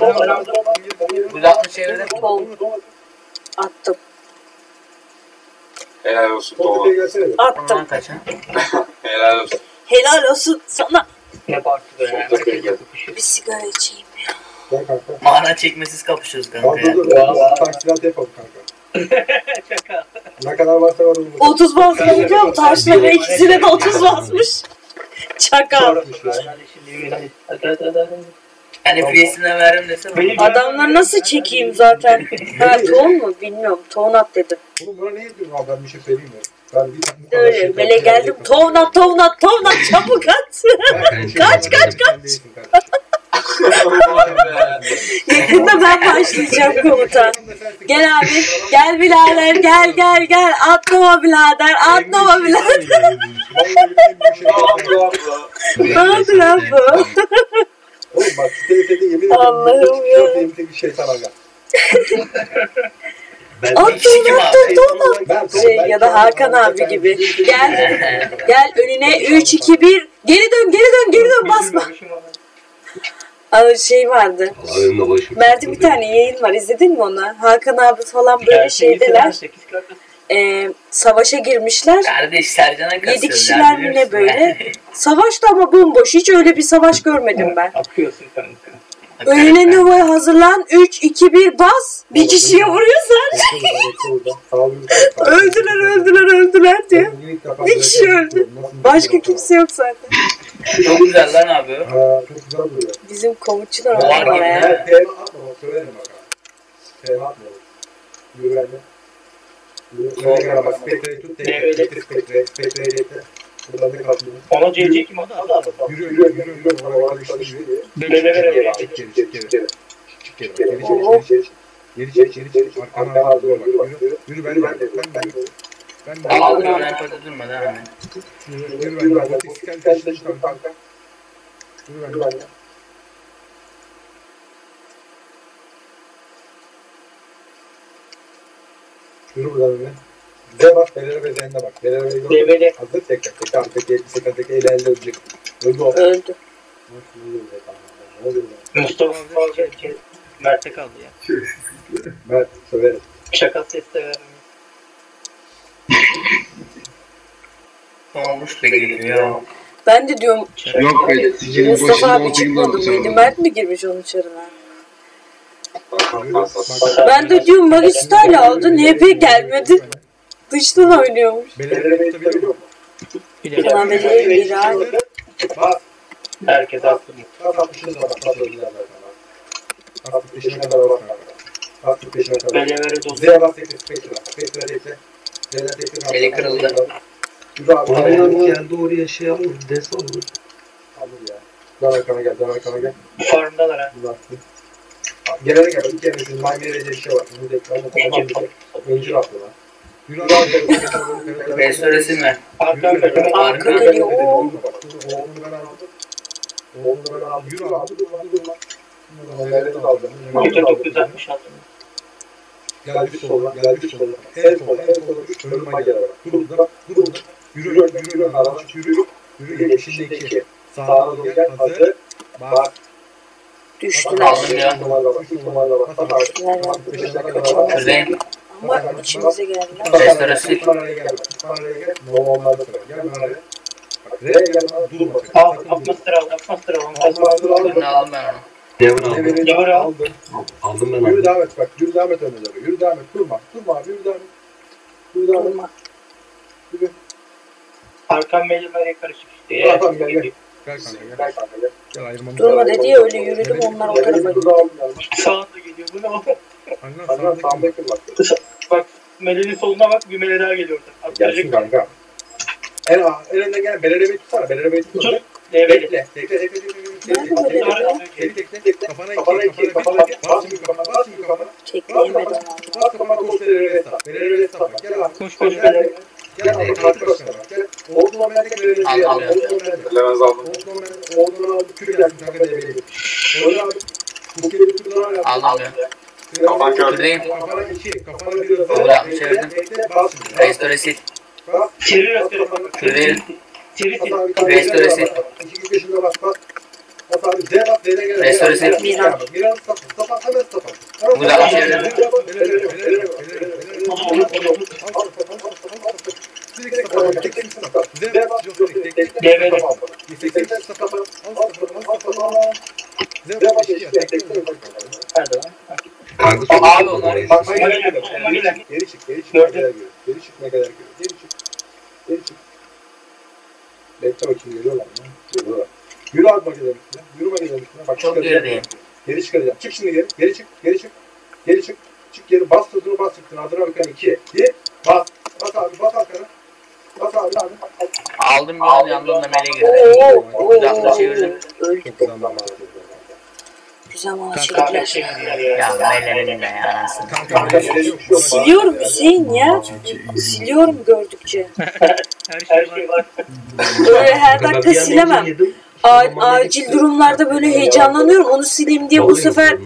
Dokuz altmış çevirdim. Attım. Helal olsun gelsene. Attım. [laughs] Helal olsun. Helal olsun sana. Ne. Çok iyi geldi. Bir sigara içeyim. Gel kanka. Mana çekmesiz kapışıyoruz kanka ya. dur dur. Taksirat yapalım kanka. [laughs] Şaka. Ne kadar varsa var onu. 30 basma biliyor musun? Taşlama ikisine de 30 basmış. Hadi hadi. hadi. Hani fiyesine veririm desem. Benim Adamları nasıl çekeyim zaten? [laughs] Ha ton mu? Bilmiyorum. Ton at dedim. Oğlum buna ne yapıyorsun abi ben bir şey söyleyeyim mi? Ben bir bu kadar Öyle. şey- geldim. Ton at, at, ton at. Çabuk at. [laughs] kaç kaç kaç. Yakında ben başlayacağım komutan. Gel abi. Gel birader. Gel gel gel. Atlama birader. Atlama birader. Ne oldu lan bu? Oğlum bak siteye yemin ederim. Allah'ım ya. Benim tek şeytan aga. Attın attın ton at. Ben Şey ya da Hakan abi gibi. Gel. Gel önüne 3 2 1. Geri dön, geri dön, geri dön basma. Şey vardı. Başım. Mert'in bir tane yayın var. izledin mi onu? Hakan abi falan böyle şeydeler. Ee, savaşa girmişler. Kardeş Sercan'a kasıyoruz. 7 kişiler mi ne böyle? [laughs] Savaşta ama bomboş. Hiç öyle bir savaş görmedim ben. Akıyorsun kanka. Önüne Nova'ya hazırlan. 3 2 1 bas. Bir kişiye vuruyorsan. öldüler öldüler öldüler diyor. Bir kişi öldü. Başka kimse yok zaten. Çok güzel lan abi. Ha, çok güzel duruyor. Bizim komutçular Var ya. Ben PM atma bak söylerim bak. PM atma. Yürü bende. Yürü bak. Spektra'yı tut. Tek tek spektre. Spektra'yı bekle. Buradan da kalkmıyor. Ona CC kim adı? Adı adı. Yürü yürü yürü yürü. Bana bana işte yürü. Bele bele bele. Çık geri çık geri. Çık geri. Geri çek geri çek. Geri çek geri çek. Arkana dur bak. Yürü. Yürü ben de. Ben de. Ben de. Aldım onu arkada durma devam et. Yürü yürü ben de. Gotik skel taşıdım kanka. Yürü ben de. Yürü buradan öyle. Bize bak, belere ve zeyne bak. Belere ve zeyne Develi. Hazır tek tek. Tek tek tek tek tek tek ele elle ölecek. Öldü o. Öldü. Mustafa Fazıl Mert'e kaldı ya. Mert söverim. Şaka ses de vermiyor. Olmuş da geliyor. Ben de diyorum Yok be. Sicilin Mustafa abi çıkmadı mıydı? Mert mi girmiş onun? Bak, Ben de diyorum Magista'yla aldı. NP gelmedi. Dıştan oynuyormuş. Mu? Kamerayı bir ay. Bak. Herkes haklı. Bak 60'ını da bak. Bak öldüler zaten bak. Bak 45'ine kadar bak. Bak 45'ine kadar. Bele vere dostu. Z'ye bak tekle. Spektra. Spektra tekle. Z'ye tekle. Eli kırıldı. Yürü abi. Aynen geldi oraya şey alır. Des alır. ya. Dön arkana gel. Dön arkana gel. Farmdalar ha. Bunlar. Gelene gel. İlk yerine şunu may vereceği bir şey var. Bunu. Onu tekrar. Oyuncu attılar. Yürü abi. Restoresi mi? Arkan bele. Arka geliyor. Oo. Oğlunu ben aldım. Oğlunu ben aldım. Yürü abi. Durma durma. Hayaleti aldım. Yüzde 966. Gel bir sola. Gel bir sola. En sola. En sola. Üç önüme gel. Dur burada. Dur burada. Yürü yürü yürü. Araç yürü. Yürü geç. Şimdi iki. Sağa doğru gel. Hazır. Bak. Düştüler. Aldım ya. Üç numaralı bak. Üç numaralı bak. Bak. Düştüler. Bak. Beşine kadar bak. Şuradayım. Ama içimize geldiler. Restorasi. Lütfen araya gel. bak. Lütfen araya gel. No onlarda sıra. Gel ben araya. Bak R'ye gel. bana, Durma. sakın. Al, atmosfer al, atmosfer al. Bunu aldım ben onu. Devre aldım. Devreni Devre al. aldım. Aldım ben Yürü aldım. devam et bak. Yürü devam et önüne doğru. Yürü devam et. Durma. Durma abi. Yürü devam et. Yürü devam et. Durma. Yürü. Arkan meyveleri karışık işte. Tamam tamam gel gel. Gel kanka gel. Gel kanka gel. Gel ayırmamız Durma dedi ya öyle yürüdüm onlar o tarafa. Şu anda geliyor. Bu ne oğlum? Aynen sağdaki sağdaki bak. Bak Melih'in soluna bak bir Melih daha geliyor. Gelsin kanka. En, en önden gel. Tutsana. Belirlemeyi tutsana. Tut. Evet. Bekle. Bekle. Bekle. Bekle. Bekle. Kafana iki. Kafana iki. Bas şimdi kafana. Bas şimdi kafana. Çekleyemedim. Bas kafana koş belirleme hesap. Belirleme hesap. Gel abi. Koş koş Gel. Abi. Başına bak. Gel. Oğlum Mehmet'e belirleme Al, al, al. Levent aldım. Oğlum aldı. Kürü gelsin kanka devreye. Öyle abi. Bu kere bir tur daha yap. Aldım ya. Kafan. Buradayım. Kafana iki. Kafana bir. Onu yapmış, çevirdim. Restorasi. Bas. Çevir restore. Çevir çevir. Restoresi. bas, bas. İki git peşinde bas. Bas. Restoresi. Lan. Kanka Abi sonra onlar- orayı. Geri çık, geri çık kadar görüyor. Geri çık ne kadar görüyor. Geri çık. Geri çık. Bekle bakayım geliyorlar mı? Geliyorlar. Yürü abi makinelerin üstüne. Yürü makinelerin üstüne. Bak Çok gerideyim. Geri çıkaracağım. Çık şimdi geri. Geri çık. Geri çık. Geri çık. Çık geri. Bas hızını bas çıktın. Hazır abi kan 2. 1. Bas. Bas abi. Bas arkana. Bas abi abi. Aldım bir an yandım da Melih'e girdi. Oo, oo, Uzakta çevirdim. Güzel bana çektiler. Ya de ya bir şey. Siliyorum Hüseyin ya. Siliyorum gördükçe. Her şey var. Böyle her dakika bir silemem. Acil durumlarda böyle heyecanlanıyorum. Onu sileyim diye bu sefer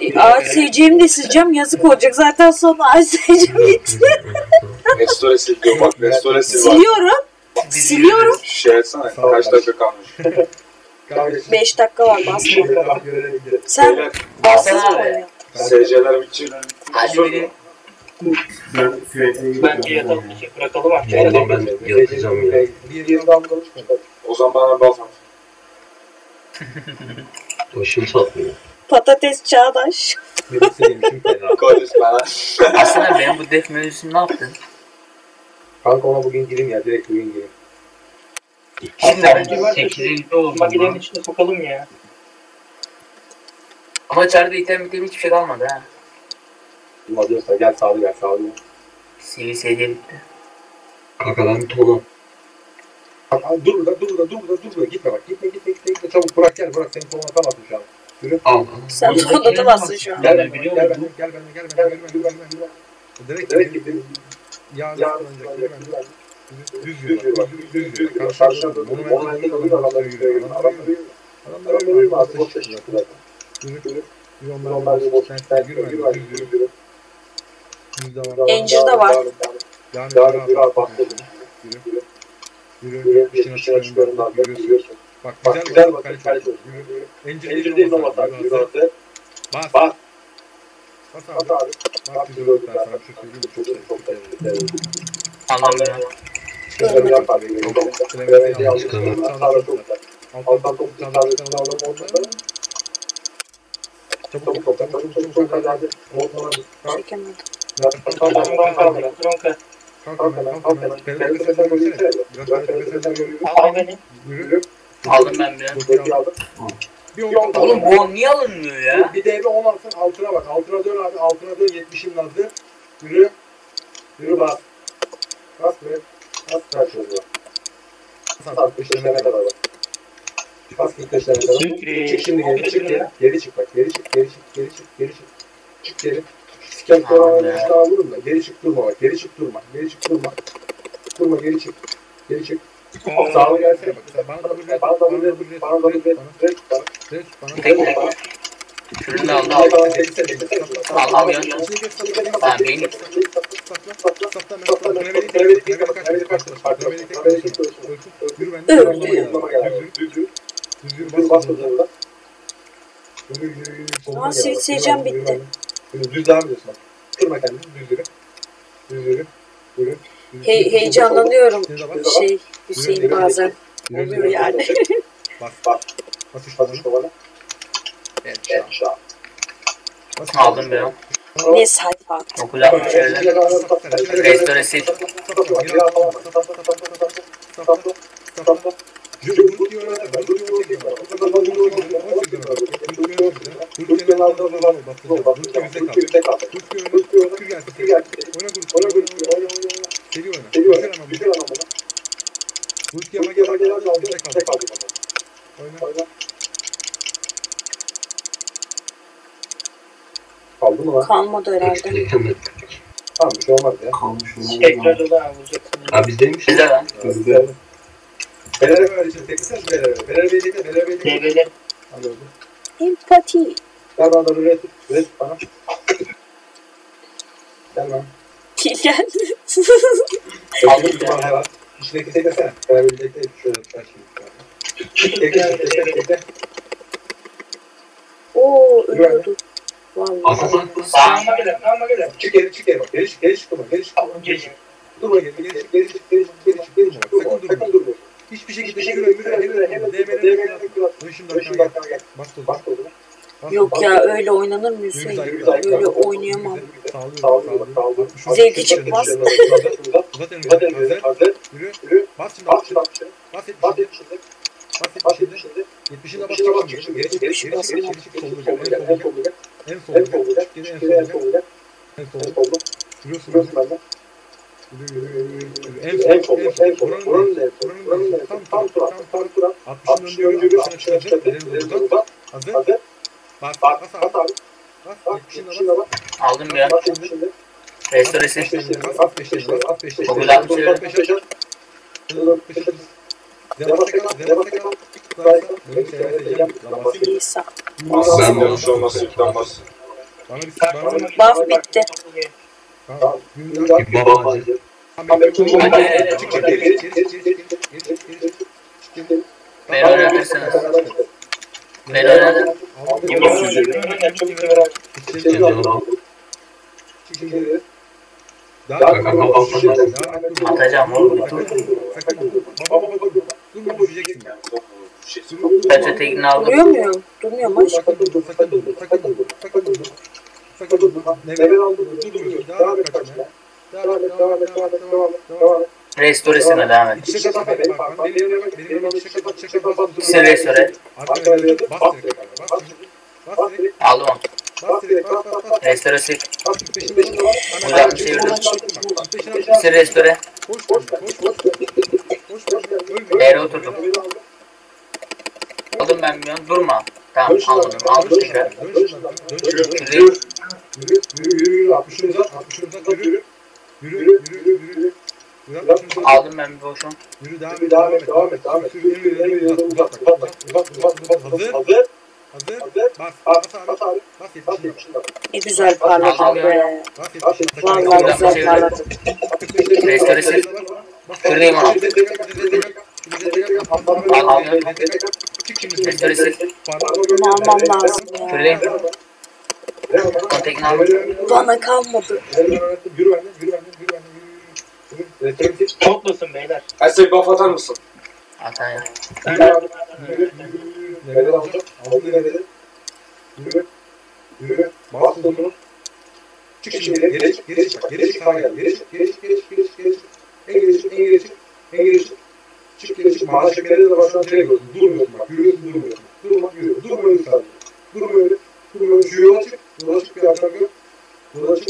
e, ağaç seveceğimi de sileceğim. Yazık olacak. Zaten sonra ağaç seveceğim gitti. [laughs] Restore sil diyor bak. Restore [laughs] sil var. Siliyorum. Siliyorum. Şey etsene. Kaç dakika kalmış. [laughs] 5 dakika var basma. Sen bassana oyunu. SC'ler bitecek. Hadi biri. Bence yatalım bir şey bırakalım artık. Ben yatacağım ya. Bir yıl mı konuşmuyor? O zaman bana bal. Başım satmıyor. Patates çağdaş. Fena. Koyduz bana. Aslında benim bu def menüsünü ne yaptın? Kanka ona bugün gireyim ya. Direkt bugün gireyim. Şimdi ben Bence var ya, 8'e gitti oldum Makinenin içine sokalım ya. Ama içeride item item hiçbir şey kalmadı ha. Bulma diyorsa gel sağlı gel sağlı gel. CVS'de bitti. Kakadan bir tonu. Bak, abi, dur burada dur burada dur burada dur burada. Gitme bak gitme gitme gitme. gitme. Çabuk bırak gel bırak. Senin koluna atamazsın şu an. Yürü. Al al. Sen anlatamazsın şu an. Gel benimle gel benimle gel benimle gel benimle gel benimle gel benimle. Direkt direkt gidelim. Yarın sıkılacak gel benimle. Düz yürü bak düz yürü düz yürü. Karşıda dur. Monumental oluyor adamlar yürüyor. Adamlar yürüyor. Çıktı zaten. Yürü yürü. Yürü onlar da boş. Sen yürü yürü düz yürü devam. Angel'da var. Yani yürü yürü abi bastırdım. Yürü yürü. Dışına çıkıyorum lan. Yürüyorsun. Bak güzel bak. Yürü yürü. Angel değil abi. Yürü atı. Bas. Bas. Bas abi. Bas abi. Bas güzel oldu. Ben sana bir şey söyleyeyim? Çok çok çok sevdim. Allah'ım ya. Çıkarım yapar. Klemente'yi aldım. Sağda çok güzel. Alttan top sağda sağda ortada. Çabuk top. Çabuk çabuk çabuk hadi hadi. Ortalar. Çekemedim. Kalk kalk kalk. Hemen kalk hemen. Al beni. Yürü. Aldım ben aldım. Bir on Oğlum bu on niye alınmıyor ya? Bir de bir on alsın altına bak. Altına dön abi. Altına dön. 70'in nazı. Yürü. Yürü bas. Bas be. Bas ver şöyle. Bas 65'lerine kadar bak. Bas 45'lerine kadar. Çık şimdi geri çık geri. Geri çık bak. Geri çık. Geri çık. Geri çık. Geri çık. Çık geri. Sonra üç daha vurun da. Geri çık durma bak. Geri çık durma. Geri çık durma. Durma geri çık. Geri çık. Sağlı gelsene bak. Bana da bir red. Bana da bir red. Bana da bir red. Red bana. Red bana. Tek tek. Şunu da aldım. Al al ya. Tamam benim. Aa, sivil seyircem bitti. Düz devam ediyorsun bak. Kırma kendini. Düz yürü. Düz yürü. Yürü. He- heyecanlanıyorum. Şimdi bak. Şey Hüseyin bazen oluyor yani. Bas bas. Bas üç bas üç bana. Evet, şu an. Aldım an. ne sayfa. Okula mı şöyle? Restore sil. Kaldı mı lan? Kalmadı herhalde. Tamam bir şey olmaz ya. Kalmış Tekrar da daha vuracaksın. Ha bizdeymiş. Bizde lan. Bizde. Fener'e ver işte. Teknisel Fener'e. Fener'e verecekler. Fener'e verecekler. TV'de. Hadi oldu. Empati. Gel bana da üret. Üret bana. Gel lan. Gel gel. Aldım bir tane var. İçindeki teklesene. Fener'e verecekler. Şöyle tutar şimdi. Tekle, tekle, tekle. Oo ölüyordu. Vallahi. Asasa. Sağıma gelen, sağıma gelen. Çık geri, çık geri bak. Geri çık, geri çık. Geri çık. Gece. Durma geri, çık, geri çık, geri çık, geri çık, çık. Durma, sakın durma. Hiçbir şekilde yürü, yürü, yürü, gel. Bas koluna. Bas koluna. Yok ya öyle oynanır mı Hüseyin? Öyle oynayamam. Zevki çıkmaz. Uzat elini, hazır. Yürü, yürü. Bas şimdi, bas şimdi. Bas Bas yetmişinde. Bas yetmişinde. Yetmişinde bas çık şimdi. Geri çık, geri çık, geri çık, geri çık. En gel. En gel. En gel. En gel. En sollu. Yürüyorsun benden. Yürü, yürü. En sollu, en sollu. Buranın en sollu. Buranın en sollu. Tam at, tam tur at. 60'ın önce yürü, 60'ın önce yürü. İleri uzat. Hazır. Bas, bas abi. Bas, 70'inde bas. Aldım bir an. Bas 70'inde. Restore sil. Bas 5'te, bas 5'te. Okula mı şöyle? İsa. Sen de bir şey olmaz. İlkten bas. Buff bitti. Baba acı. Beni öğretirsiniz. Beni öğretin. Atacağım oğlum. Dur. Kaç ötekini aldım. Duruyor muyum? Durmuyorum aşkım. Neler oldu? Durmuyorsun. Devam et kaçmaya. Devam et, devam et, devam et, devam et, devam et. Restore'sine devam et. İçe kasa benim bak. Benim yanıma benim yanıma içe kasa, içe kasa. Sen restore. Arkaya bir bas direkt. Bas direkt. Bas direkt. Aldım onu. Bas direkt. Bas, bas, bas. Restore sil. Bas, peşinde, peşinde bas. Buradan çevirdim. Sil restore. Koş, koş, koş, koş. Koş, koş. Ölme. Eğri oturdum. Aldım ben bir an. Durma. Tamam almadım. Aldım tekrar. Şimdi Yürü, yürü, yürü, yürü. 60'ını uzat, 60'ını uzat, yürü. Yürü, yürü, yürü, yürü. Yürü, 60'ını uzat. aldım ben bir boşum. Yürü, devam et, devam et, devam et, devam et. Yürü, yürü, yürü, yürü, uzat, uzat, uzat, uzat, uzat, uzat. Hazır, hazır. Hazır, bas, bas abi, bas abi, bas 70'inde. Ne güzel parladın be. Bas 70'inde. Vallahi güzel parladın. Restore sil. Kırayım onu. Aldım. Restore sil. Bunu almam lazım ya. Kırayım. Bana kalmadı. Toplasın beyler. Ersek buff atar mısın? Atayım. Nerede alacağım? Aldım nerede? Yürü, yürü. Bas kolunu. Çık şimdi, geri çık, geri çık, bak, geri çık. Geri çık, geri çık, geri çık, geri çık, geri çık. En geri çık, en geri çık, en geri çık. Çık geri çık, maaş çekmelerde de baştan şey yapıyorsun. Durmuyorsun bak, yürüyorsun, durmuyorsun. Durma, yürü. Durma öyle sadece. Durma öyle. Şu yola çık, yola çık bir gör. Yola çık,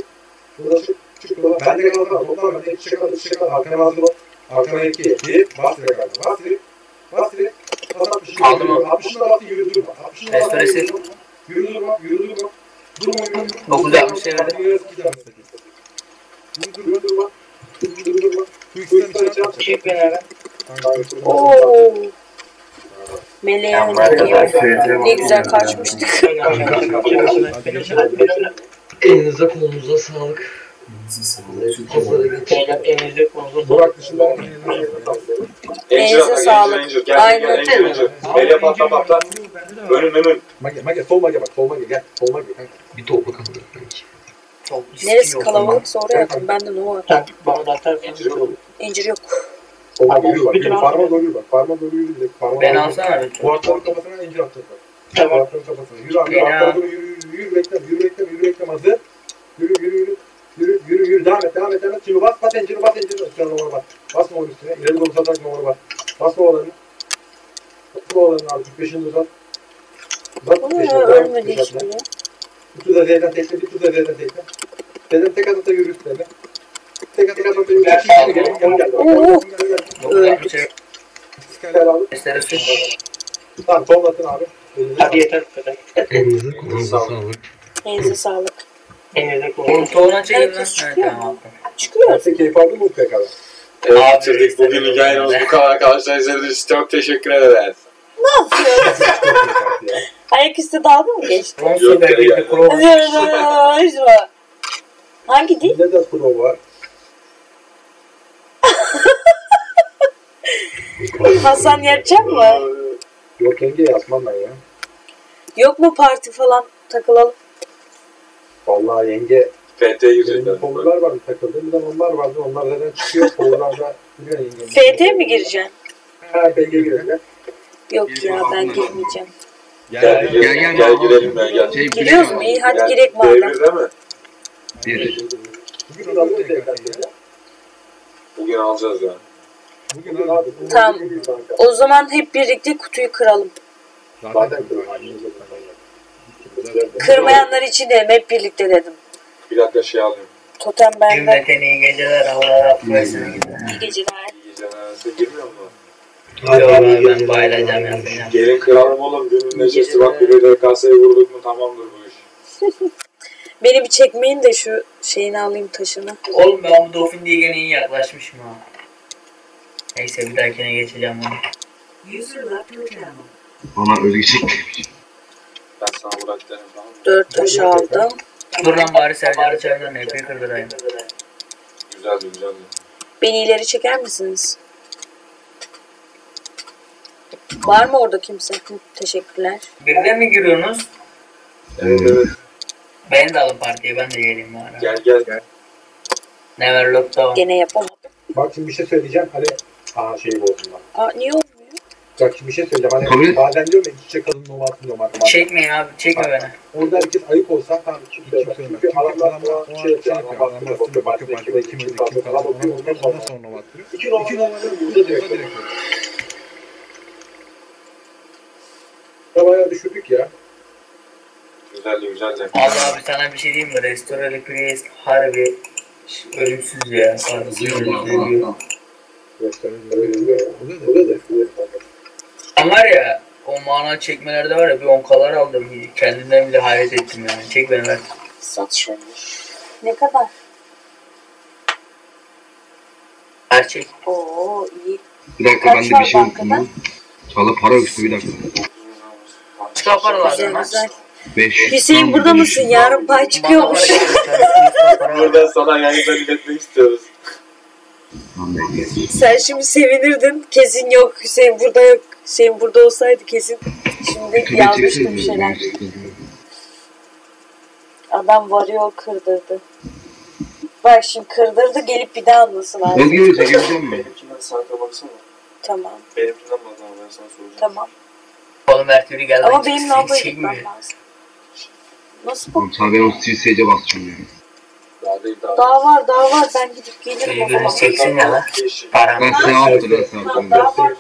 yola çık, çık yola. Ben de kalsana, topla ben de iki çek al, iki çek al. Arkana hazır ol. Arkana iki, iki. Bas direkt arkana, bas direkt. Bas direkt. Bas 60'ını. Aldım onu. 60'ını da bas, yürü durma. 60'ını da bas, Restore sil. yürü durma. Yürü durma, yürü durma. Durma, yürü durma. 960 çevirdim. Yürü durma, durma. Yürü durma. Şu ikisinden bir şey yap. Çek beni hemen. Oo. Meleğe oynayayım. Ne güzel kaçmıştık. Elinize kolunuza sağlık. Pazara geç. Beyler [laughs] elinizde kolunuza Burak dışında Angel Elinize atla, sağlık. Angel, Angel. Gel, Aynen. Melia patla patla. Önüm önüm. Mage, Mage, sol Mage bak, sol Mage gel. Sol Mage. Bir topla riskli Neresi yok kalabalıksa oraya atın. Bende ne var? Bana da atarsan güzel olur. İncir yok. Abi, yürü bak. Yürü. doğru yürü bak. Farma doğru yürü direkt. Farma Ben doğru- alsana lütfen. Bu atların kafasına incir atacağız bak. Tamam. Bu atların kafasına. Yürü abi. Beni Atlara doğru yürü yürü yürü. Bekleme yürü bekleme yürü bekleme. Hazır. Yürü yürü yürü. Yürü yürü yürü. Devam et devam et devam et. Şimdi bas bas encini bas encini. Üstüne numara bas. Bas numara üstüne. İleri doğru satarak numara bas. Bas numaralarını. Bas numaralarını abi. 45'ini uzat. Uzat 45'ini. Devam et. hiçbiri. Bir tur da Z'den tekle. Bir tur da Z'den tekle. Z'den tek atata yürü üstüne. Abi. Tamam sollatın abi. Elinize Hadi yeter bu kadar. Elinize kolunuza sağlık. Elinize sağlık. Elinize lan. Herkes Ha, çıkıyor tamam. Çıkıyor. Sen keyif aldın mı bu PK'da? Evet bitirdik. Bugün hikayemiz bu kadar arkadaşlar. İzlediğiniz çok teşekkür ederiz. Ne yapıyorsun? Ayaküstü dalga mı geçti? Yok. Hangi dil? Ne de pro var? Hasan yapacak mı? Yok yenge yazmam ben ya. Yok mu parti falan takılalım? Vallahi yenge FT yüzünden. powerlar vardı takıldığım. Bir de onlar vardı. Onlar zaten çıkıyor. Powerlarda biliyor yenge. FT mi gireceksin? Ha FT giriyor. Yok ya ben girmeyeceğim. Gel Gel, gel gel. gel girelim ya gel. Şey, Giriyoruz mu? İyi hadi girek madem. T1'de mi? Bir. Aldı TK'de. Bugün alacağız ya. Bugün abi. Tamam. O zaman hep birlikte kutuyu kıralım. Zaten. Kırmayanlar için de hep birlikte dedim. Bir dakika şey alayım. Totem bende. Cümleten iyi geceler. Havalar affedersin. İyi geceler. İyi cenazesi girmiyor mu? Yok ben bayılacağım yapacağım. Gelin kralım oğlum. Günün neşesi bak bir de kasayı vurduk mu tamamdır bu iş. [laughs] Beni bir çekmeyin de şu şeyini alayım taşını. Oğlum ben bu Dolphin diye gene iyi yaklaşmışım ha. Neyse bir dahakine geçeceğim channel. Bana çek. Ben sana bırak derim tamam mı? Dört taş aldım. Dur lan bari Serdar'ı çağırdan epey kırdırayım. Güzeldi güzeldi. Beni ileri çeker misiniz? Var mı orada kimse? Hı, teşekkürler. Birine mi giriyorsunuz? Evet evet. Beni de alın partiye ben de geleyim bu ara. Gel gel gel. Never look down. Gene yapamadım. Bak şimdi bir şey söyleyeceğim. Hani Aa şey bozdum lan. Aa niye olmuyor? Bak şimdi bir şey söyleyeceğim. Hani et. bazen diyorum ya iç içe kadın nova atmıyorum artık. Çekmeyin abi çekme beni. Orada herkes ayık olsa tamam kim. Çünkü adamlar buna şey yapıyor. Adam bakıyor bakıyor bakıyor bakıyor kim kim kalkıyor falan bakıyor. Ondan sonra sonra iki numaraları burada direkt. Ya bayağı düşürdük ya. Güzeldi güzeldi. Allah abi sana bir şey diyeyim mi? Restore Priest harbi ölümsüz ya. Harbi ölümsüz. Ama var ya o mana çekmelerde var ya bir onkalar aldım. Kendimden bile hayret ettim yani. Çek beni ver. Satış olmuş. Ne kadar? Her çek. Oo iyi. Bir dakika ben de bir şey unuttum. Çağla para üstü bir dakika. Çıkar paralar Güzel lan. 500. Hüseyin burada mısın? Yarın pay çıkıyormuş. Buradan sana yayından iletmek istiyoruz. Sen şimdi sevinirdin. Kesin yok. Hüseyin burada yok. Hüseyin burada olsaydı kesin şimdi yazmıştım bir şeyler. Adam varıyor kırdırdı. Bak şimdi kırdırdı gelip bir daha anlasın abi. Özgür çekebilecek misin? Benimkinden sayfa baksana. Tamam Benimkinden bak ama ben sana soracağım. tamam. Oğlum Mertür'ü gel. Ama benim lavaboya gitmem lazım. Nasıl? Tamam sana ben o CS'ye basacağım ya. Daha var daha var. Ben gidip gelirim o zaman. Birbirinizi çeksin ya lan. Param. Ben size yaptım ben sana yaptım. Daha var.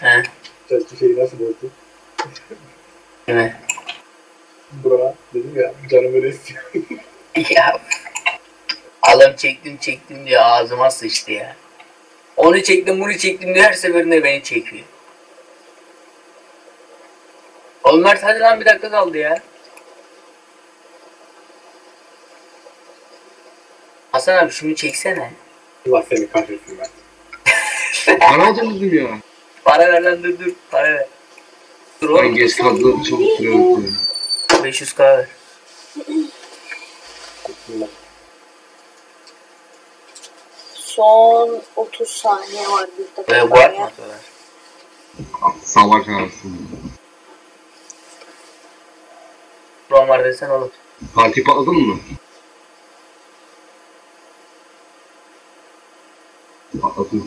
He. Testi şeyi nasıl bozdun? Değil mi? Bura dedim ya canım öyle istiyor. [laughs] Ya. Alım çektim çektim diye ağzıma sıçtı ya. Onu çektim bunu çektim diye her seferinde beni çekiyor. Mert hadi lan bir dakika kaldı ya. Hasan abi şunu çeksene. Allah seni kahretsin ben. Para alacağım dedim ya. Para ver lan dur dur para ver. Dur Ben oğlum geç kaldı çabuk duruyorum. 500 k ver. Son 30 saniye var bir Böyle bu dakika. atmadılar. Salak arasın. Ron var desen olur. Parti patladın mı? Patlatıyor.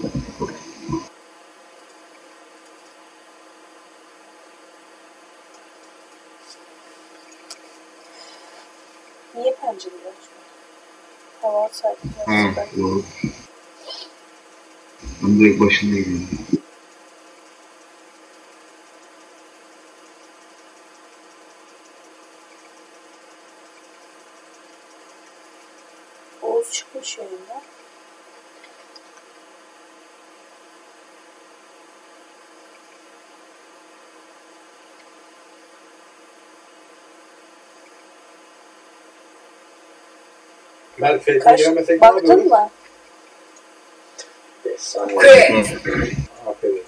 Niye pencereyi açmadın? Hava atsaydık. Ha doğru. Ben direkt başındayım. Oğuz çıkmış yayından. Ben Fethi'ye Kaç, giremesek ne baktın yapıyoruz? mı? 5 saniye. Quiz. Aferin.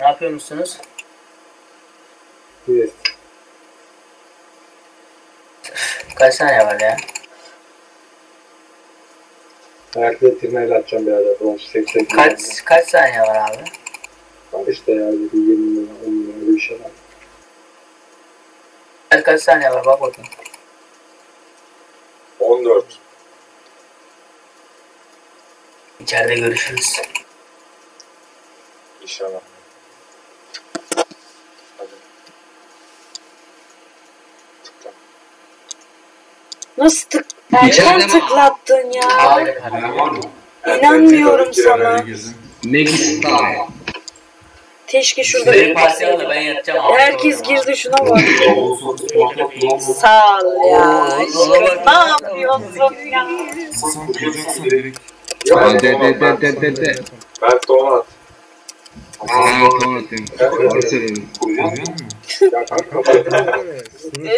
Ne yapıyor musunuz? Yes. Kaç saniye var ya? Ayakta tırnağıyla atacağım birader. Bronz 80. Kaç kaç saniye var abi? Var işte ya. Bir 20 lira, 10 lira öyle bir şey var. Kaç, kaç saniye var bak bakayım. İçeride görüşürüz. İnşallah. Hadi. Tıkla. Nasıl tık... Erken tıklattın ya. Hayır. İnanmıyorum sana. Megistar. Keşke şurada bir... ben yatacağım. Herkes girdi şuna bak. [laughs] Sağ ol ya. Ne yapıyorsun ya? Aa, de de de de de de. Ben Donat.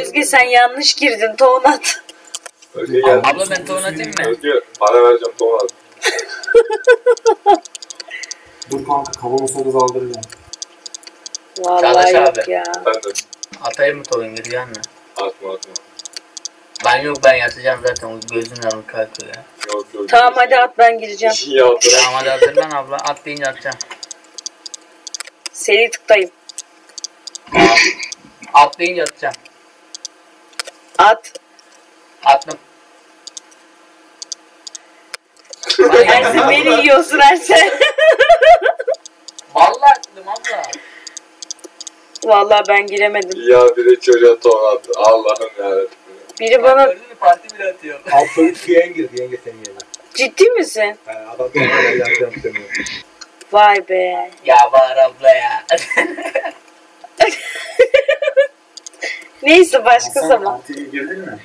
Özge sen yanlış girdin Tonat. Abla ben ton atayım mı? Özge para vereceğim Donat. [laughs] Dur kanka kavanoz sakız aldıracağım. Vallahi Çağdaş yok abi. ya. De. Atayım mı toyun gireceksin mi? Atma atma. Ben yok ben yatacağım zaten o gözümden uyku kalkıyor ya. Yok yok. Tamam hadi at ben gireceğim. Yaptın. Tamam hadi hazırlan abla at deyince atacağım. Seri tıktayım. At deyince atacağım. At. Attım. Ersin beni yiyorsun Ersin. Vallahi attım abla. Vallahi ben giremedim. Ya bir de çocuğa Donat. Allah'ım yarabbim. Biri bana Gördün mü parti bile atıyor. Absolut yenge girdi yenge senin yerine. ciddi misin? Yani adam tırnağıyla yapacağım seni. Vay be. Ya bağır abla ya. Neyse başka Hasan zaman. partiye girdin mi?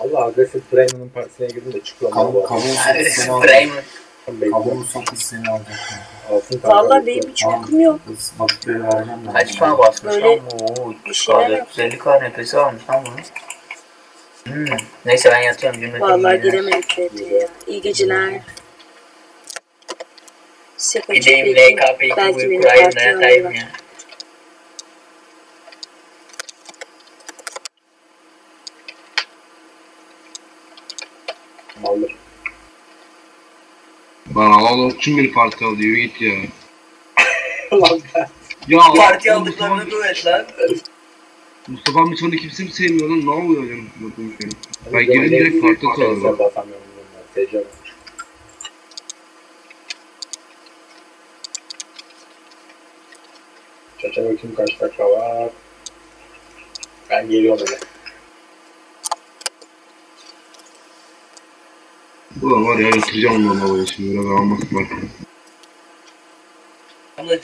Allah agresif Bremen'ın partisine girdim de çıkıyorum. Kavanoz sakız seni. Bremen. Kavanoz sakız seni kanka. Vallahi benim hiç uykum yok. Kaç puan basmış Böyle lan bu? Oo, bir şeyler yok. 450 k nefesi almış lan bunu. Hmm. Neyse ben yatıyorum cümle. Vallahi giremedik FT'ye ya. İyi geceler. Kaçıp Gideyim bekleyeyim. LKP2 Belki uyku beni kurayım da yatayım ya. Alır. Lan Allah kim beni parti aldı yürü git ya. [laughs] Ya Parti aldıklarını duet lan. Mustafa Miçan'ı kimse mi sevmiyor lan? Ne oluyor yani? Bakın şöyle. Ben girin direkt bunlar. Tecrübe. Çaça bakayım kaç dakika var. Ben geliyorum öyle. Ulan var ya yatıracağım ondan havaya şimdi. Biraz almak var.